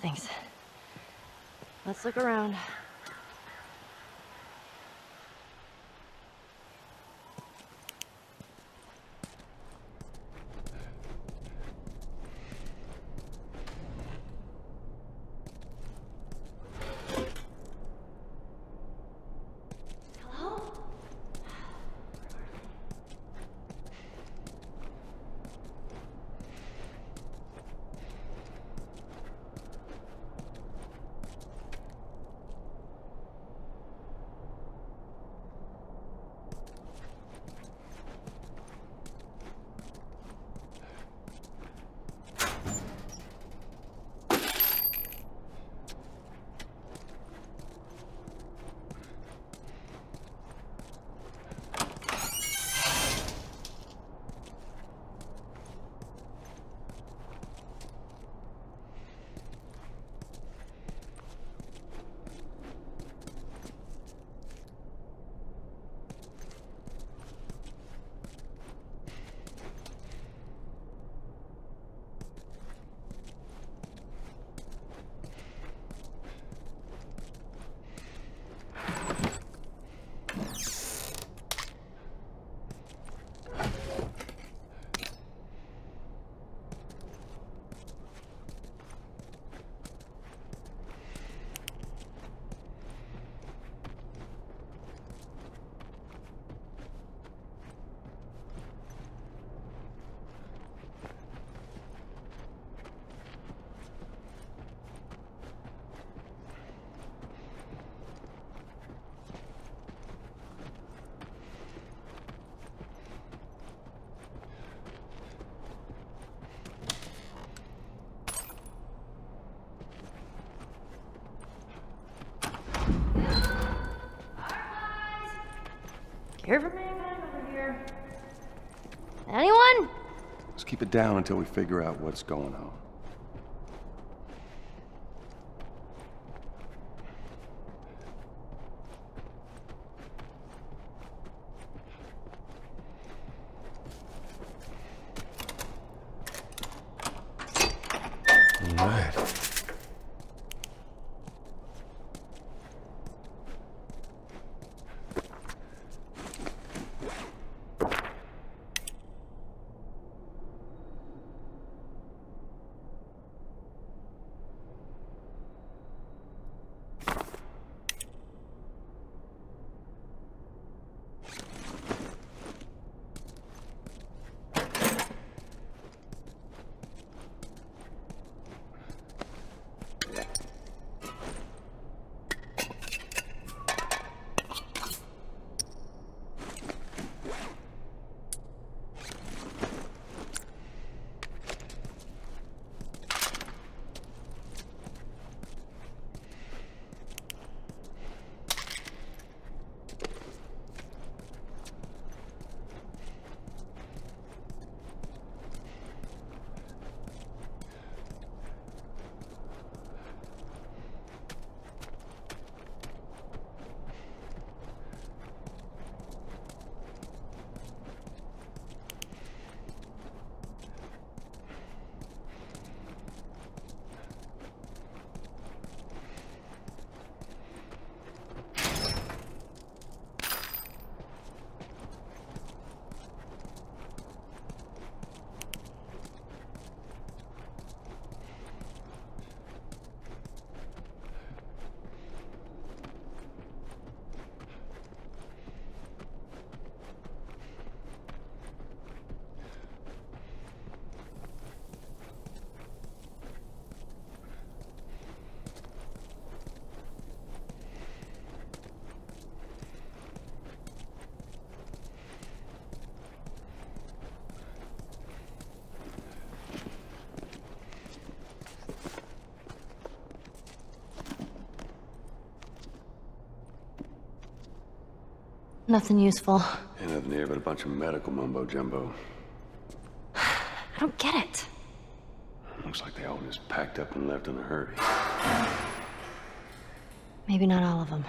Thanks. Let's look around. Careful, man, over here. Anyone? Let's keep it down until we figure out what's going on. Nothing useful. Ain't nothing here but a bunch of medical mumbo jumbo. I don't get it. Looks like they all just packed up and left in a hurry. Maybe not all of them.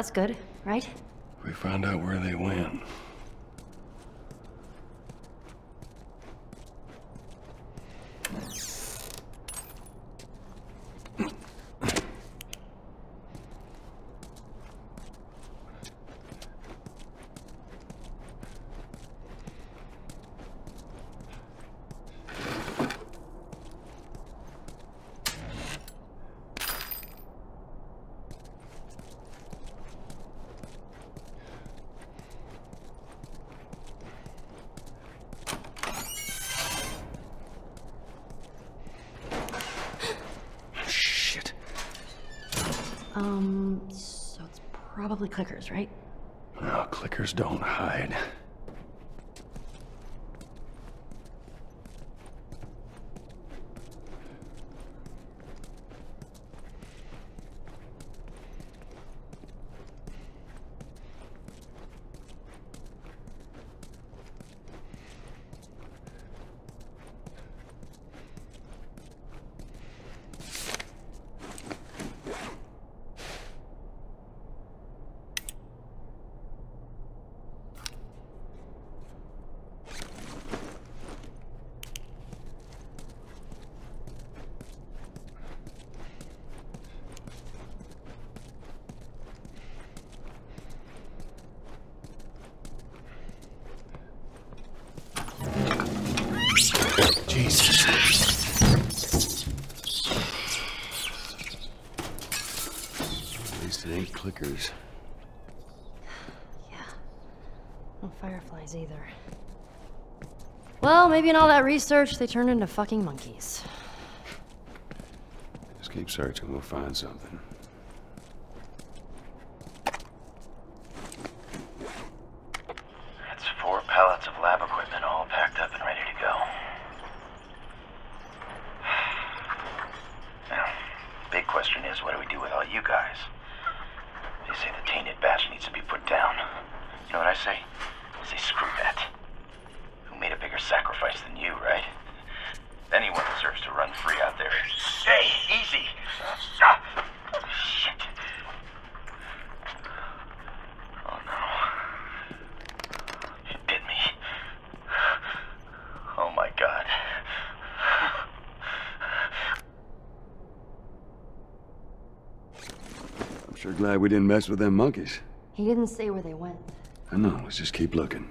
That's good, right? We found out where they went. Shit. Um, so it's probably clickers, right? No, clickers don't hide. maybe in all that research, they turned into fucking monkeys. Just keep searching, we'll find something. we didn't mess with them monkeys. He didn't say where they went. I know, let's just keep looking.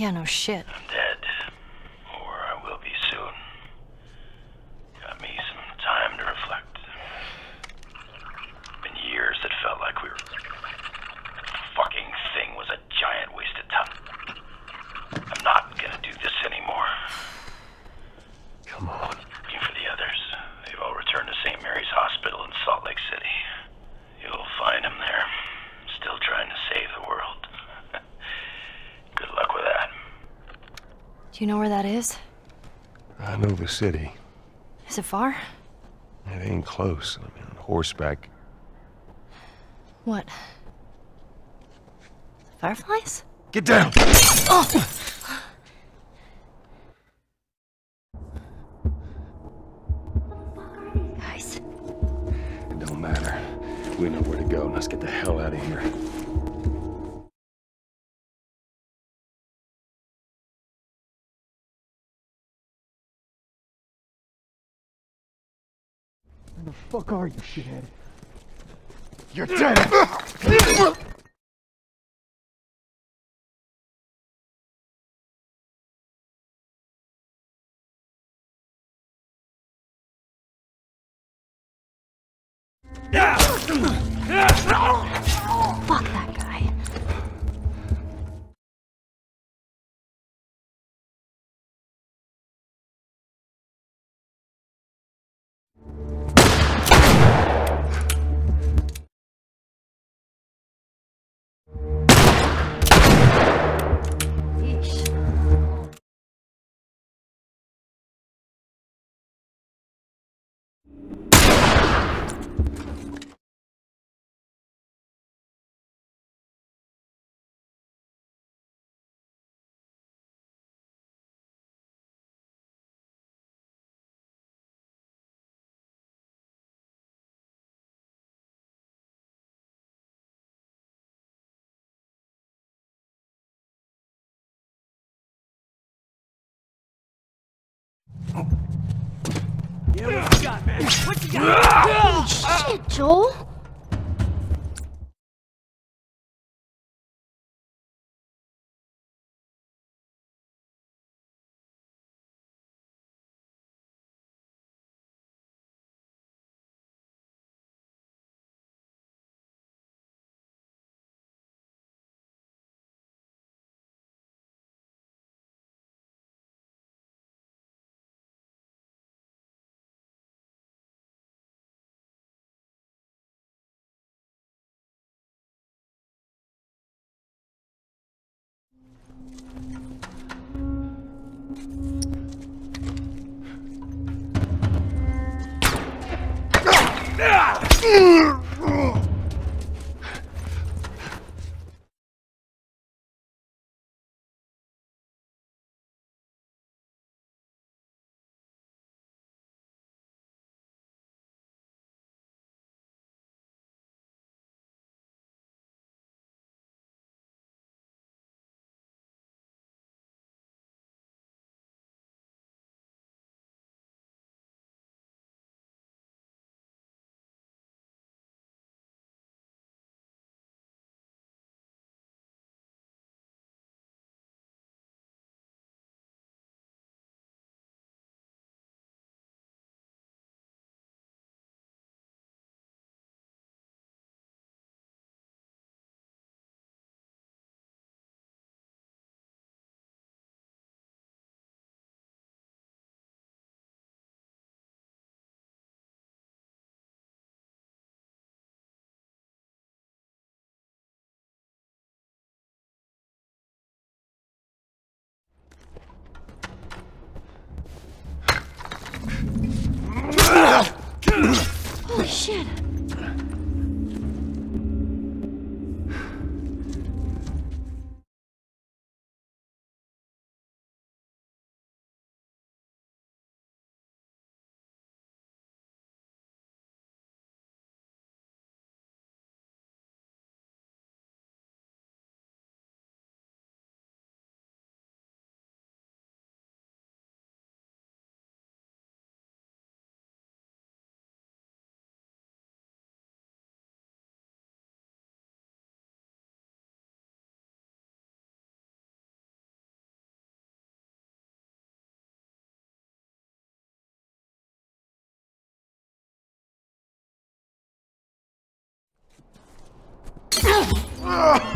Yeah, no shit. You know where that is? I know the city. Is it far? It ain't close. I mean, on horseback. What? Fireflies? Get down! oh! fuck are you, shithead? You're dead! Yeah, what you got, man? What you got? Shit, Ah!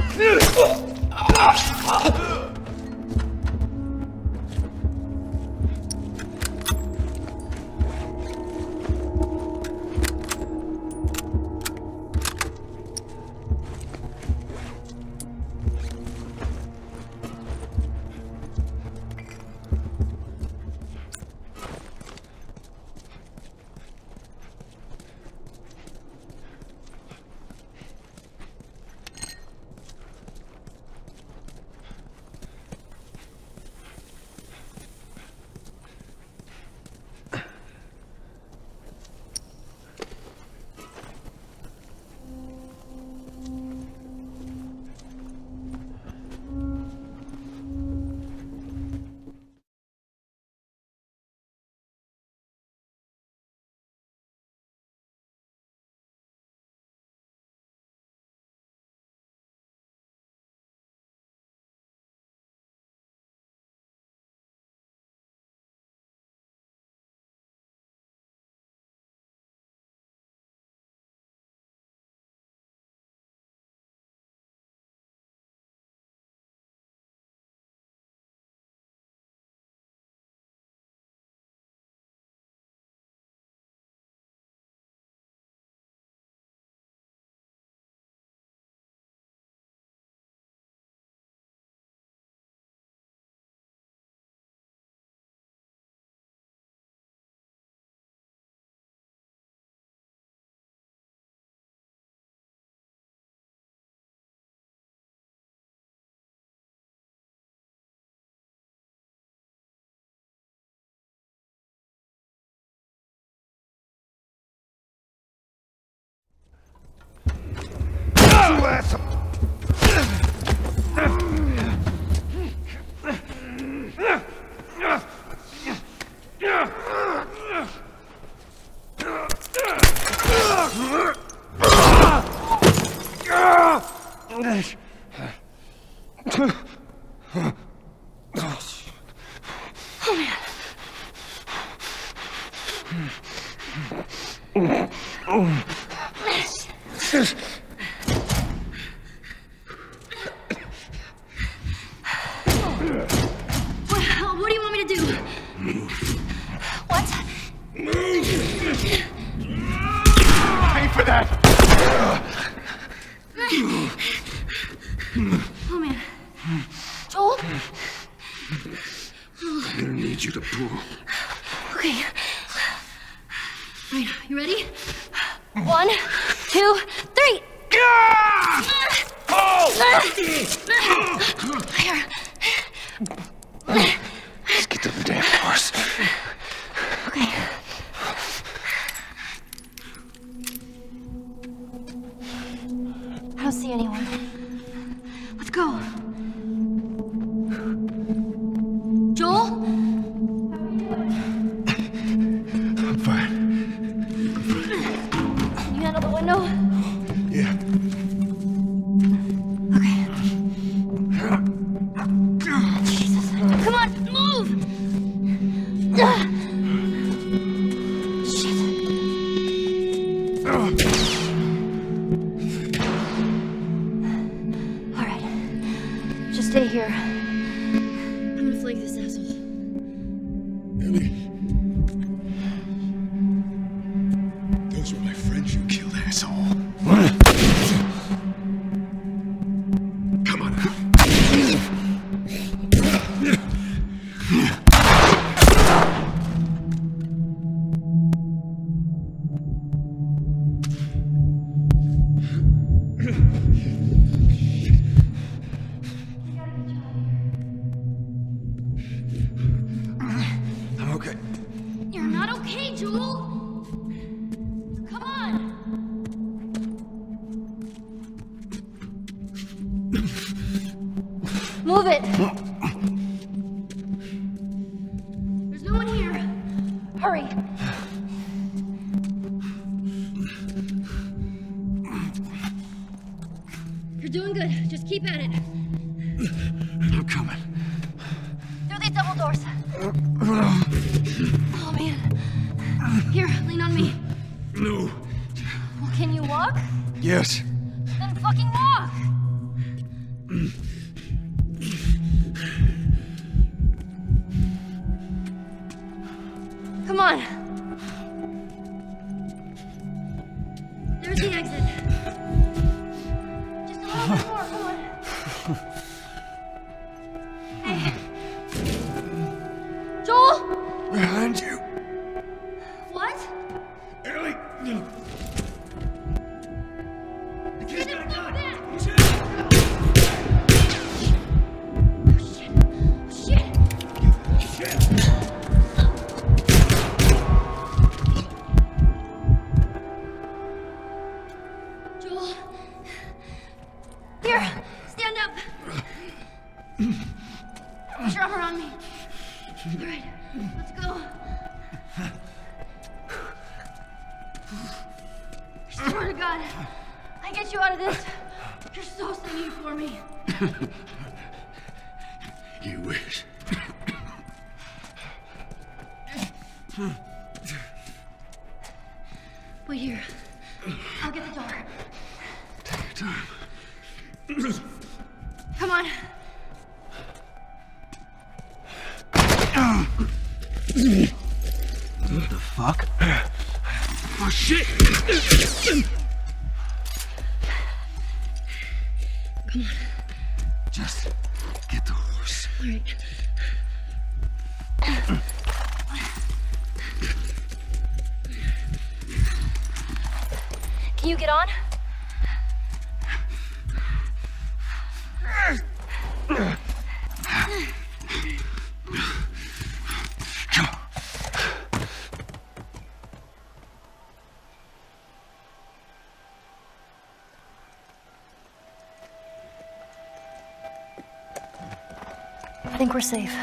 think we're safe.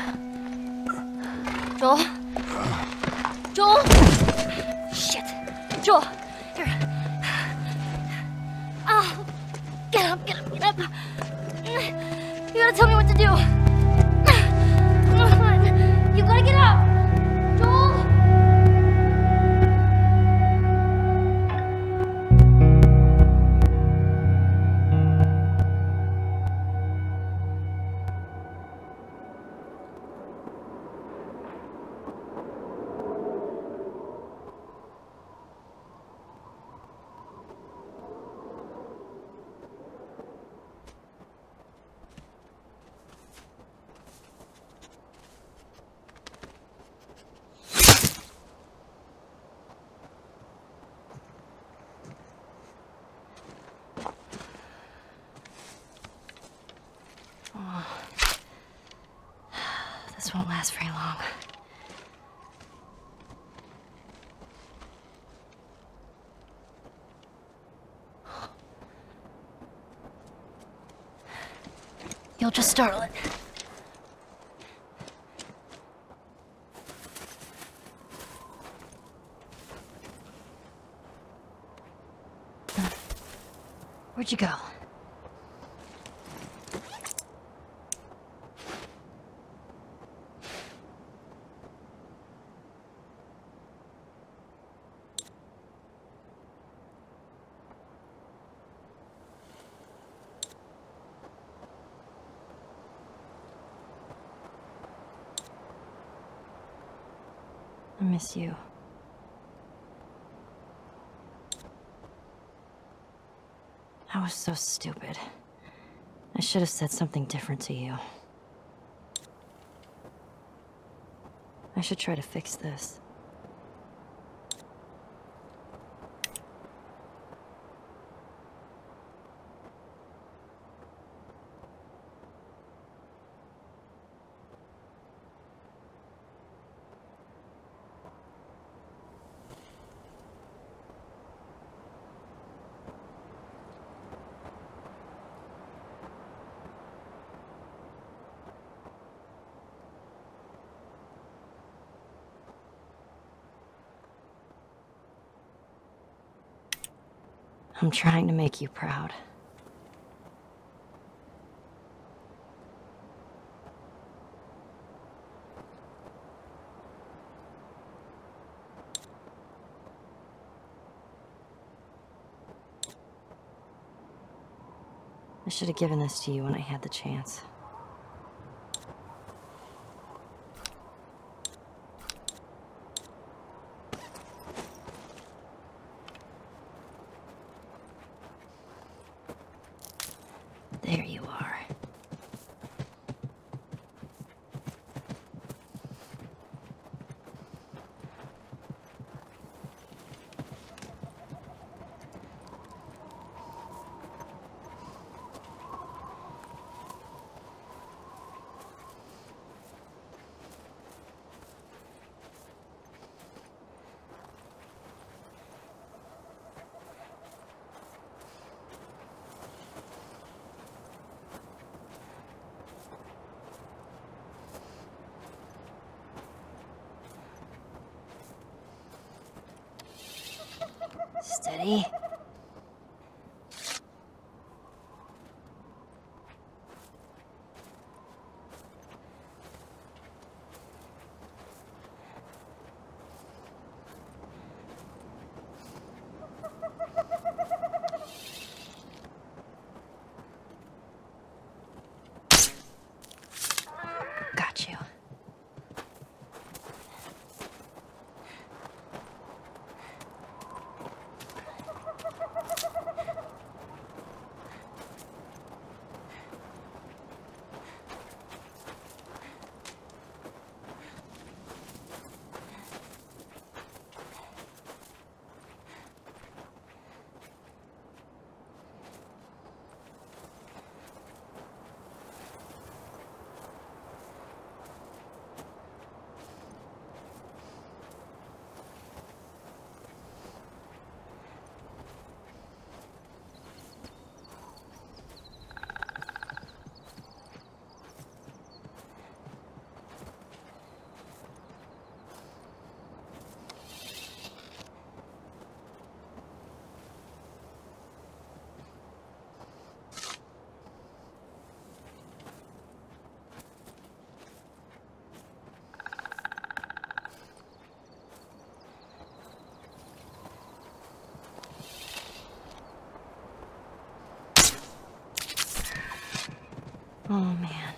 Joel? Joel? Shit. Joel, here. Oh, get up, get up, get up. You gotta tell me what to do. Come on. You gotta get up. Joel! Just startle it. Where'd you go? I you. I was so stupid. I should have said something different to you. I should try to fix this. I'm trying to make you proud. I should have given this to you when I had the chance. Oh, man.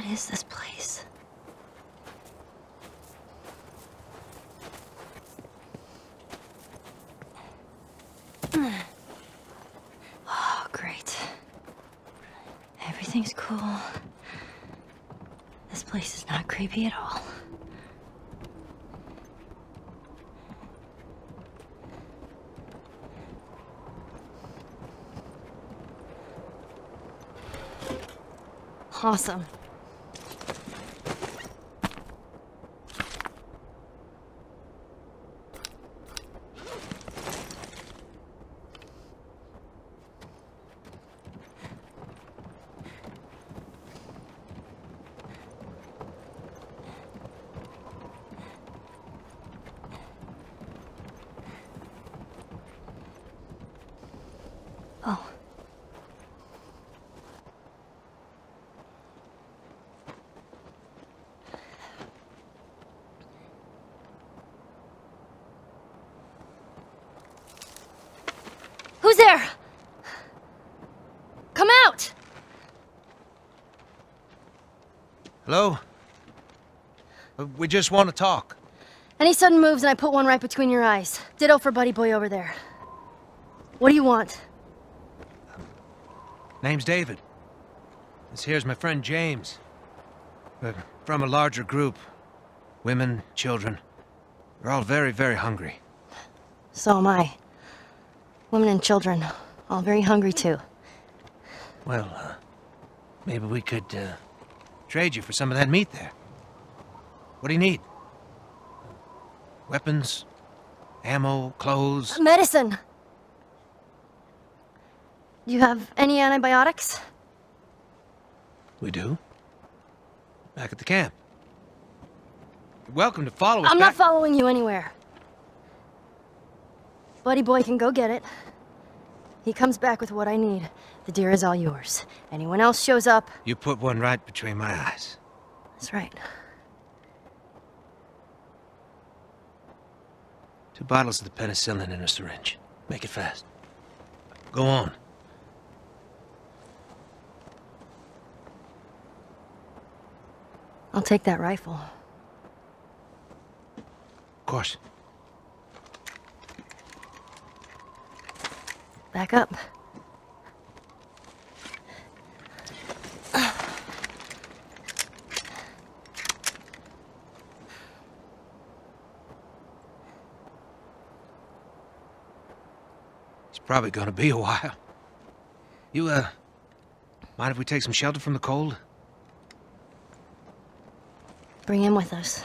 What is this place? Oh, great. Everything's cool. This place is not creepy at all. Awesome. Oh. Who's there? Come out! Hello? Uh, We just want to talk. Any sudden moves and I put one right between your eyes. Ditto for Buddy Boy over there. What do you want? Name's David. This here's my friend James. We're from a larger group. Women, children. We're all very, very hungry. So am I. Women and children, all very hungry too. Well, uh, maybe we could, uh, trade you for some of that meat there. What do you need? Weapons? Ammo? Clothes? Uh, medicine! Do you have any antibiotics? We do. Back at the camp. You're welcome to follow us I'm not following you anywhere. Buddy Boy can go get it. He comes back with what I need. The deer is all yours. Anyone else shows up, You put one right between my eyes. that's right. Two bottles of the penicillin in a syringe. Make it fast. Go on. I'll take that rifle. Of course. Back up. It's probably gonna be a while. You, uh, mind if we take some shelter from the cold? Bring him with us.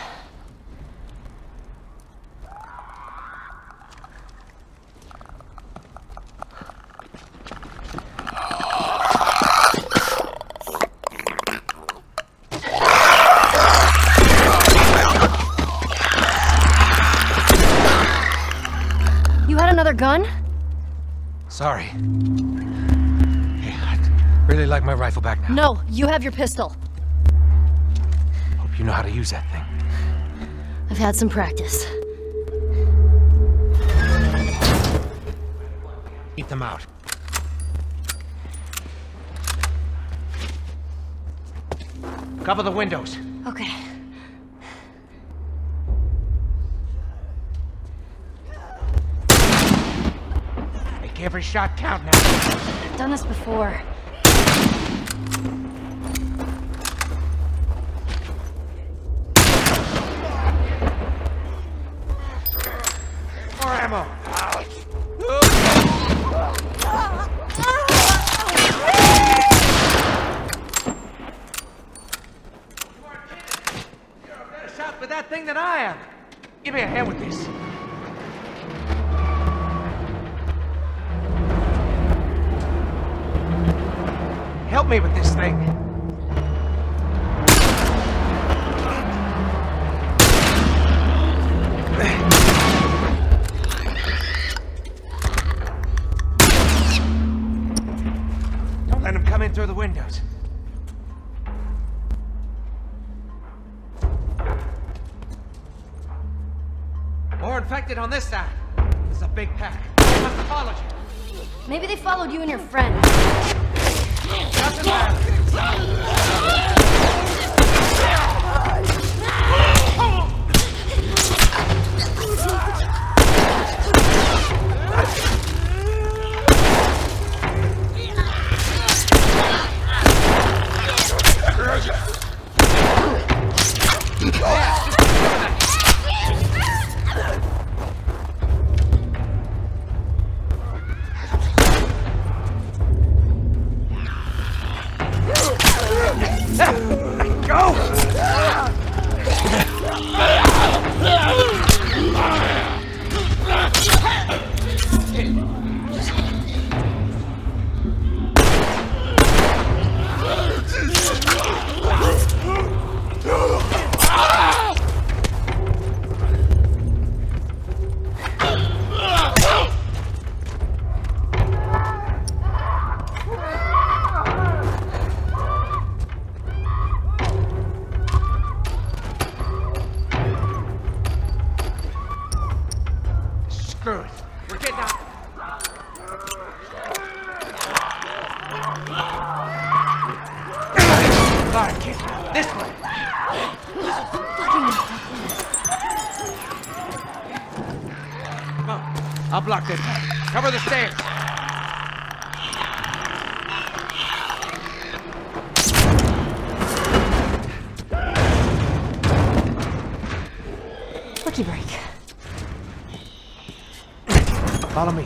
You have your pistol. Hope you know how to use that thing. I've had some practice. Keep them out. Cover the windows. Okay. Make every shot count now. I've Done this before.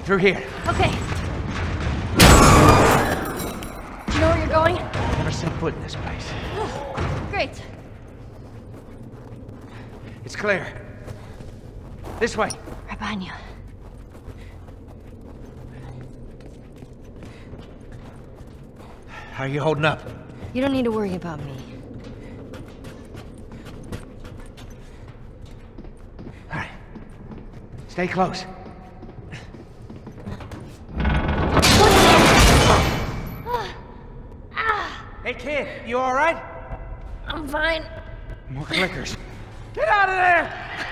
Through here. Okay. You know where you're going? Never set foot in this place. Great. It's clear. This way. Right behind you. How are you holding up? You don't need to worry about me. All right. Stay close. Hey, kid, you all right? I'm fine. More clickers. Get out of there!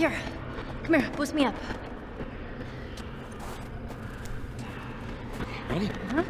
Here. Come here. Boost me up. Ready? You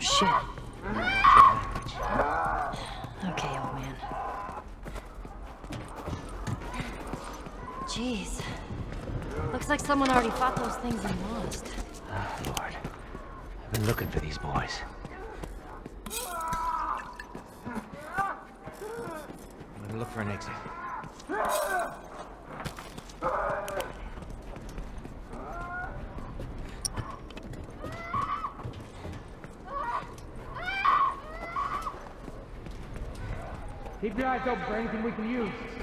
Oh, shit. Okay, old man. Jeez. Looks like someone already fought those things and lost. Oh, Lord. I've been looking for these boys. I'm gonna look for an exit. Eyes for anything we can use.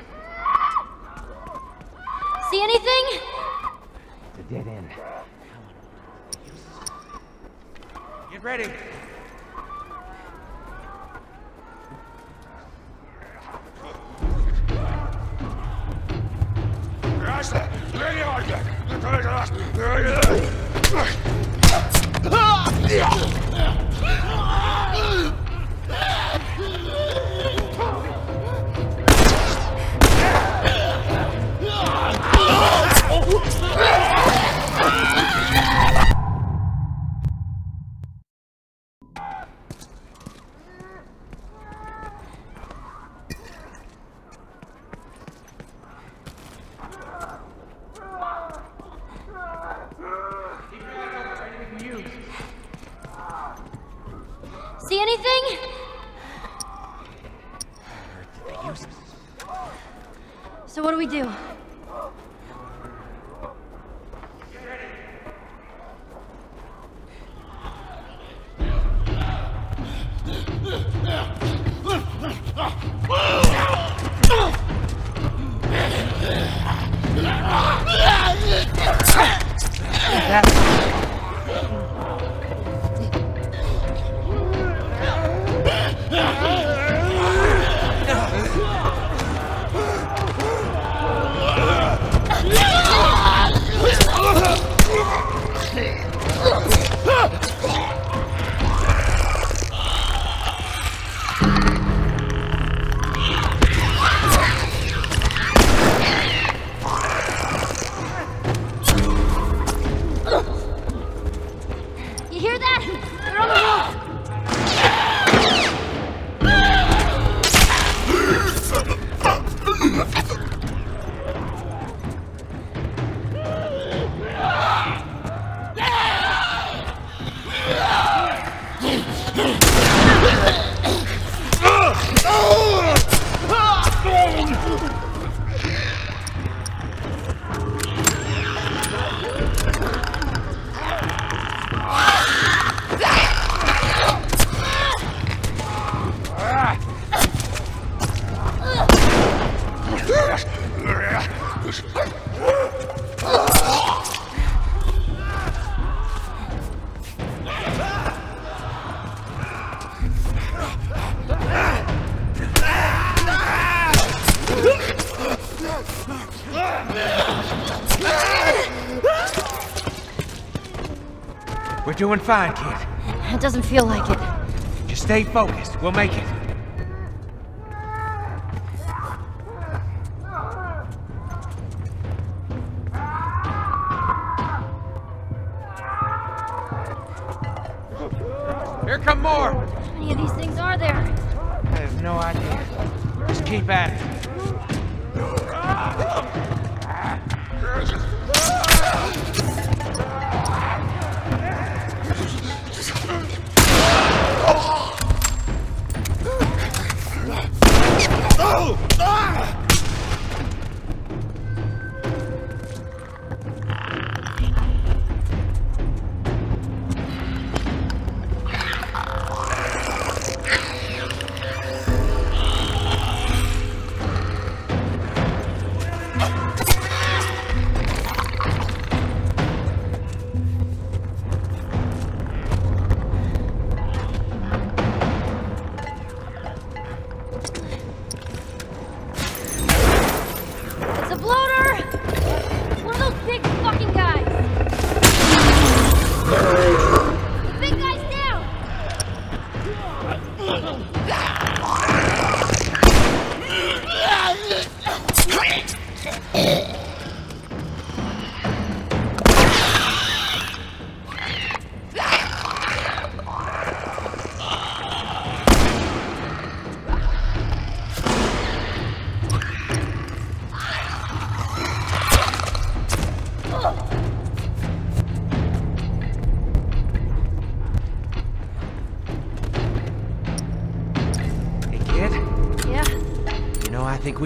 Doing fine, kid. It doesn't feel like it. Just stay focused. We'll make it.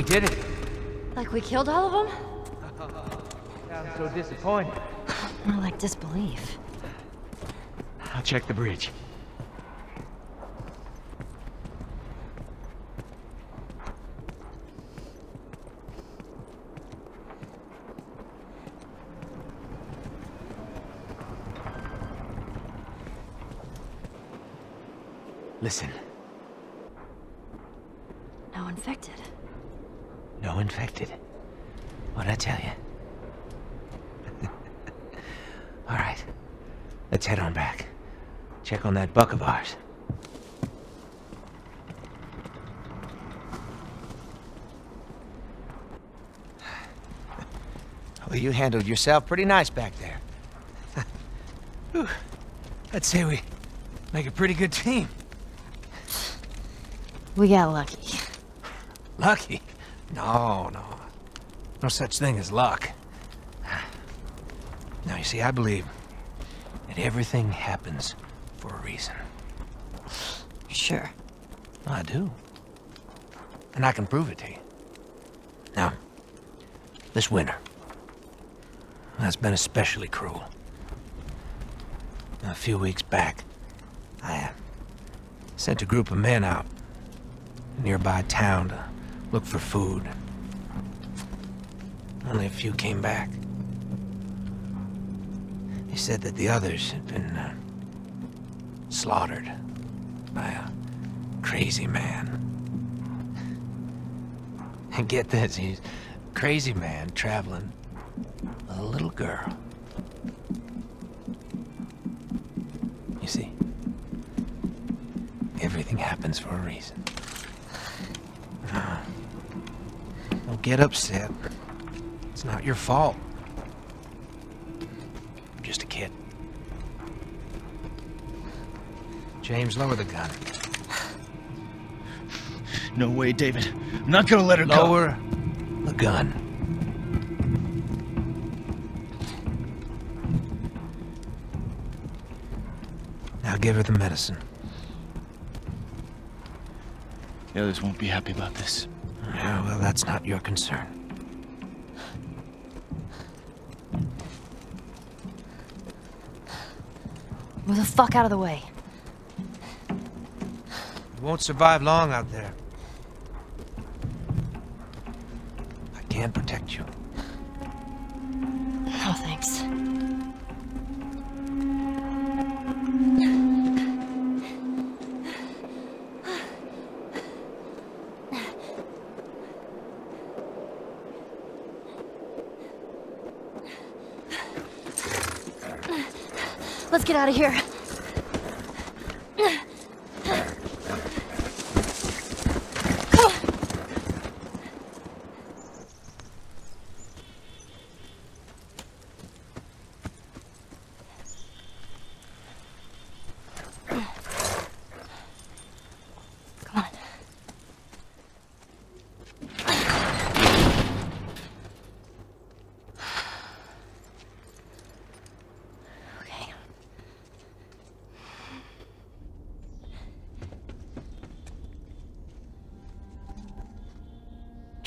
We did it. like we killed all of them? Sounds so disappointed. More like disbelief. I'll check the bridge. Listen, No infected. no infected. What'd I tell you? Let's head on back. Check on that buck of ours. Well, you handled yourself pretty nice back there. I'd say we make a pretty good team. We got lucky. Lucky? No, no. No such thing as luck. Now, you see, I believe that everything happens for a reason. Sure. I do. And I can prove it to you. Now, this winter, that's been especially cruel. A few weeks back, I uh, sent a group of men out a nearby town to look for food. Only a few came back. They said that the others had been uh, slaughtered crazy man. And get this, he's crazy man traveling with a little girl. You see, everything happens for a reason. Uh, don't get upset. It's not your fault. I'm just a kid. James, lower the gun. No way, David. I'm not gonna let her go. Lower the gun. Now give her the medicine. The others won't be happy about this. Yeah, well, that's not your concern. Move the fuck out of the way. You won't survive long out there. Can protect you. No, thanks. Let's get out of here.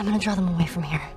I'm gonna draw them away from here.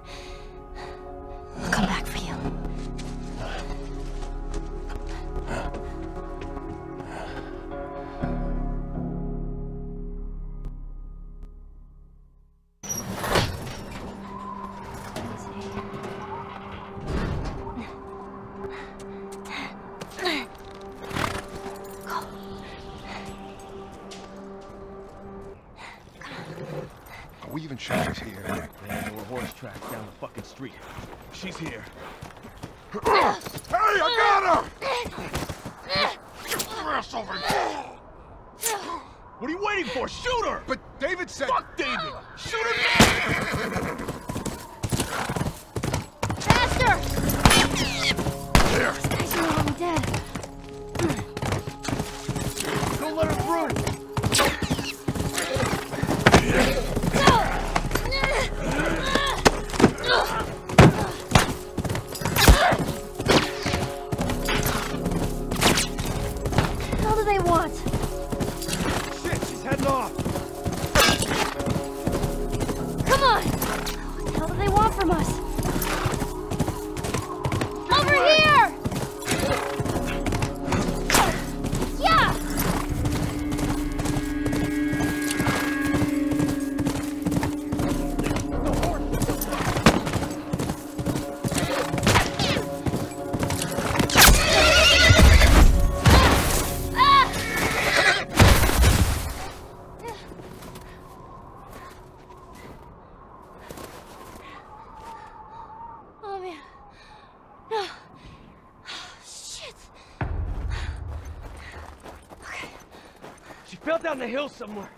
down the hill somewhere.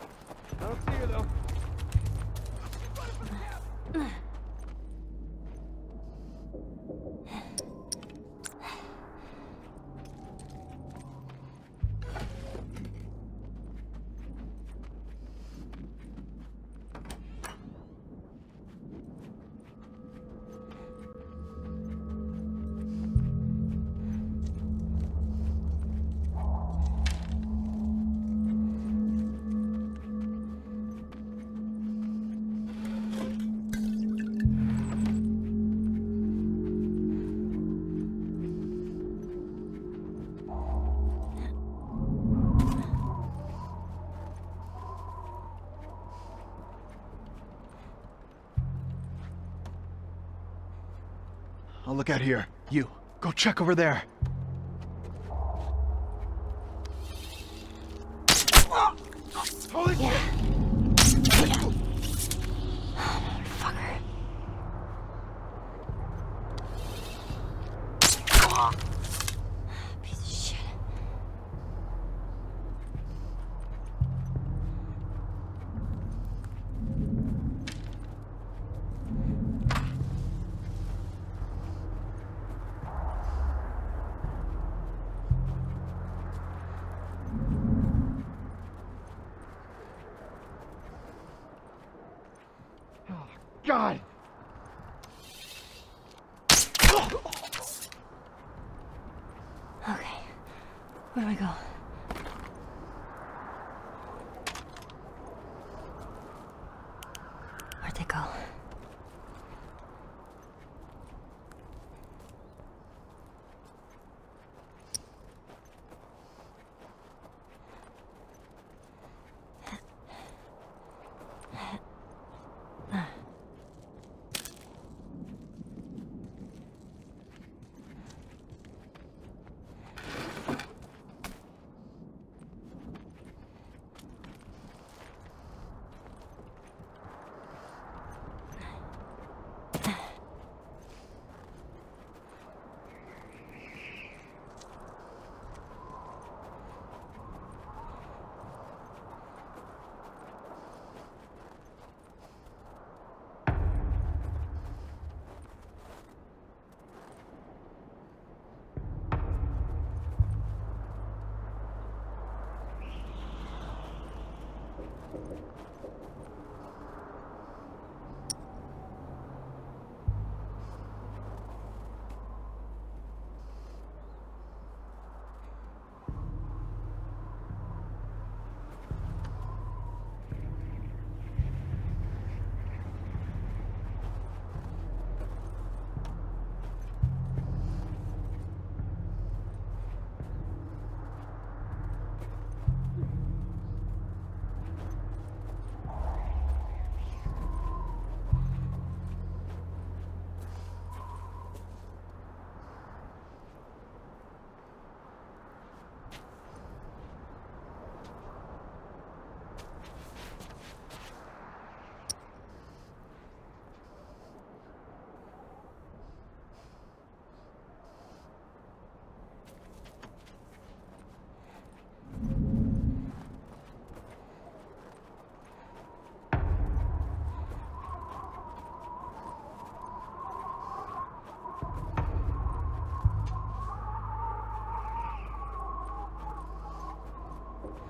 Look out here. You, go check over there.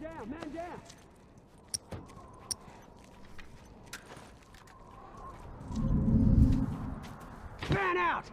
down, man down. Man out!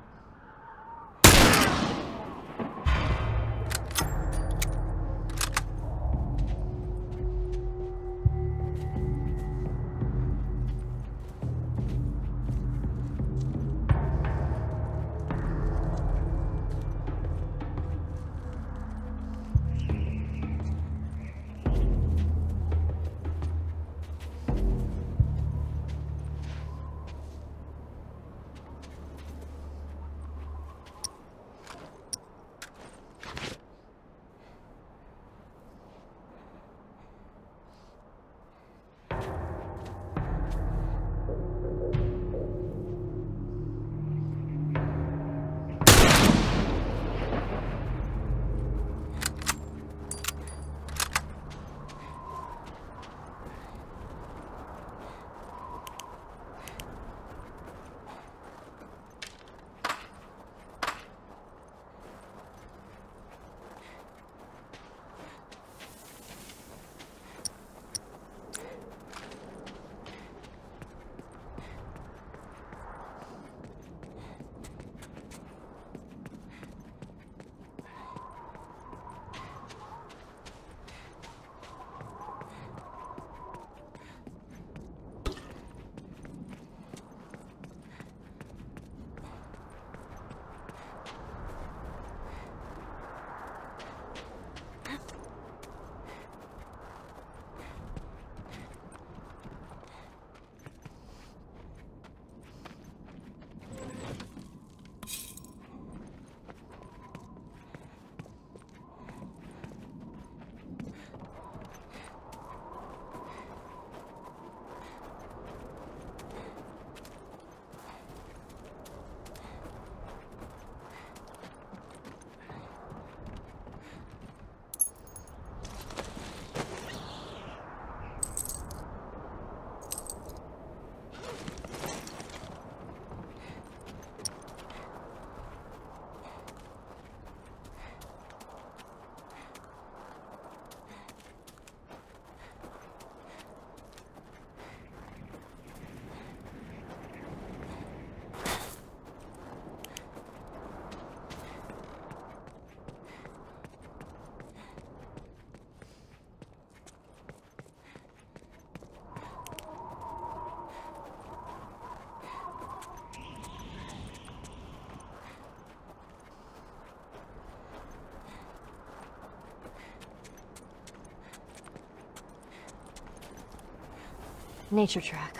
Nature track.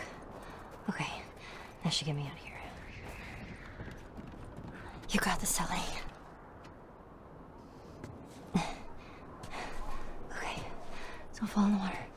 Okay, that should get me out of here. You got this, Ellie. Okay, don't fall in the water.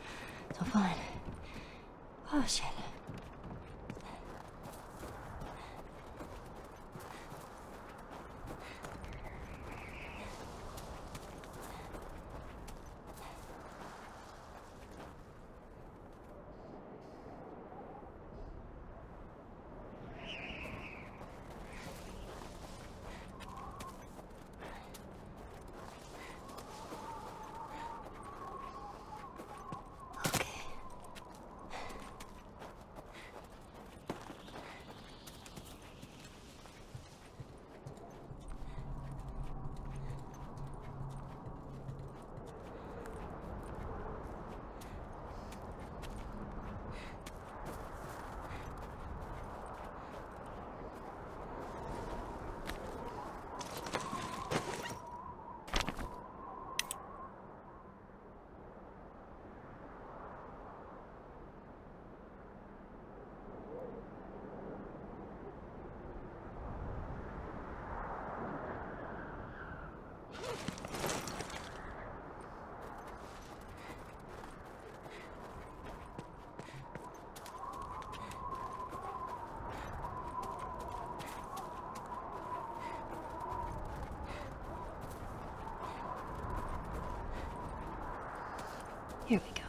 Here we go.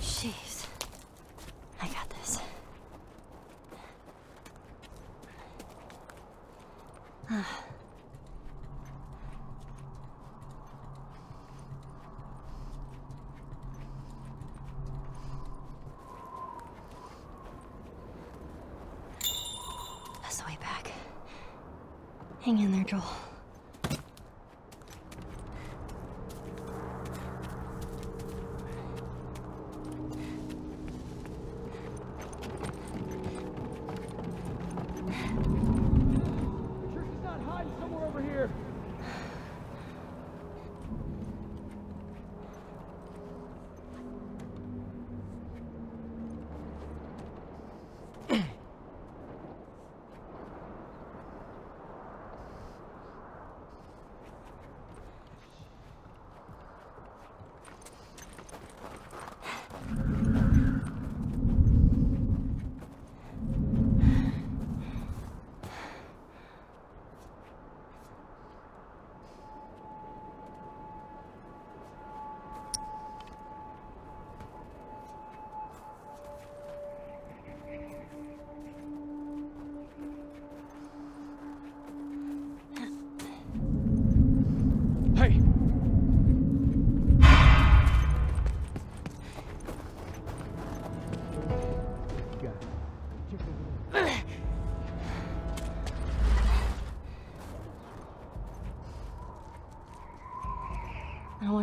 Jeez. I got this. Ah. That's the way back. Hang in there, Joel.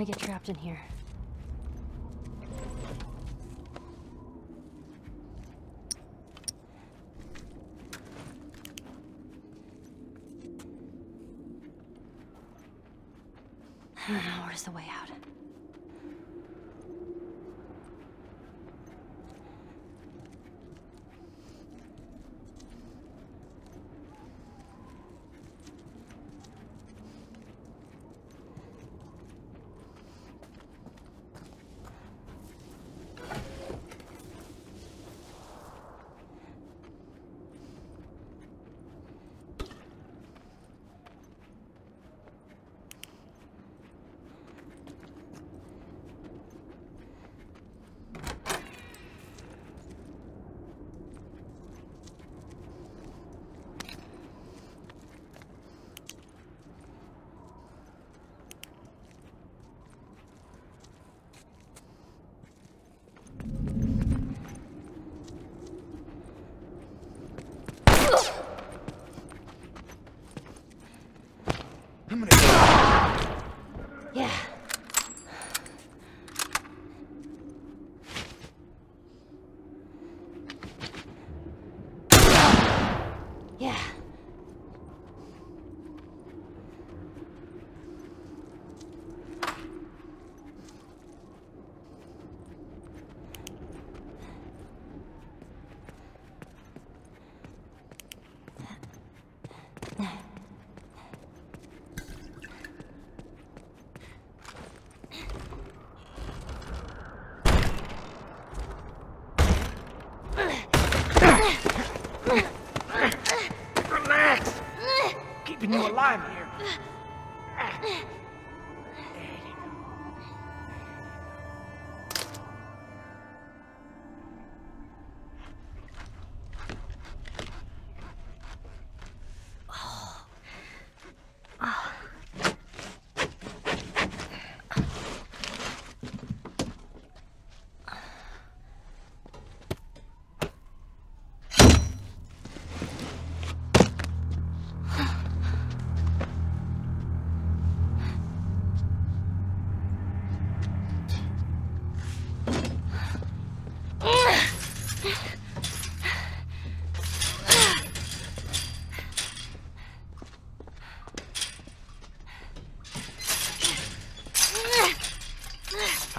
Get trapped in here. I don't know where's the way out. I'm gonna. Yeah. Yeah. Relax! Keeping you alive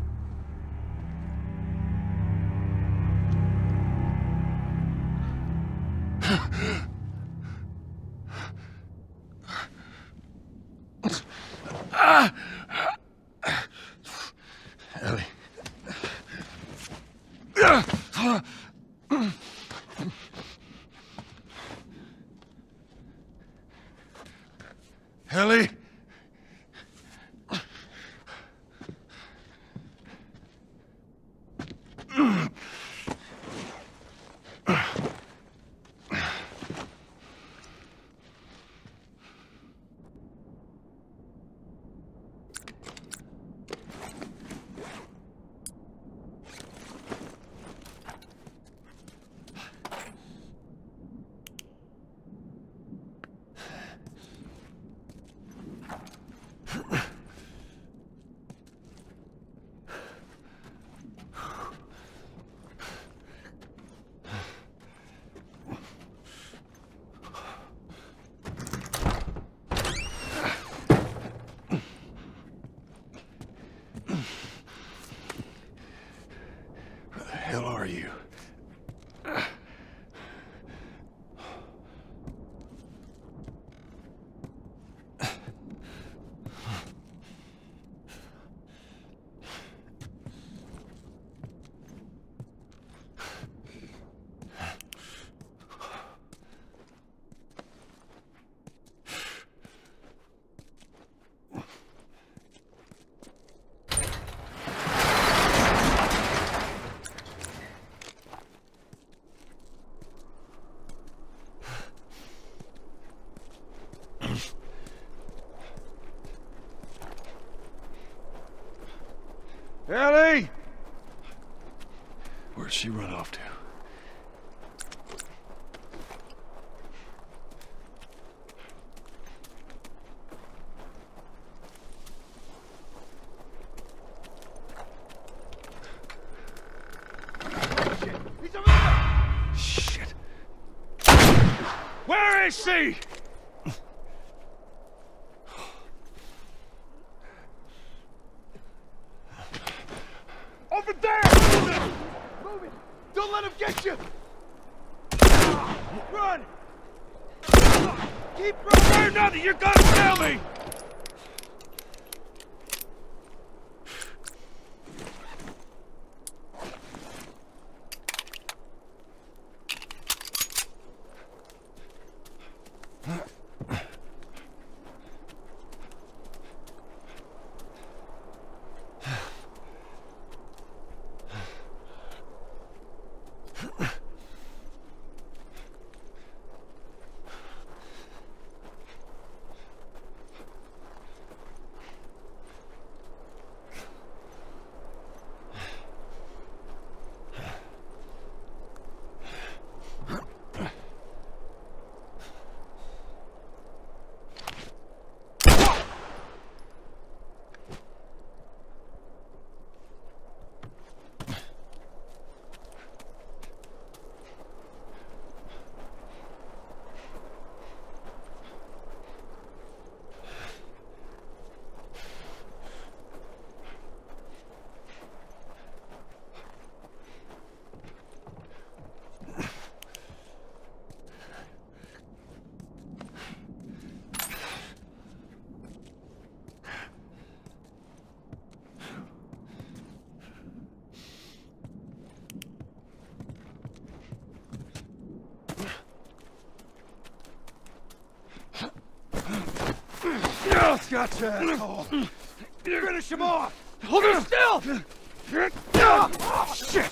Where is she? Over there! you! Run! Keep running! Or nothing! You're gonna kill me! Oh, gotcha, asshole. Finish him off! Hold him still! Shit!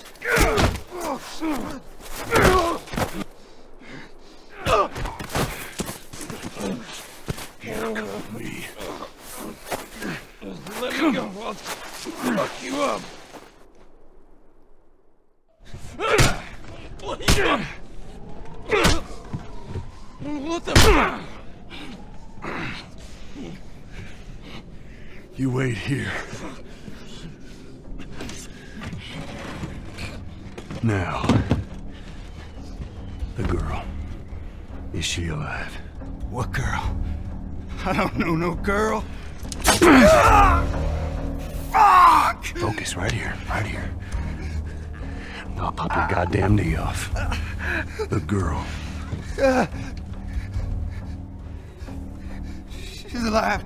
She's alive.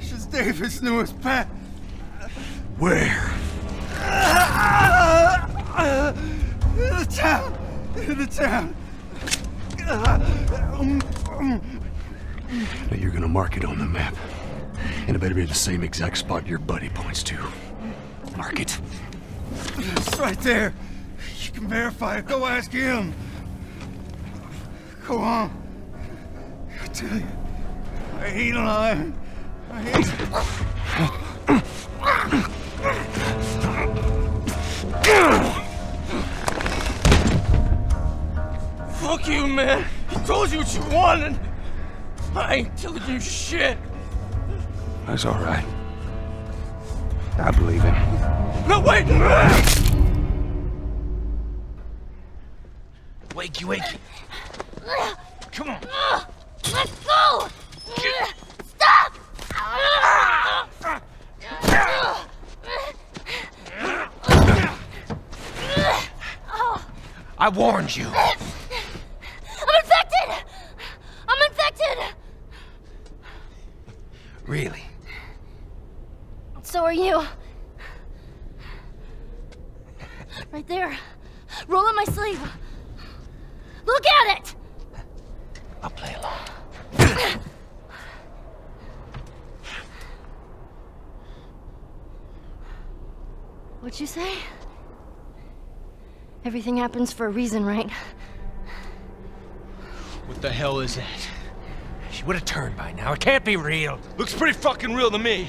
She's David's newest pet. Where? In the town. In the town. Um, um. Now you're gonna mark it on the map. And it better be the same exact spot your buddy points to. Mark it. It's right there. You can verify it. Go ask him. Go on. I tell you, I ain't lying. I ain't. Fuck you, man. He told you what you wanted. I ain't telling you shit. That's all right. I believe him. No, wait! Wakey, wakey. Come on. Let's go! Stop! I warned you. I'm infected! I'm infected! Really? So are you. Right there. Roll up my sleeve. Look at it! I'll play along. What'd you say? Everything happens for a reason, right? What the hell is that? She would have turned by now. It can't be real. Looks pretty fucking real to me.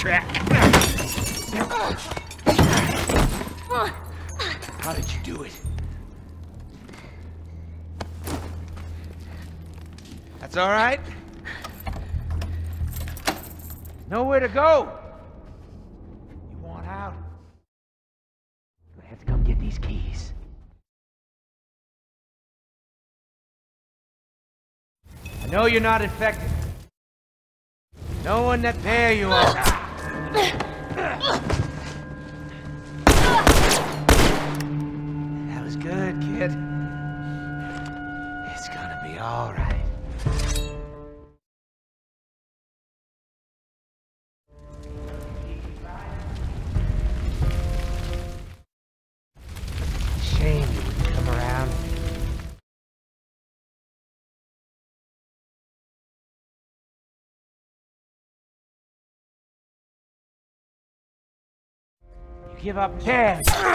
They're easy to track. How did you do it? That's all right. Nowhere to go. You want out? I have to come get these keys. I know you're not infected. No one that pair you are. That was good, kid. It's gonna be all give up chance.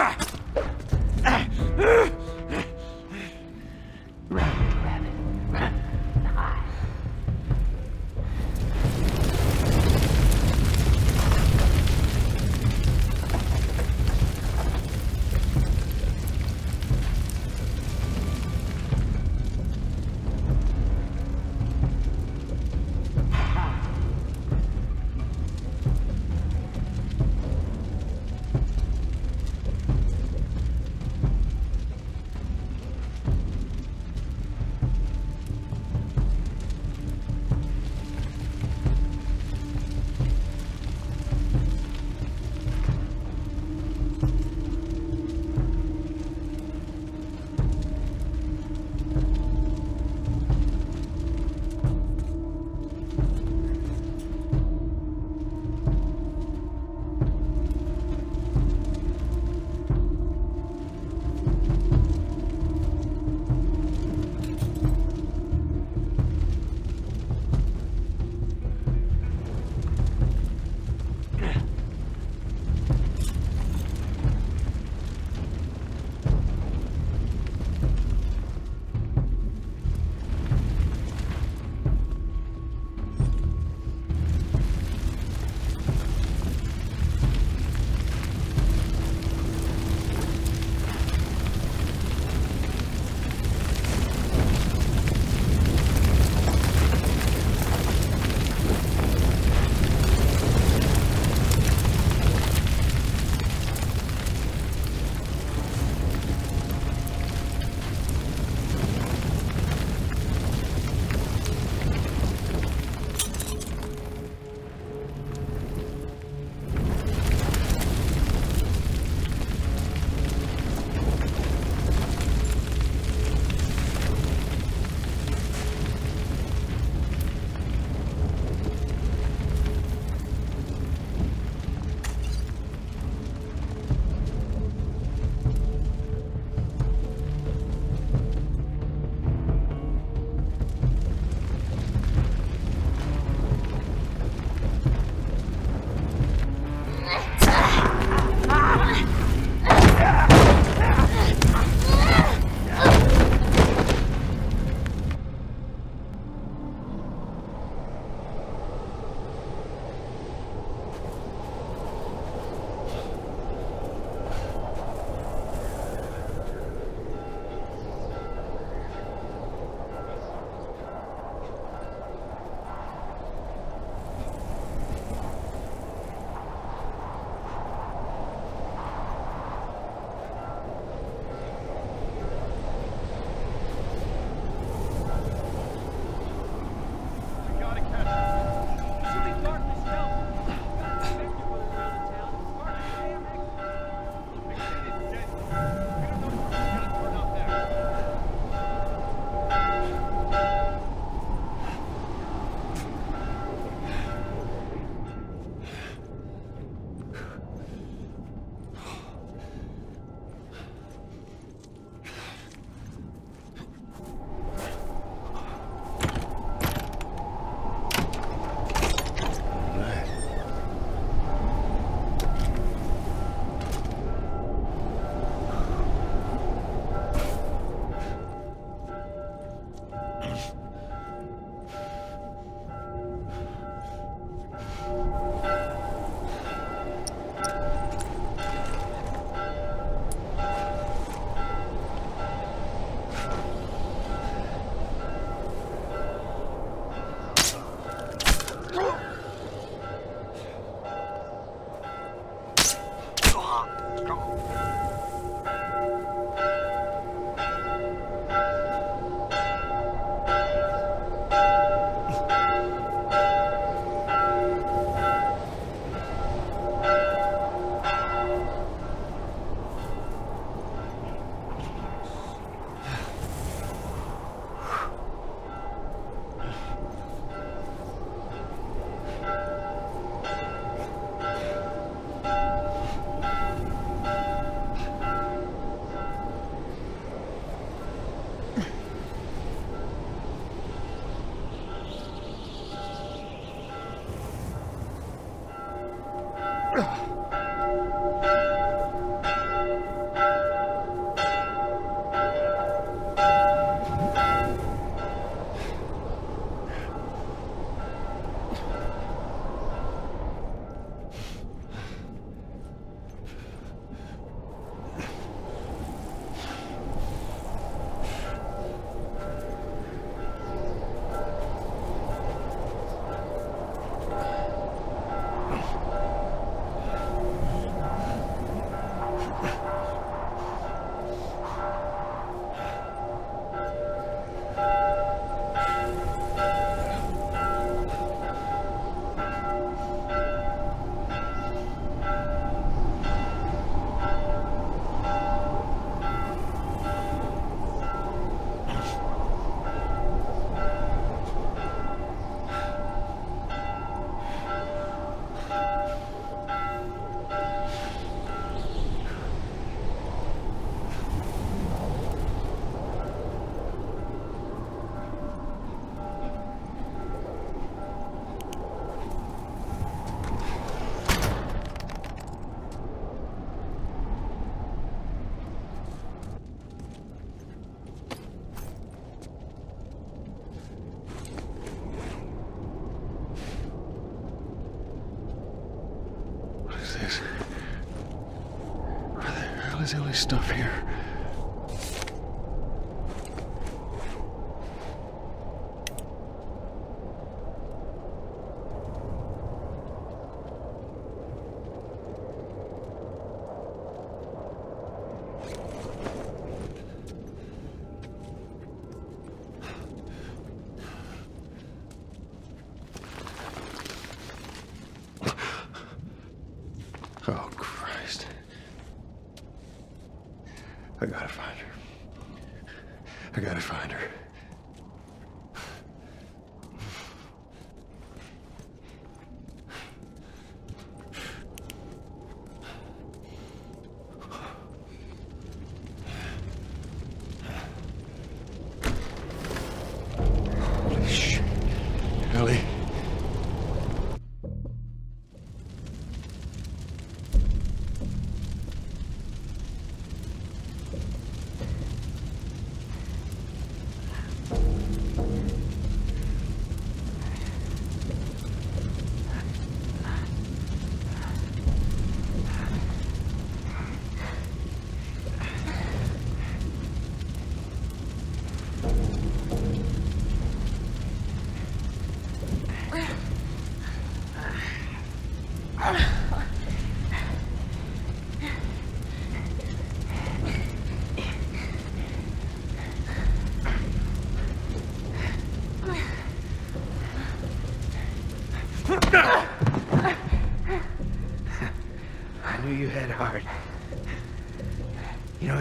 All this stuff here?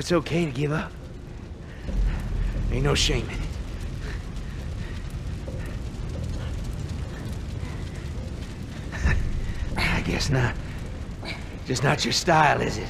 It's okay to give up. Ain't no shame in it. I guess not. Just not your style, is it?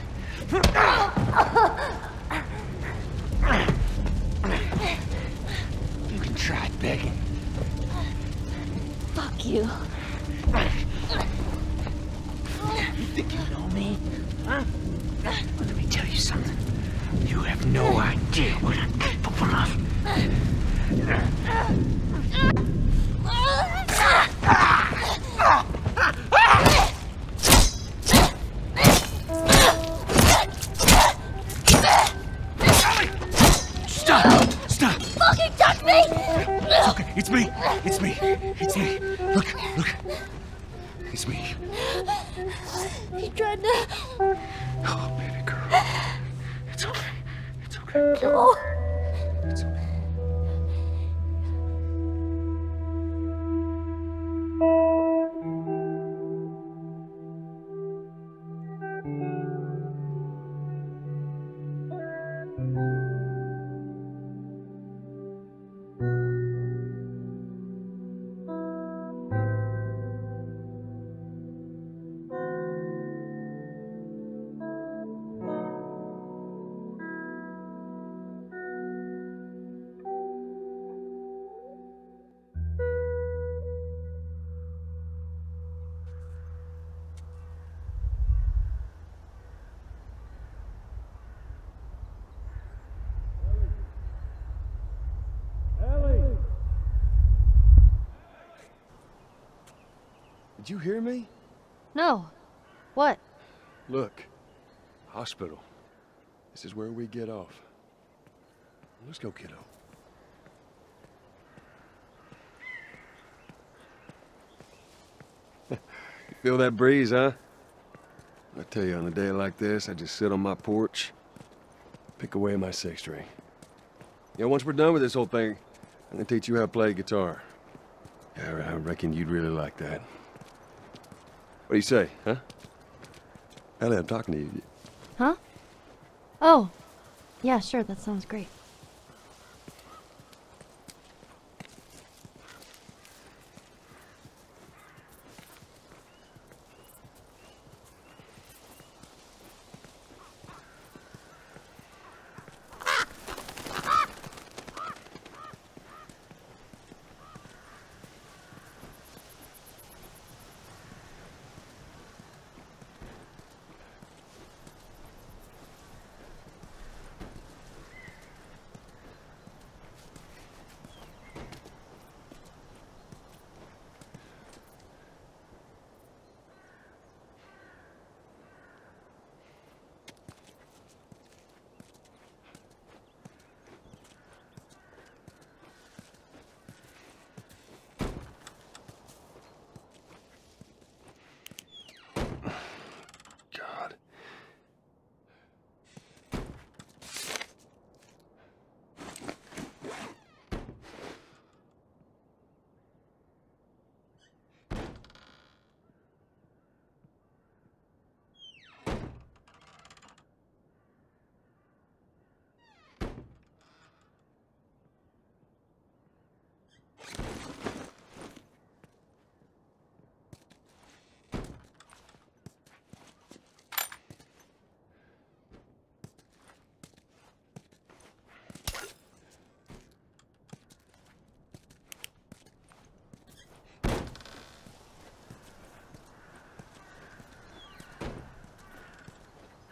You hear me? No. What? Look. Hospital. This is where we get off. Let's go, kiddo. feel that breeze, huh? I tell you, on a day like this, I just sit on my porch, pick away my six string. You know, once we're done with this whole thing, I'm gonna teach you how to play guitar. Yeah, I reckon you'd really like that. What do you say, huh? Ellie, I'm talking to you. Huh? Oh. Yeah, sure, that sounds great.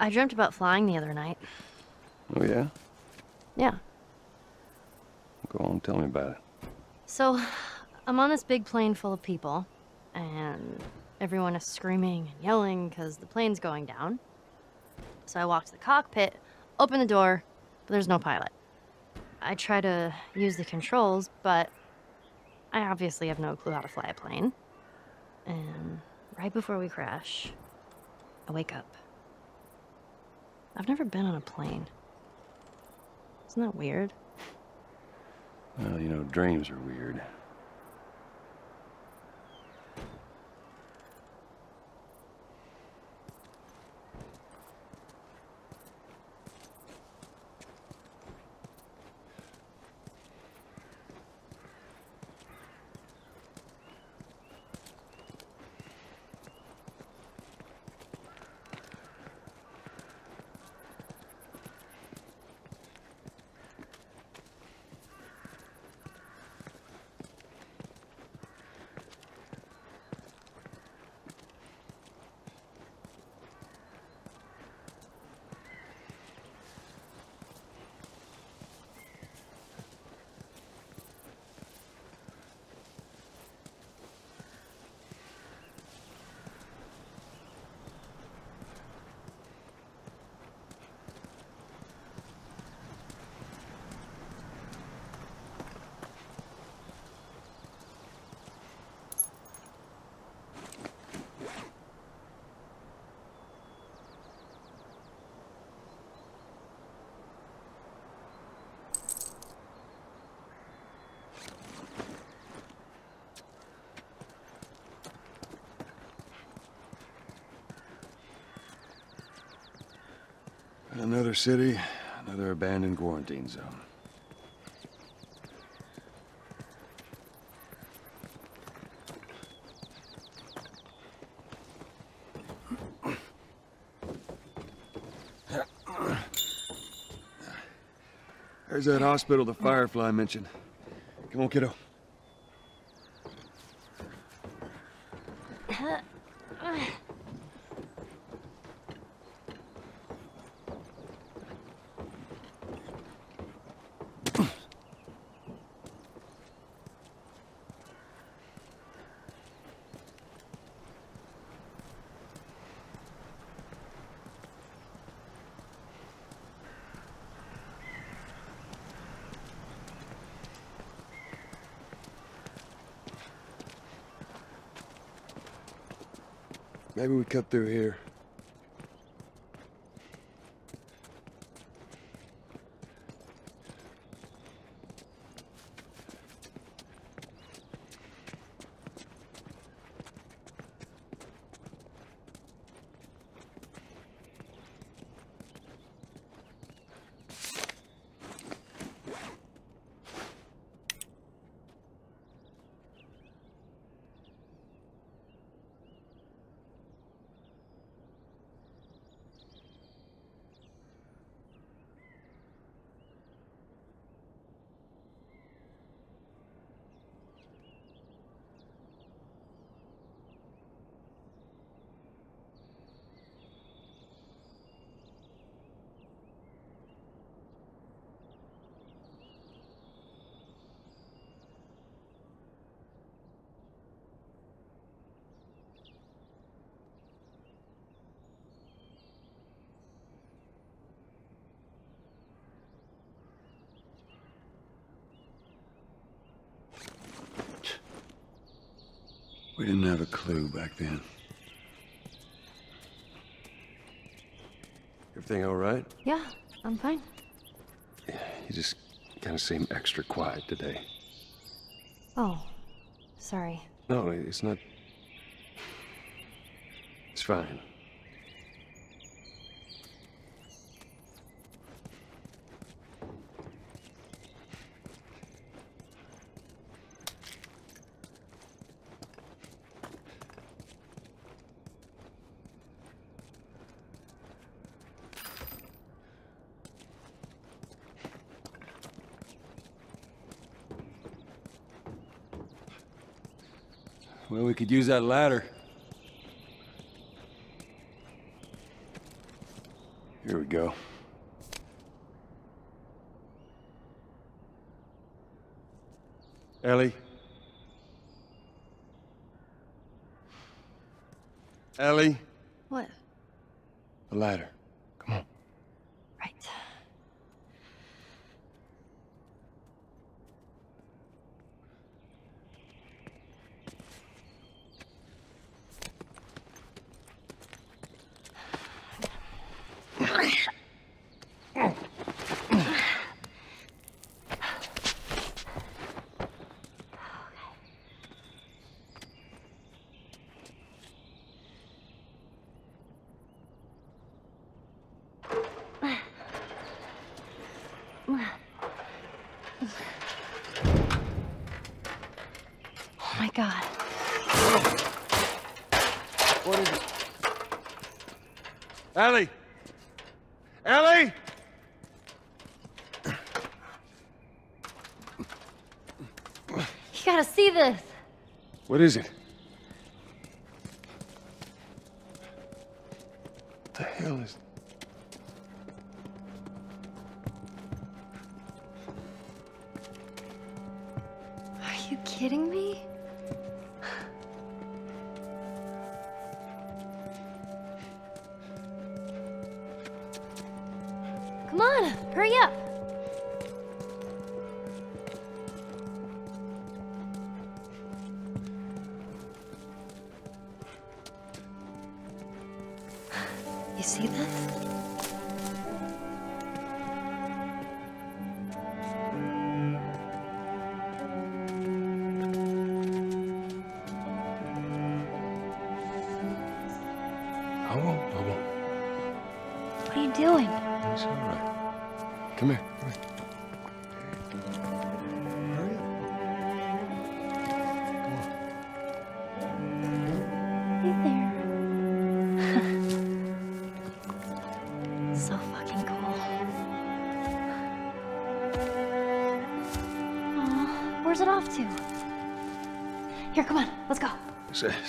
I dreamt about flying the other night. Oh, yeah? Yeah. Go on, tell me about it. So, I'm on this big plane full of people, and everyone is screaming and yelling because the plane's going down. So I walk to the cockpit, open the door, but there's no pilot. I try to use the controls, but I obviously have no clue how to fly a plane. And right before we crash, I wake up. I've never been on a plane. Isn't that weird? Well, you know, dreams are weird. Another city, another abandoned quarantine zone. There's that hospital the Firefly mentioned. Come on, kiddo. Maybe we cut through here. We didn't have a clue back then. Everything all right? Yeah, I'm fine. Yeah, You just kind of seem extra quiet today. Oh, sorry. No, it's not. It's fine. Could use that ladder. Here we go. Ellie? Ellie? What? The ladder. Right. Oh my god. What is it? Ellie! Ellie! You gotta see this. What is it?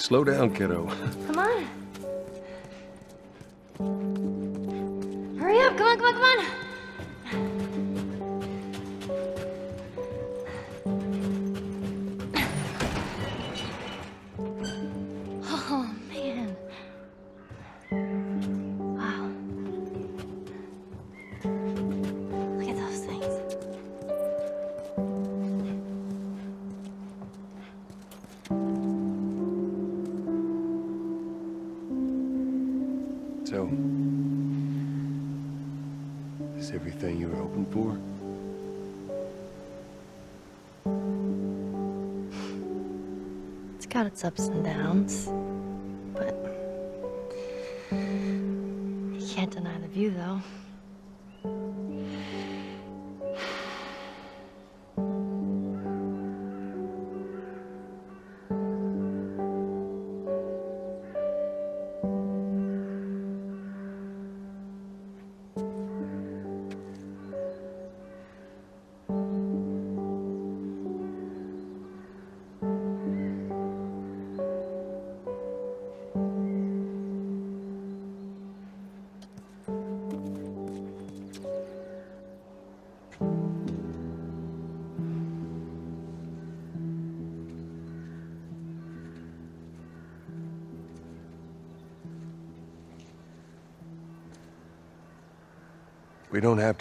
Slow down, kiddo. Come on. Ups and downs,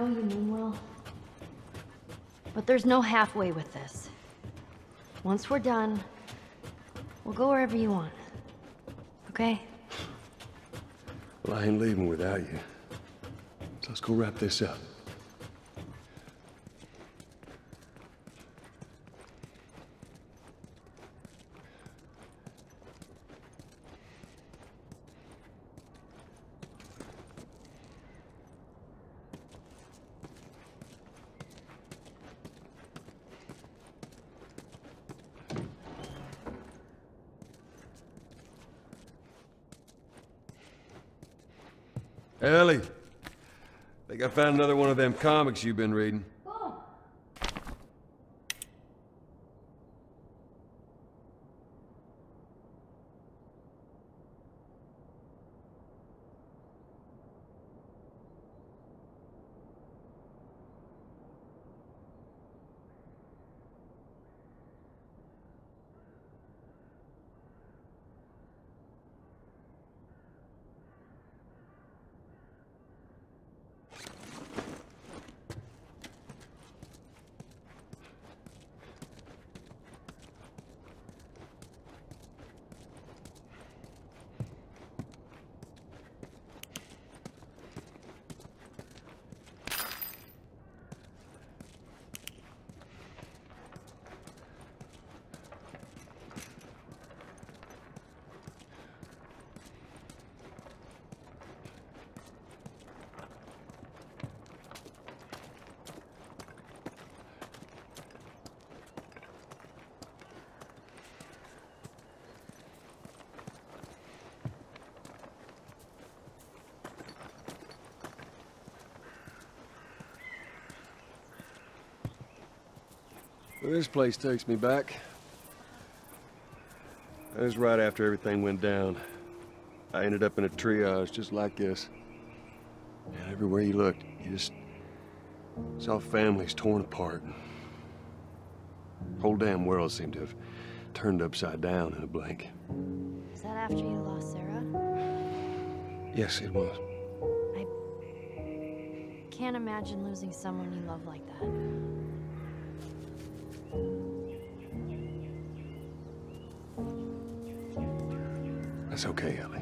know you mean well, but there's no halfway with this. Once we're done, we'll go wherever you want. okay? Well, I ain't leaving without you. So let's go wrap this up. Ellie, think I found another one of them comics you've been reading. This place takes me back. That was right after everything went down. I ended up in a triage just like this. And everywhere you looked, you just saw families torn apart. The whole damn world seemed to have turned upside down in a blink. Is that after you lost Sarah? Yes, it was. I can't imagine losing someone you love like that. That's okay, Ellie.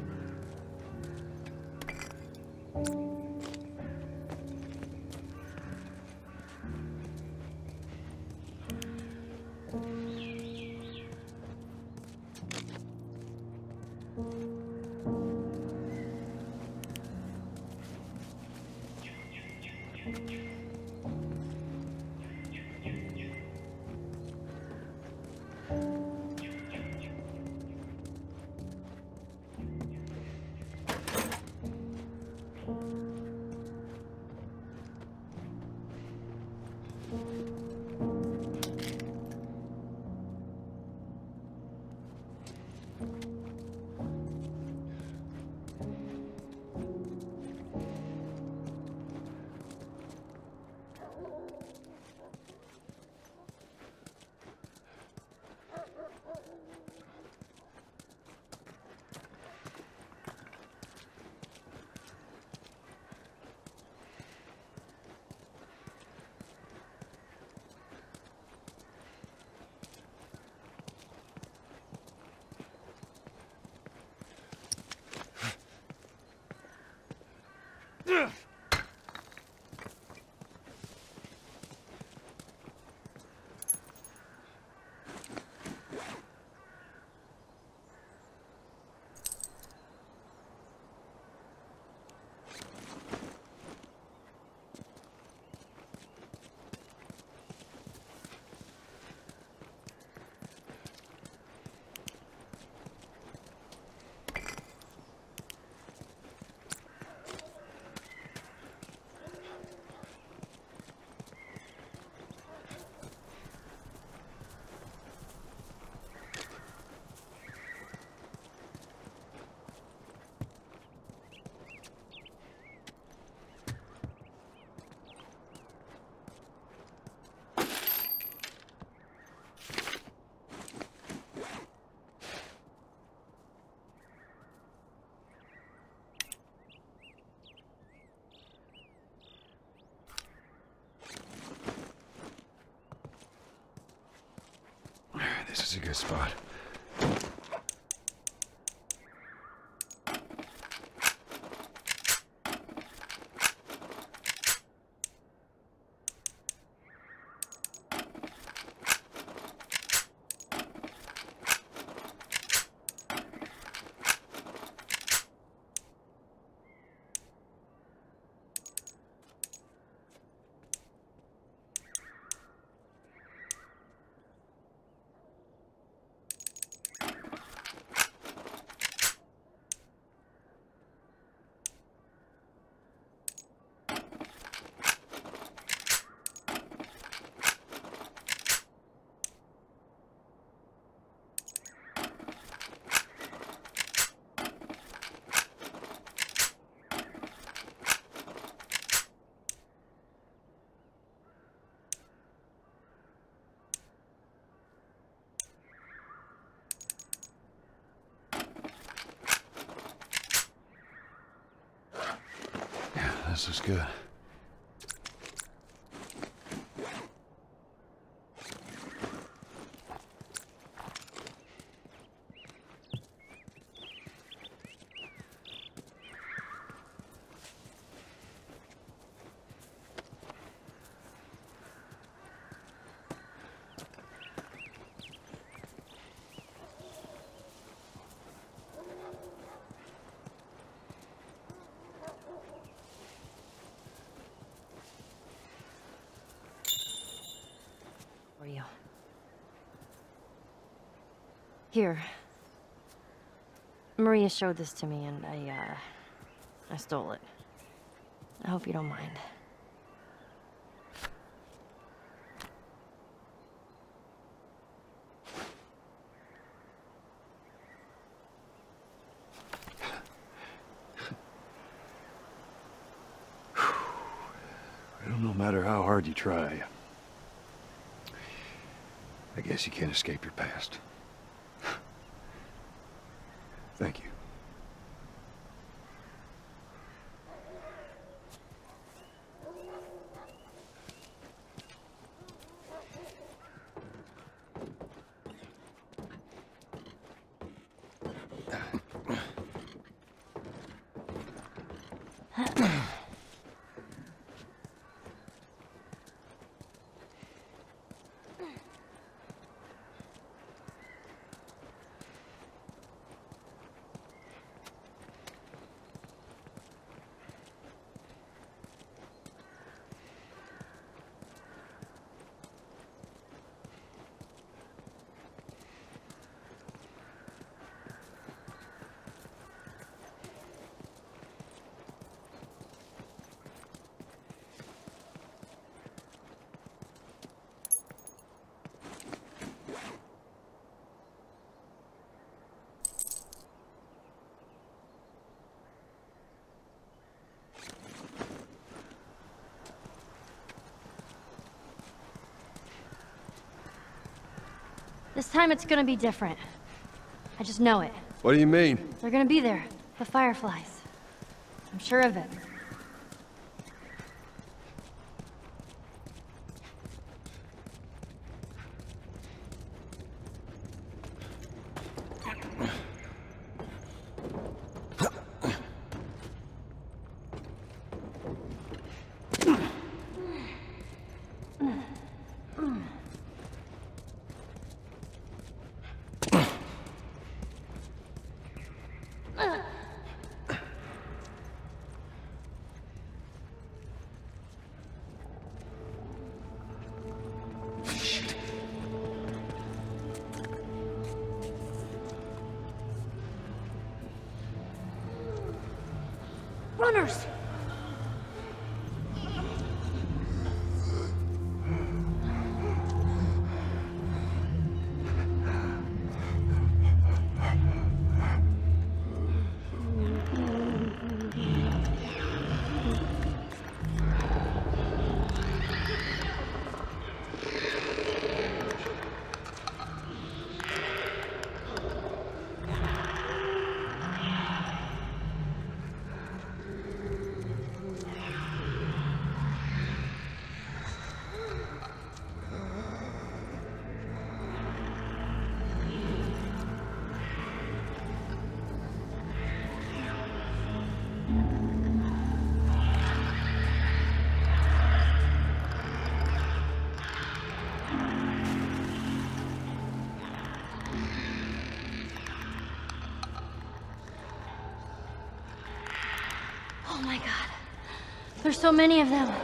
This is a good spot. This is good. You. Here. Maria showed this to me and I, uh, I stole it. I hope you don't mind. Well, no matter how hard you try, Guess you can't escape your past. Thank you. This time it's gonna be different. I just know it. What do you mean? They're gonna be there. The fireflies. I'm sure of it. So many of them.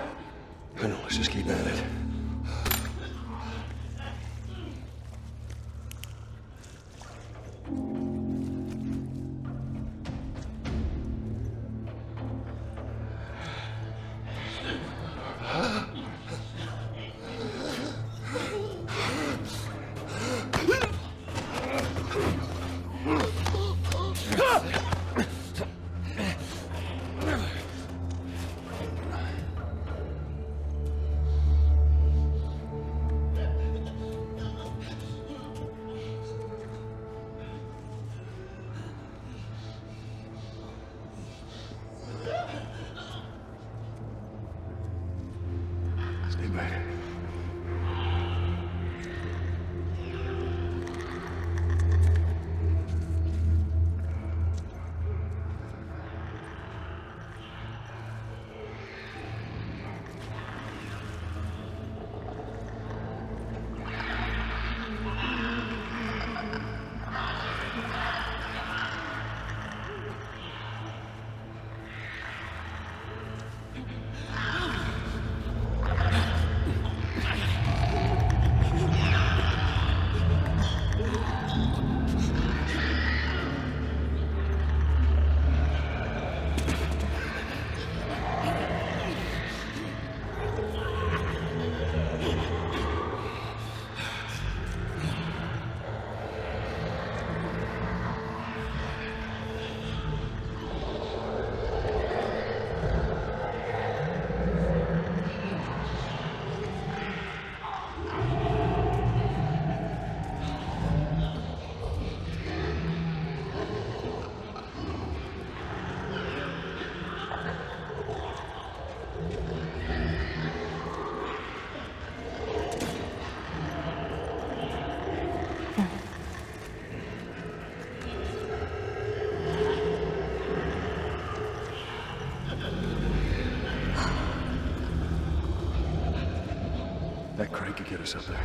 That crate could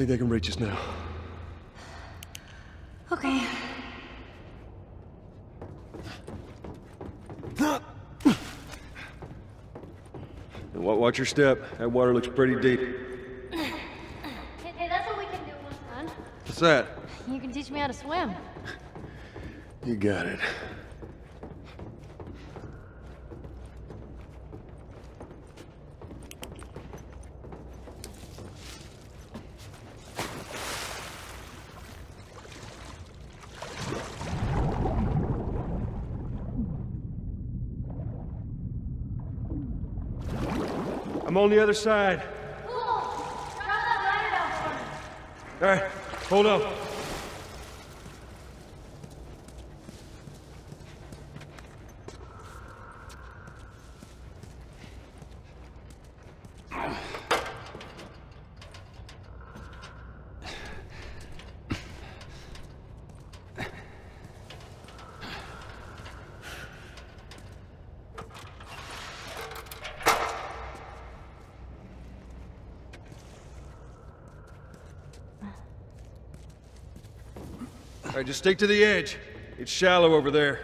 think they can reach us now. Okay. Watch your step. That water looks pretty deep. Hey, that's what we can do, son. What's that? You can teach me how to swim. You got it. On the other side. All right, hold on. All right, just stick to the edge. It's shallow over there.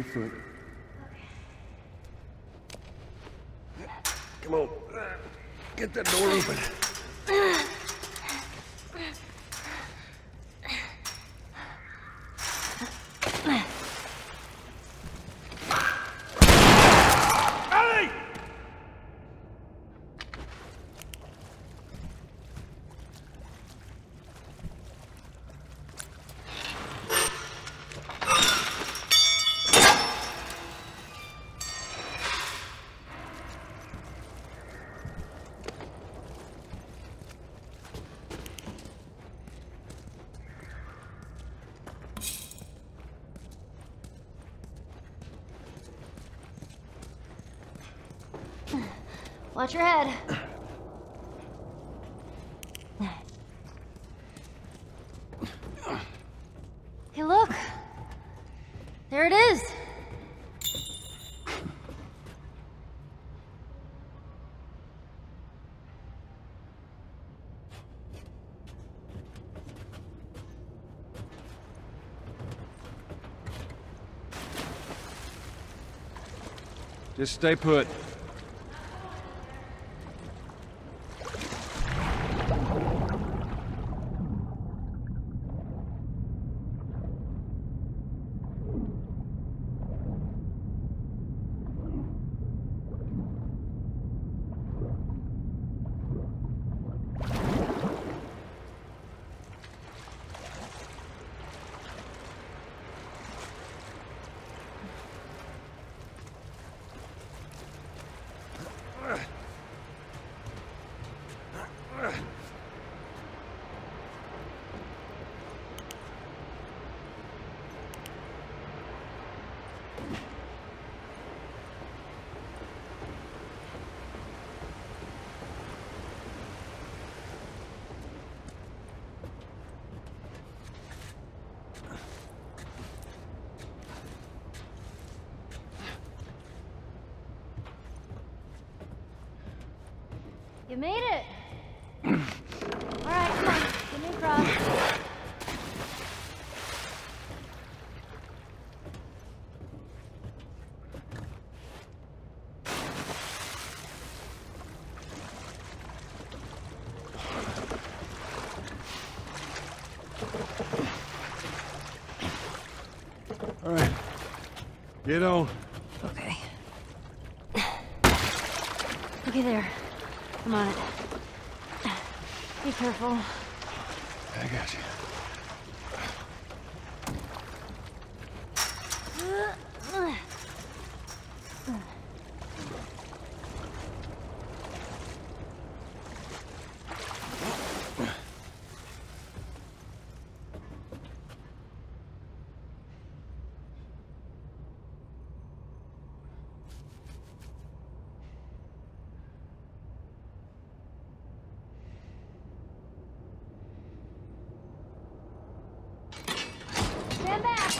A foot. Come on. Get that door open. Ellie! Watch your head. Hey, look. There it is. Just stay put. You made it. All right, come on. Give me a cross. All right. Get on. Okay. Okay, there. I'm on it. Be careful. I got you. Stand back.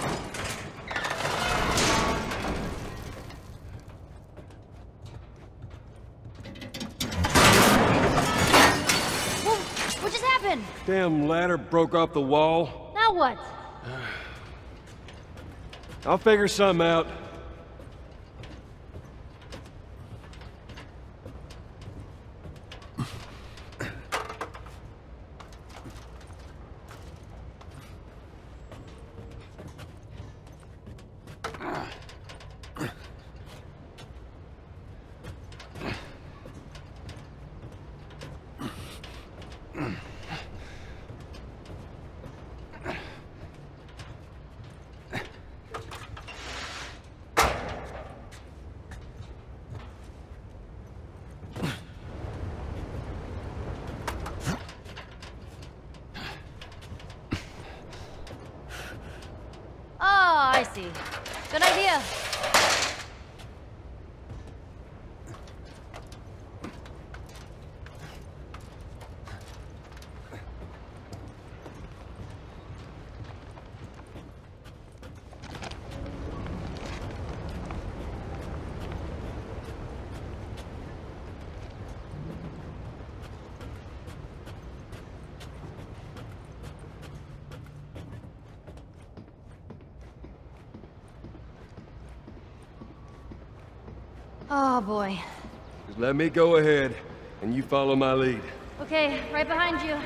Whoa, what just happened? Damn ladder broke off the wall. Now what? I'll figure something out. Oh, I see. Good idea. Oh boy. Just let me go ahead, and you follow my lead. Okay, right behind you.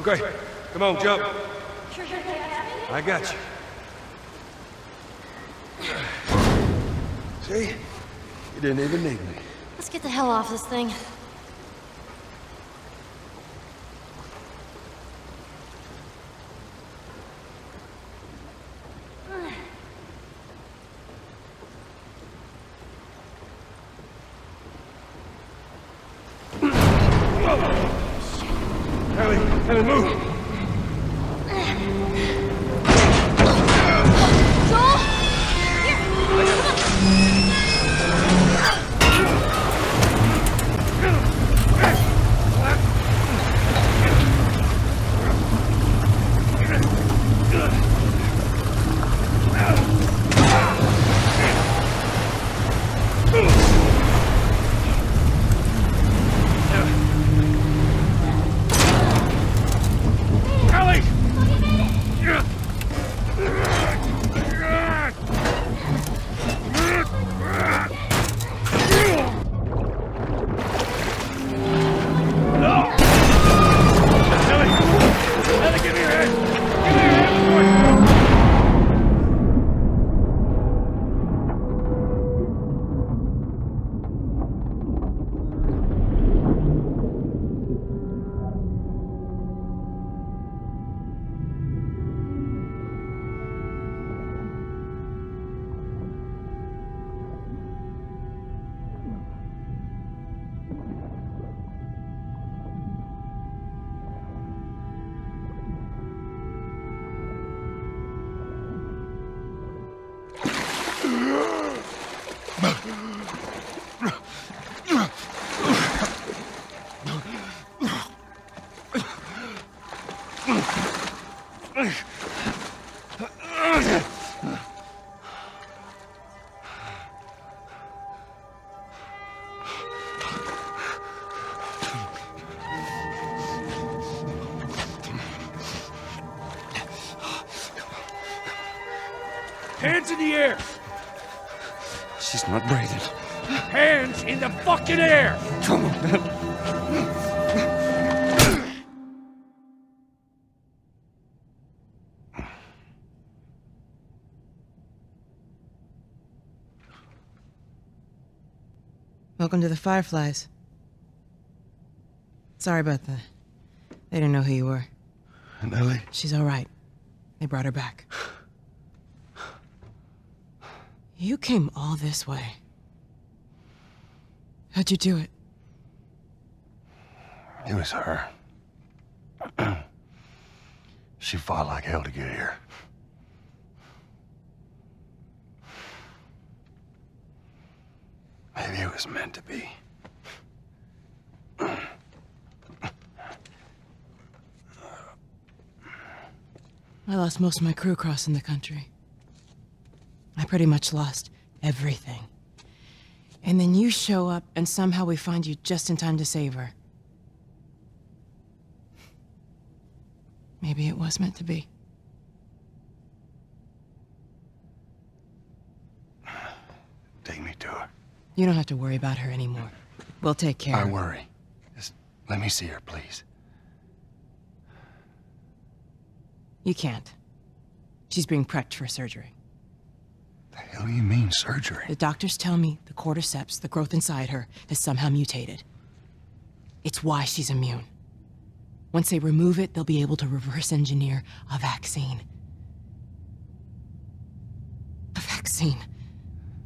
Okay, come on, jump. I got you. See? You didn't even need me. Let's get the hell off this thing. Welcome to the Fireflies. Sorry about that. They didn't know who you were. And Ellie? She's all right. They brought her back. You came all this way. How'd you do it? It was her. she fought like hell to get here. Maybe it was meant to be. I lost most of my crew crossing the country. I pretty much lost everything. And then you show up, and somehow we find you just in time to save her. Maybe it was meant to be. Take me to her. You don't have to worry about her anymore. We'll take care I of her. worry. Just let me see her, please. You can't. She's being prepped for surgery. The hell do you mean surgery? The doctors tell me the cordyceps, the growth inside her, has somehow mutated. It's why she's immune. Once they remove it, they'll be able to reverse engineer a vaccine. A vaccine.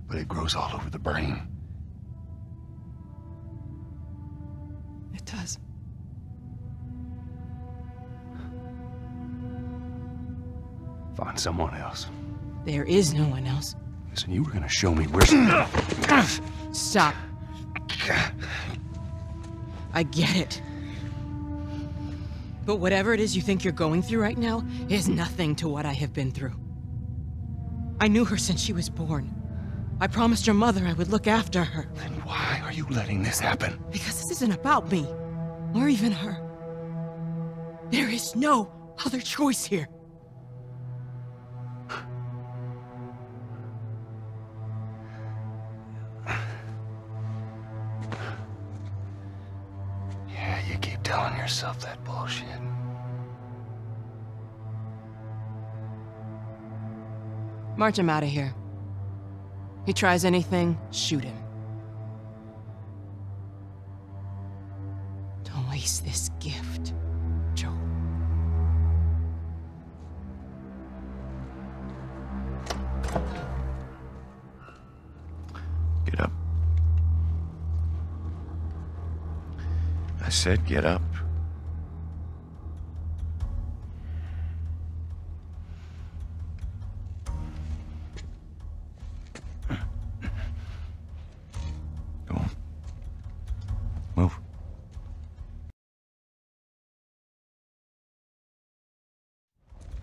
But it grows all over the brain. It does. Find someone else. There is no one else. Listen, you were gonna show me where. Stop. I get it. But whatever it is you think you're going through right now is nothing to what I have been through. I knew her since she was born. I promised your mother I would look after her. Then why are you letting this happen? Because this isn't about me, or even her. There is no other choice here. Yeah, you keep telling yourself that bullshit. March him out of here. He tries anything, shoot him. Don't waste this gift, Joel. Get up. I said get up.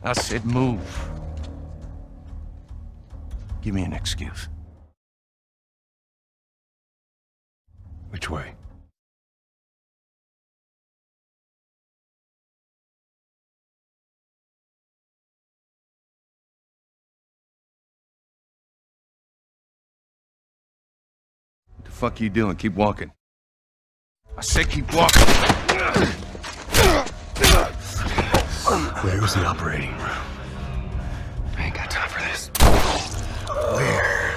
I said move. Give me an excuse. Which way? What the fuck are you doing? Keep walking. I said keep walking. Where was the operating room? I ain't got time for this. Where?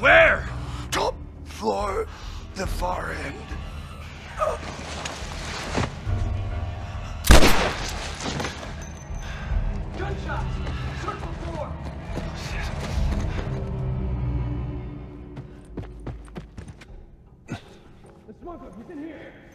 Where? Top floor, the far end. Gunshots! Circle four! The smuggler, he's in here!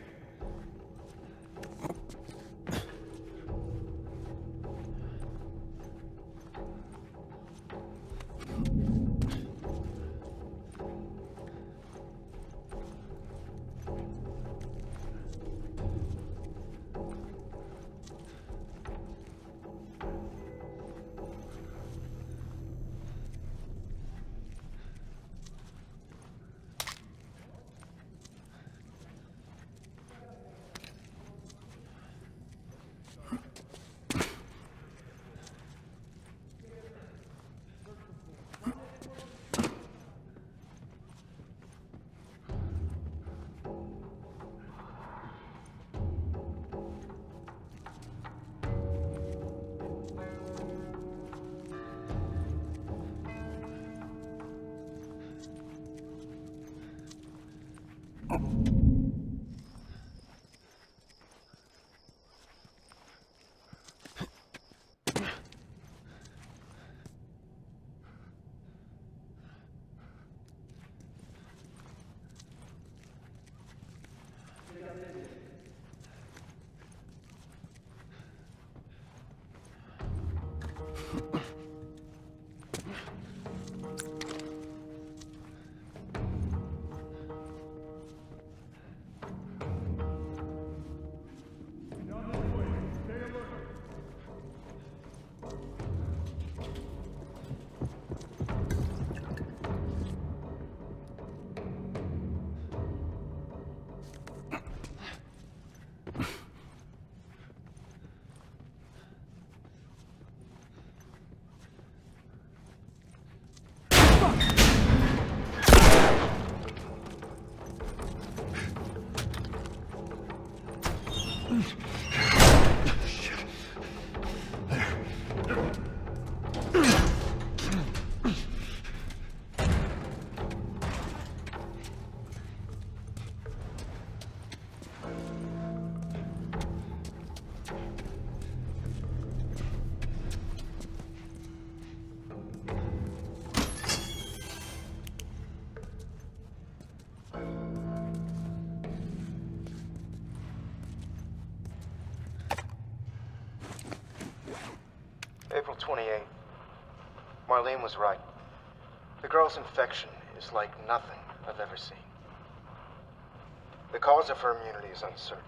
Marlene was right. The girl's infection is like nothing I've ever seen. The cause of her immunity is uncertain.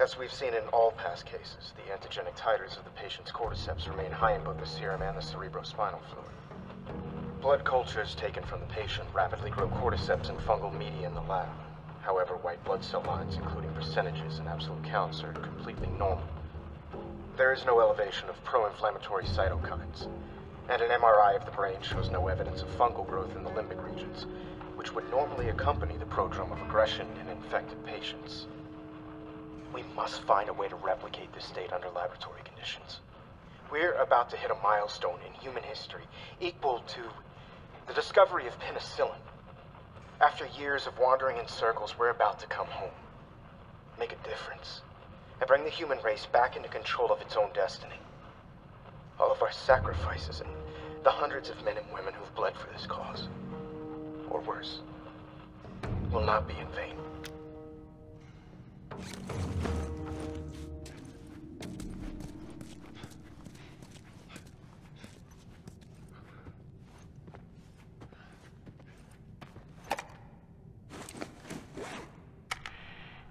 As we've seen in all past cases, the antigenic titers of the patient's cordyceps remain high in both the serum and the cerebrospinal fluid. Blood cultures taken from the patient rapidly grow cordyceps and fungal media in the lab. However, white blood cell lines, including percentages and absolute counts, are completely normal. There is no elevation of pro-inflammatory cytokines, and an MRI of the brain shows no evidence of fungal growth in the limbic regions, which would normally accompany the prodrome of aggression in infected patients. We must find a way to replicate this state under laboratory conditions. We're about to hit a milestone in human history equal to the discovery of penicillin. After years of wandering in circles, we're about to come home. Make a difference. And bring the human race back into control of its own destiny. All of our sacrifices and the hundreds of men and women who've bled for this cause, or worse, will not be in vain.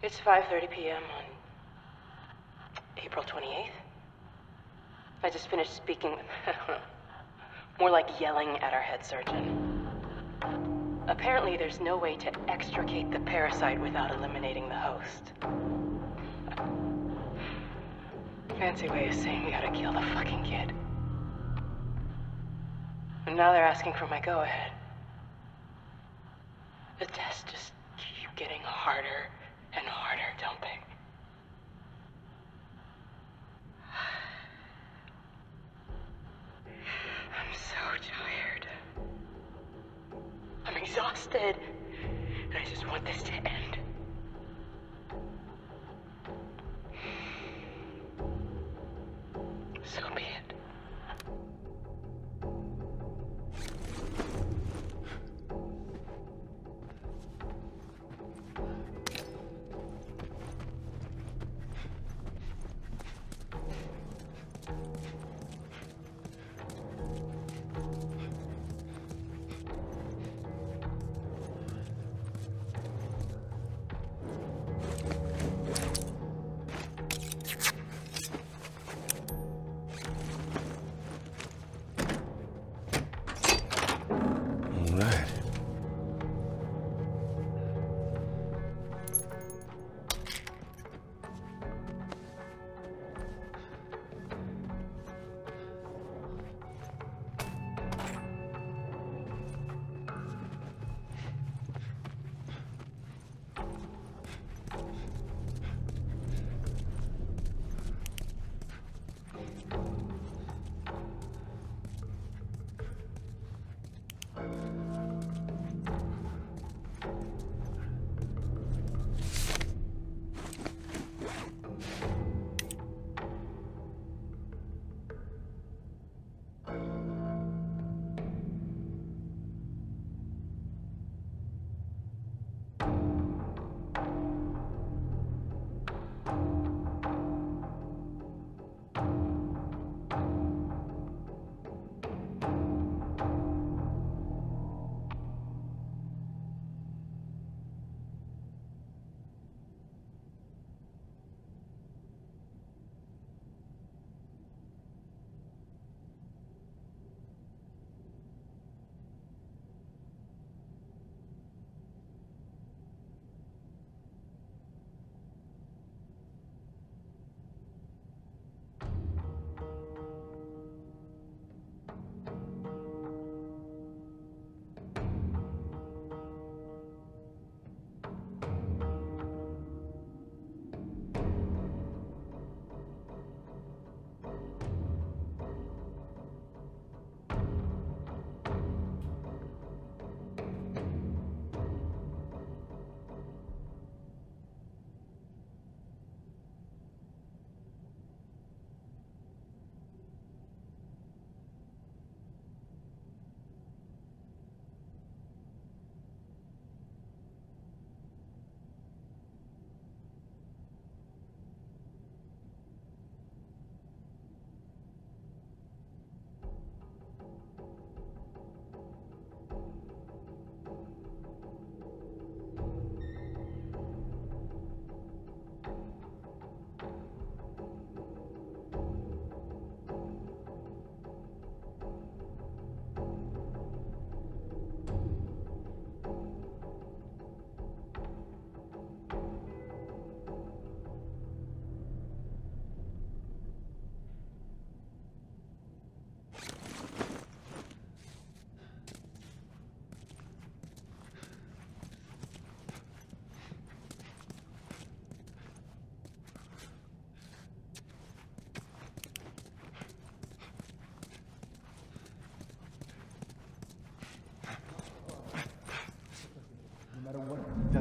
It's 5.30 p.m. April 28th. I just finished speaking with, more like yelling at our head surgeon. Apparently there's no way to extricate the parasite without eliminating the host. Fancy way of saying we gotta kill the fucking kid. And now they're asking for my go-ahead. The tests just keep getting harder and harder, don't they? I'm so tired. I'm exhausted. And I just want this to end. So be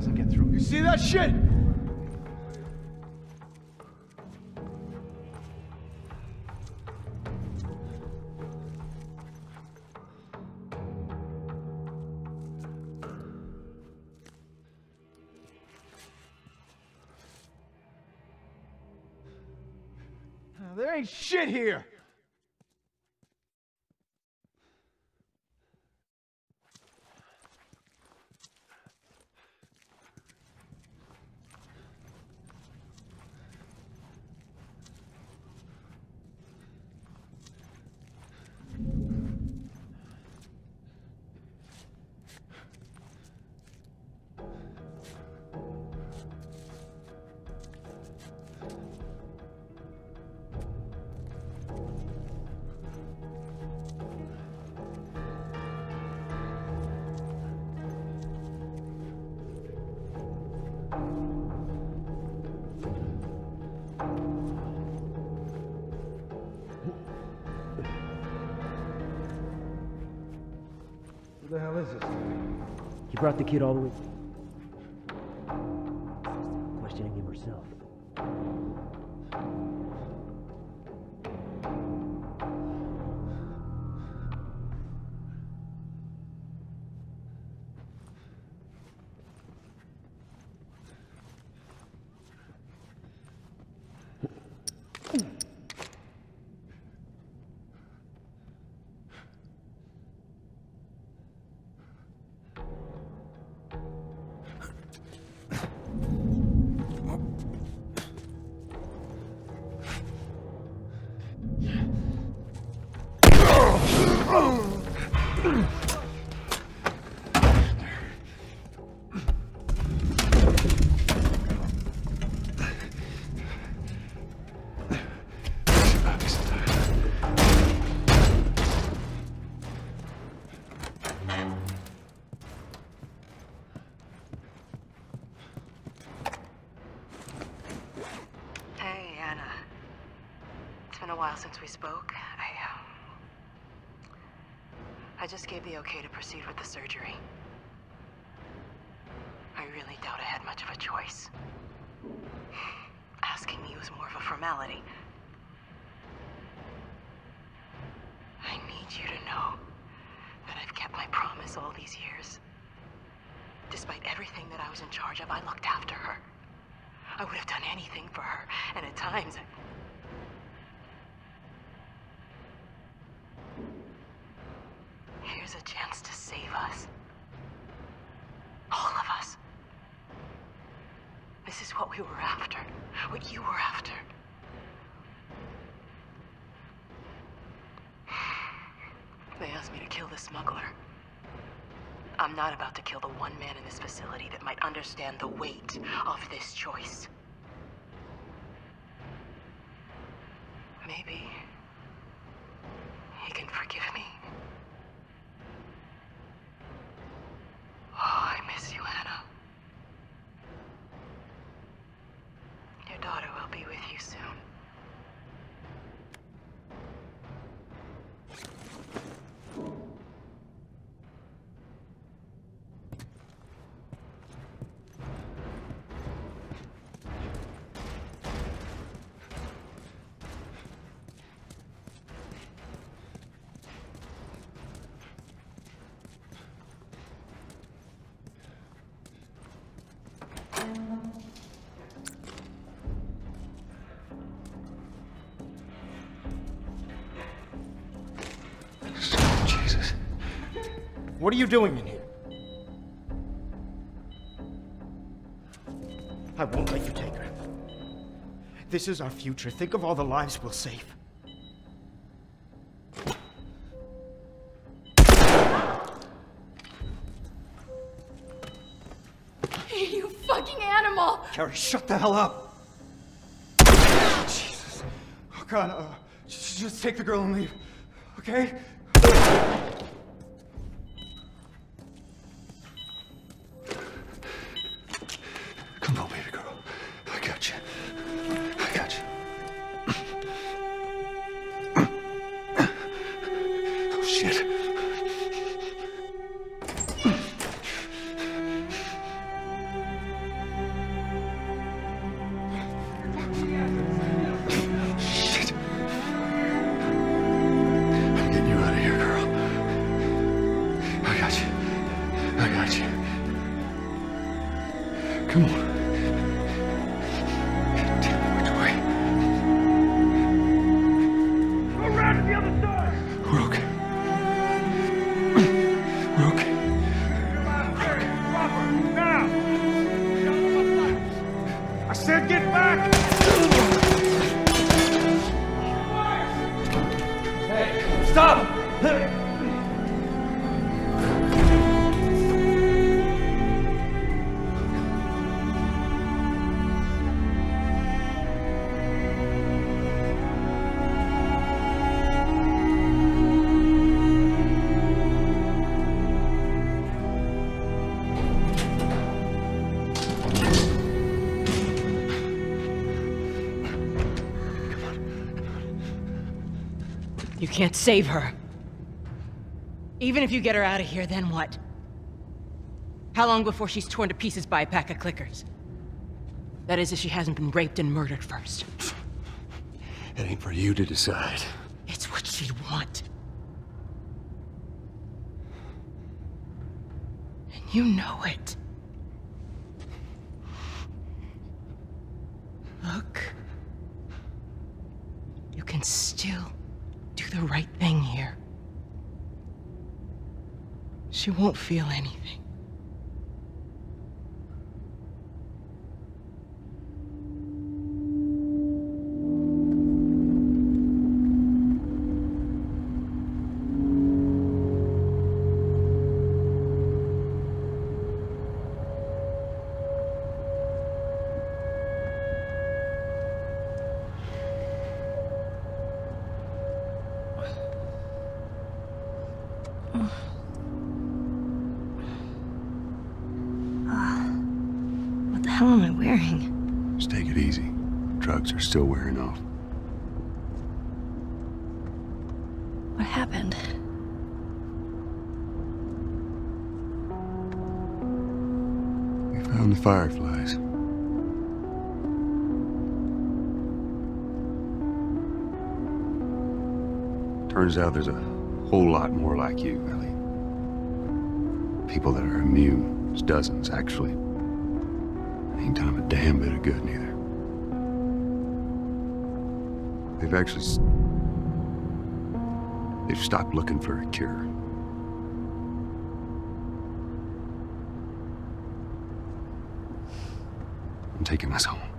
it. You see that shit? There ain't shit here. The kid all the way. The okay to proceed with the surgery. I really doubt I had much of a choice. Asking me was more of a formality. I need you to know that I've kept my promise all these years. Despite everything that I was in charge of, I looked after her. I would have done anything for her, and at times I... Here's a chance to save us. All of us. This is what we were after. What you were after. They asked me to kill the smuggler. I'm not about to kill the one man in this facility that might understand the weight of this choice. What are you doing in here? I won't let you take her. This is our future. Think of all the lives we'll save. You fucking animal! Carrie, shut the hell up! Jesus. Oh, God, uh, just, just take the girl and leave. Okay? Can't save her. Even if you get her out of here, then what? How long before she's torn to pieces by a pack of clickers? That is, if she hasn't been raped and murdered first. It ain't for you to decide. It's what she'd want. And you know it. Look. You can still do the right thing here. Won't feel anything. Turns out there's a whole lot more like you, Ellie. People that are immune. There's dozens, actually. Ain't done a damn bit of good, neither. They've actually... They've stopped looking for a cure. I'm taking us home.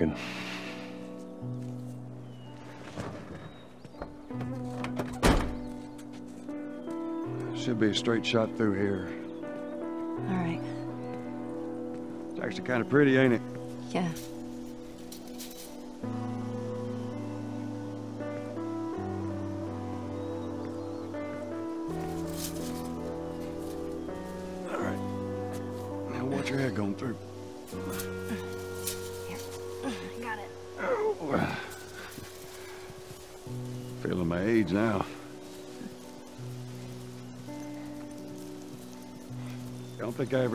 Like. Should be a straight shot through here. All right. It's actually kind of pretty, ain't it? Yeah.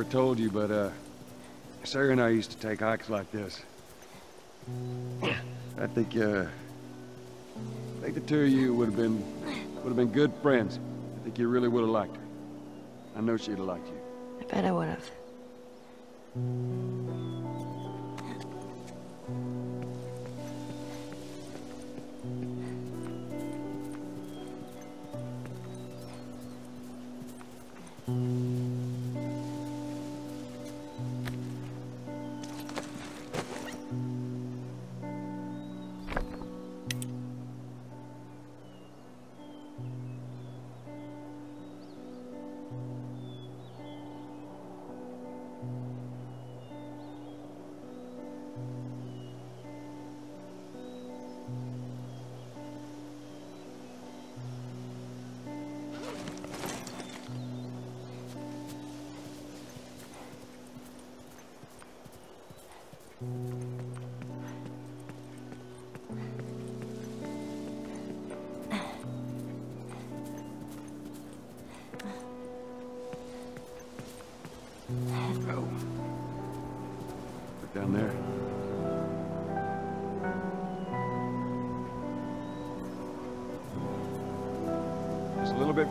Told you, but uh, Sarah and I used to take hikes like this. I think, uh, I think the two of you would have been, would have been good friends. I think you really would have liked her. I know she'd have liked you. I bet I would have.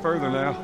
Further now.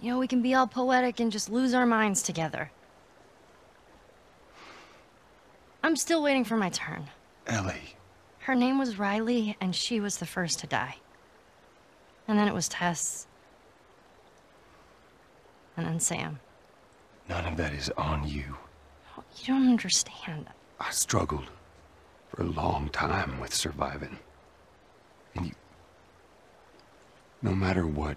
You know, we can be all poetic and just lose our minds together. I'm still waiting for my turn. Ellie. Her name was Riley, and she was the first to die. And then it was Tess. And then Sam. None of that is on you. You don't understand. I struggled for a long time with surviving. And you. No matter what,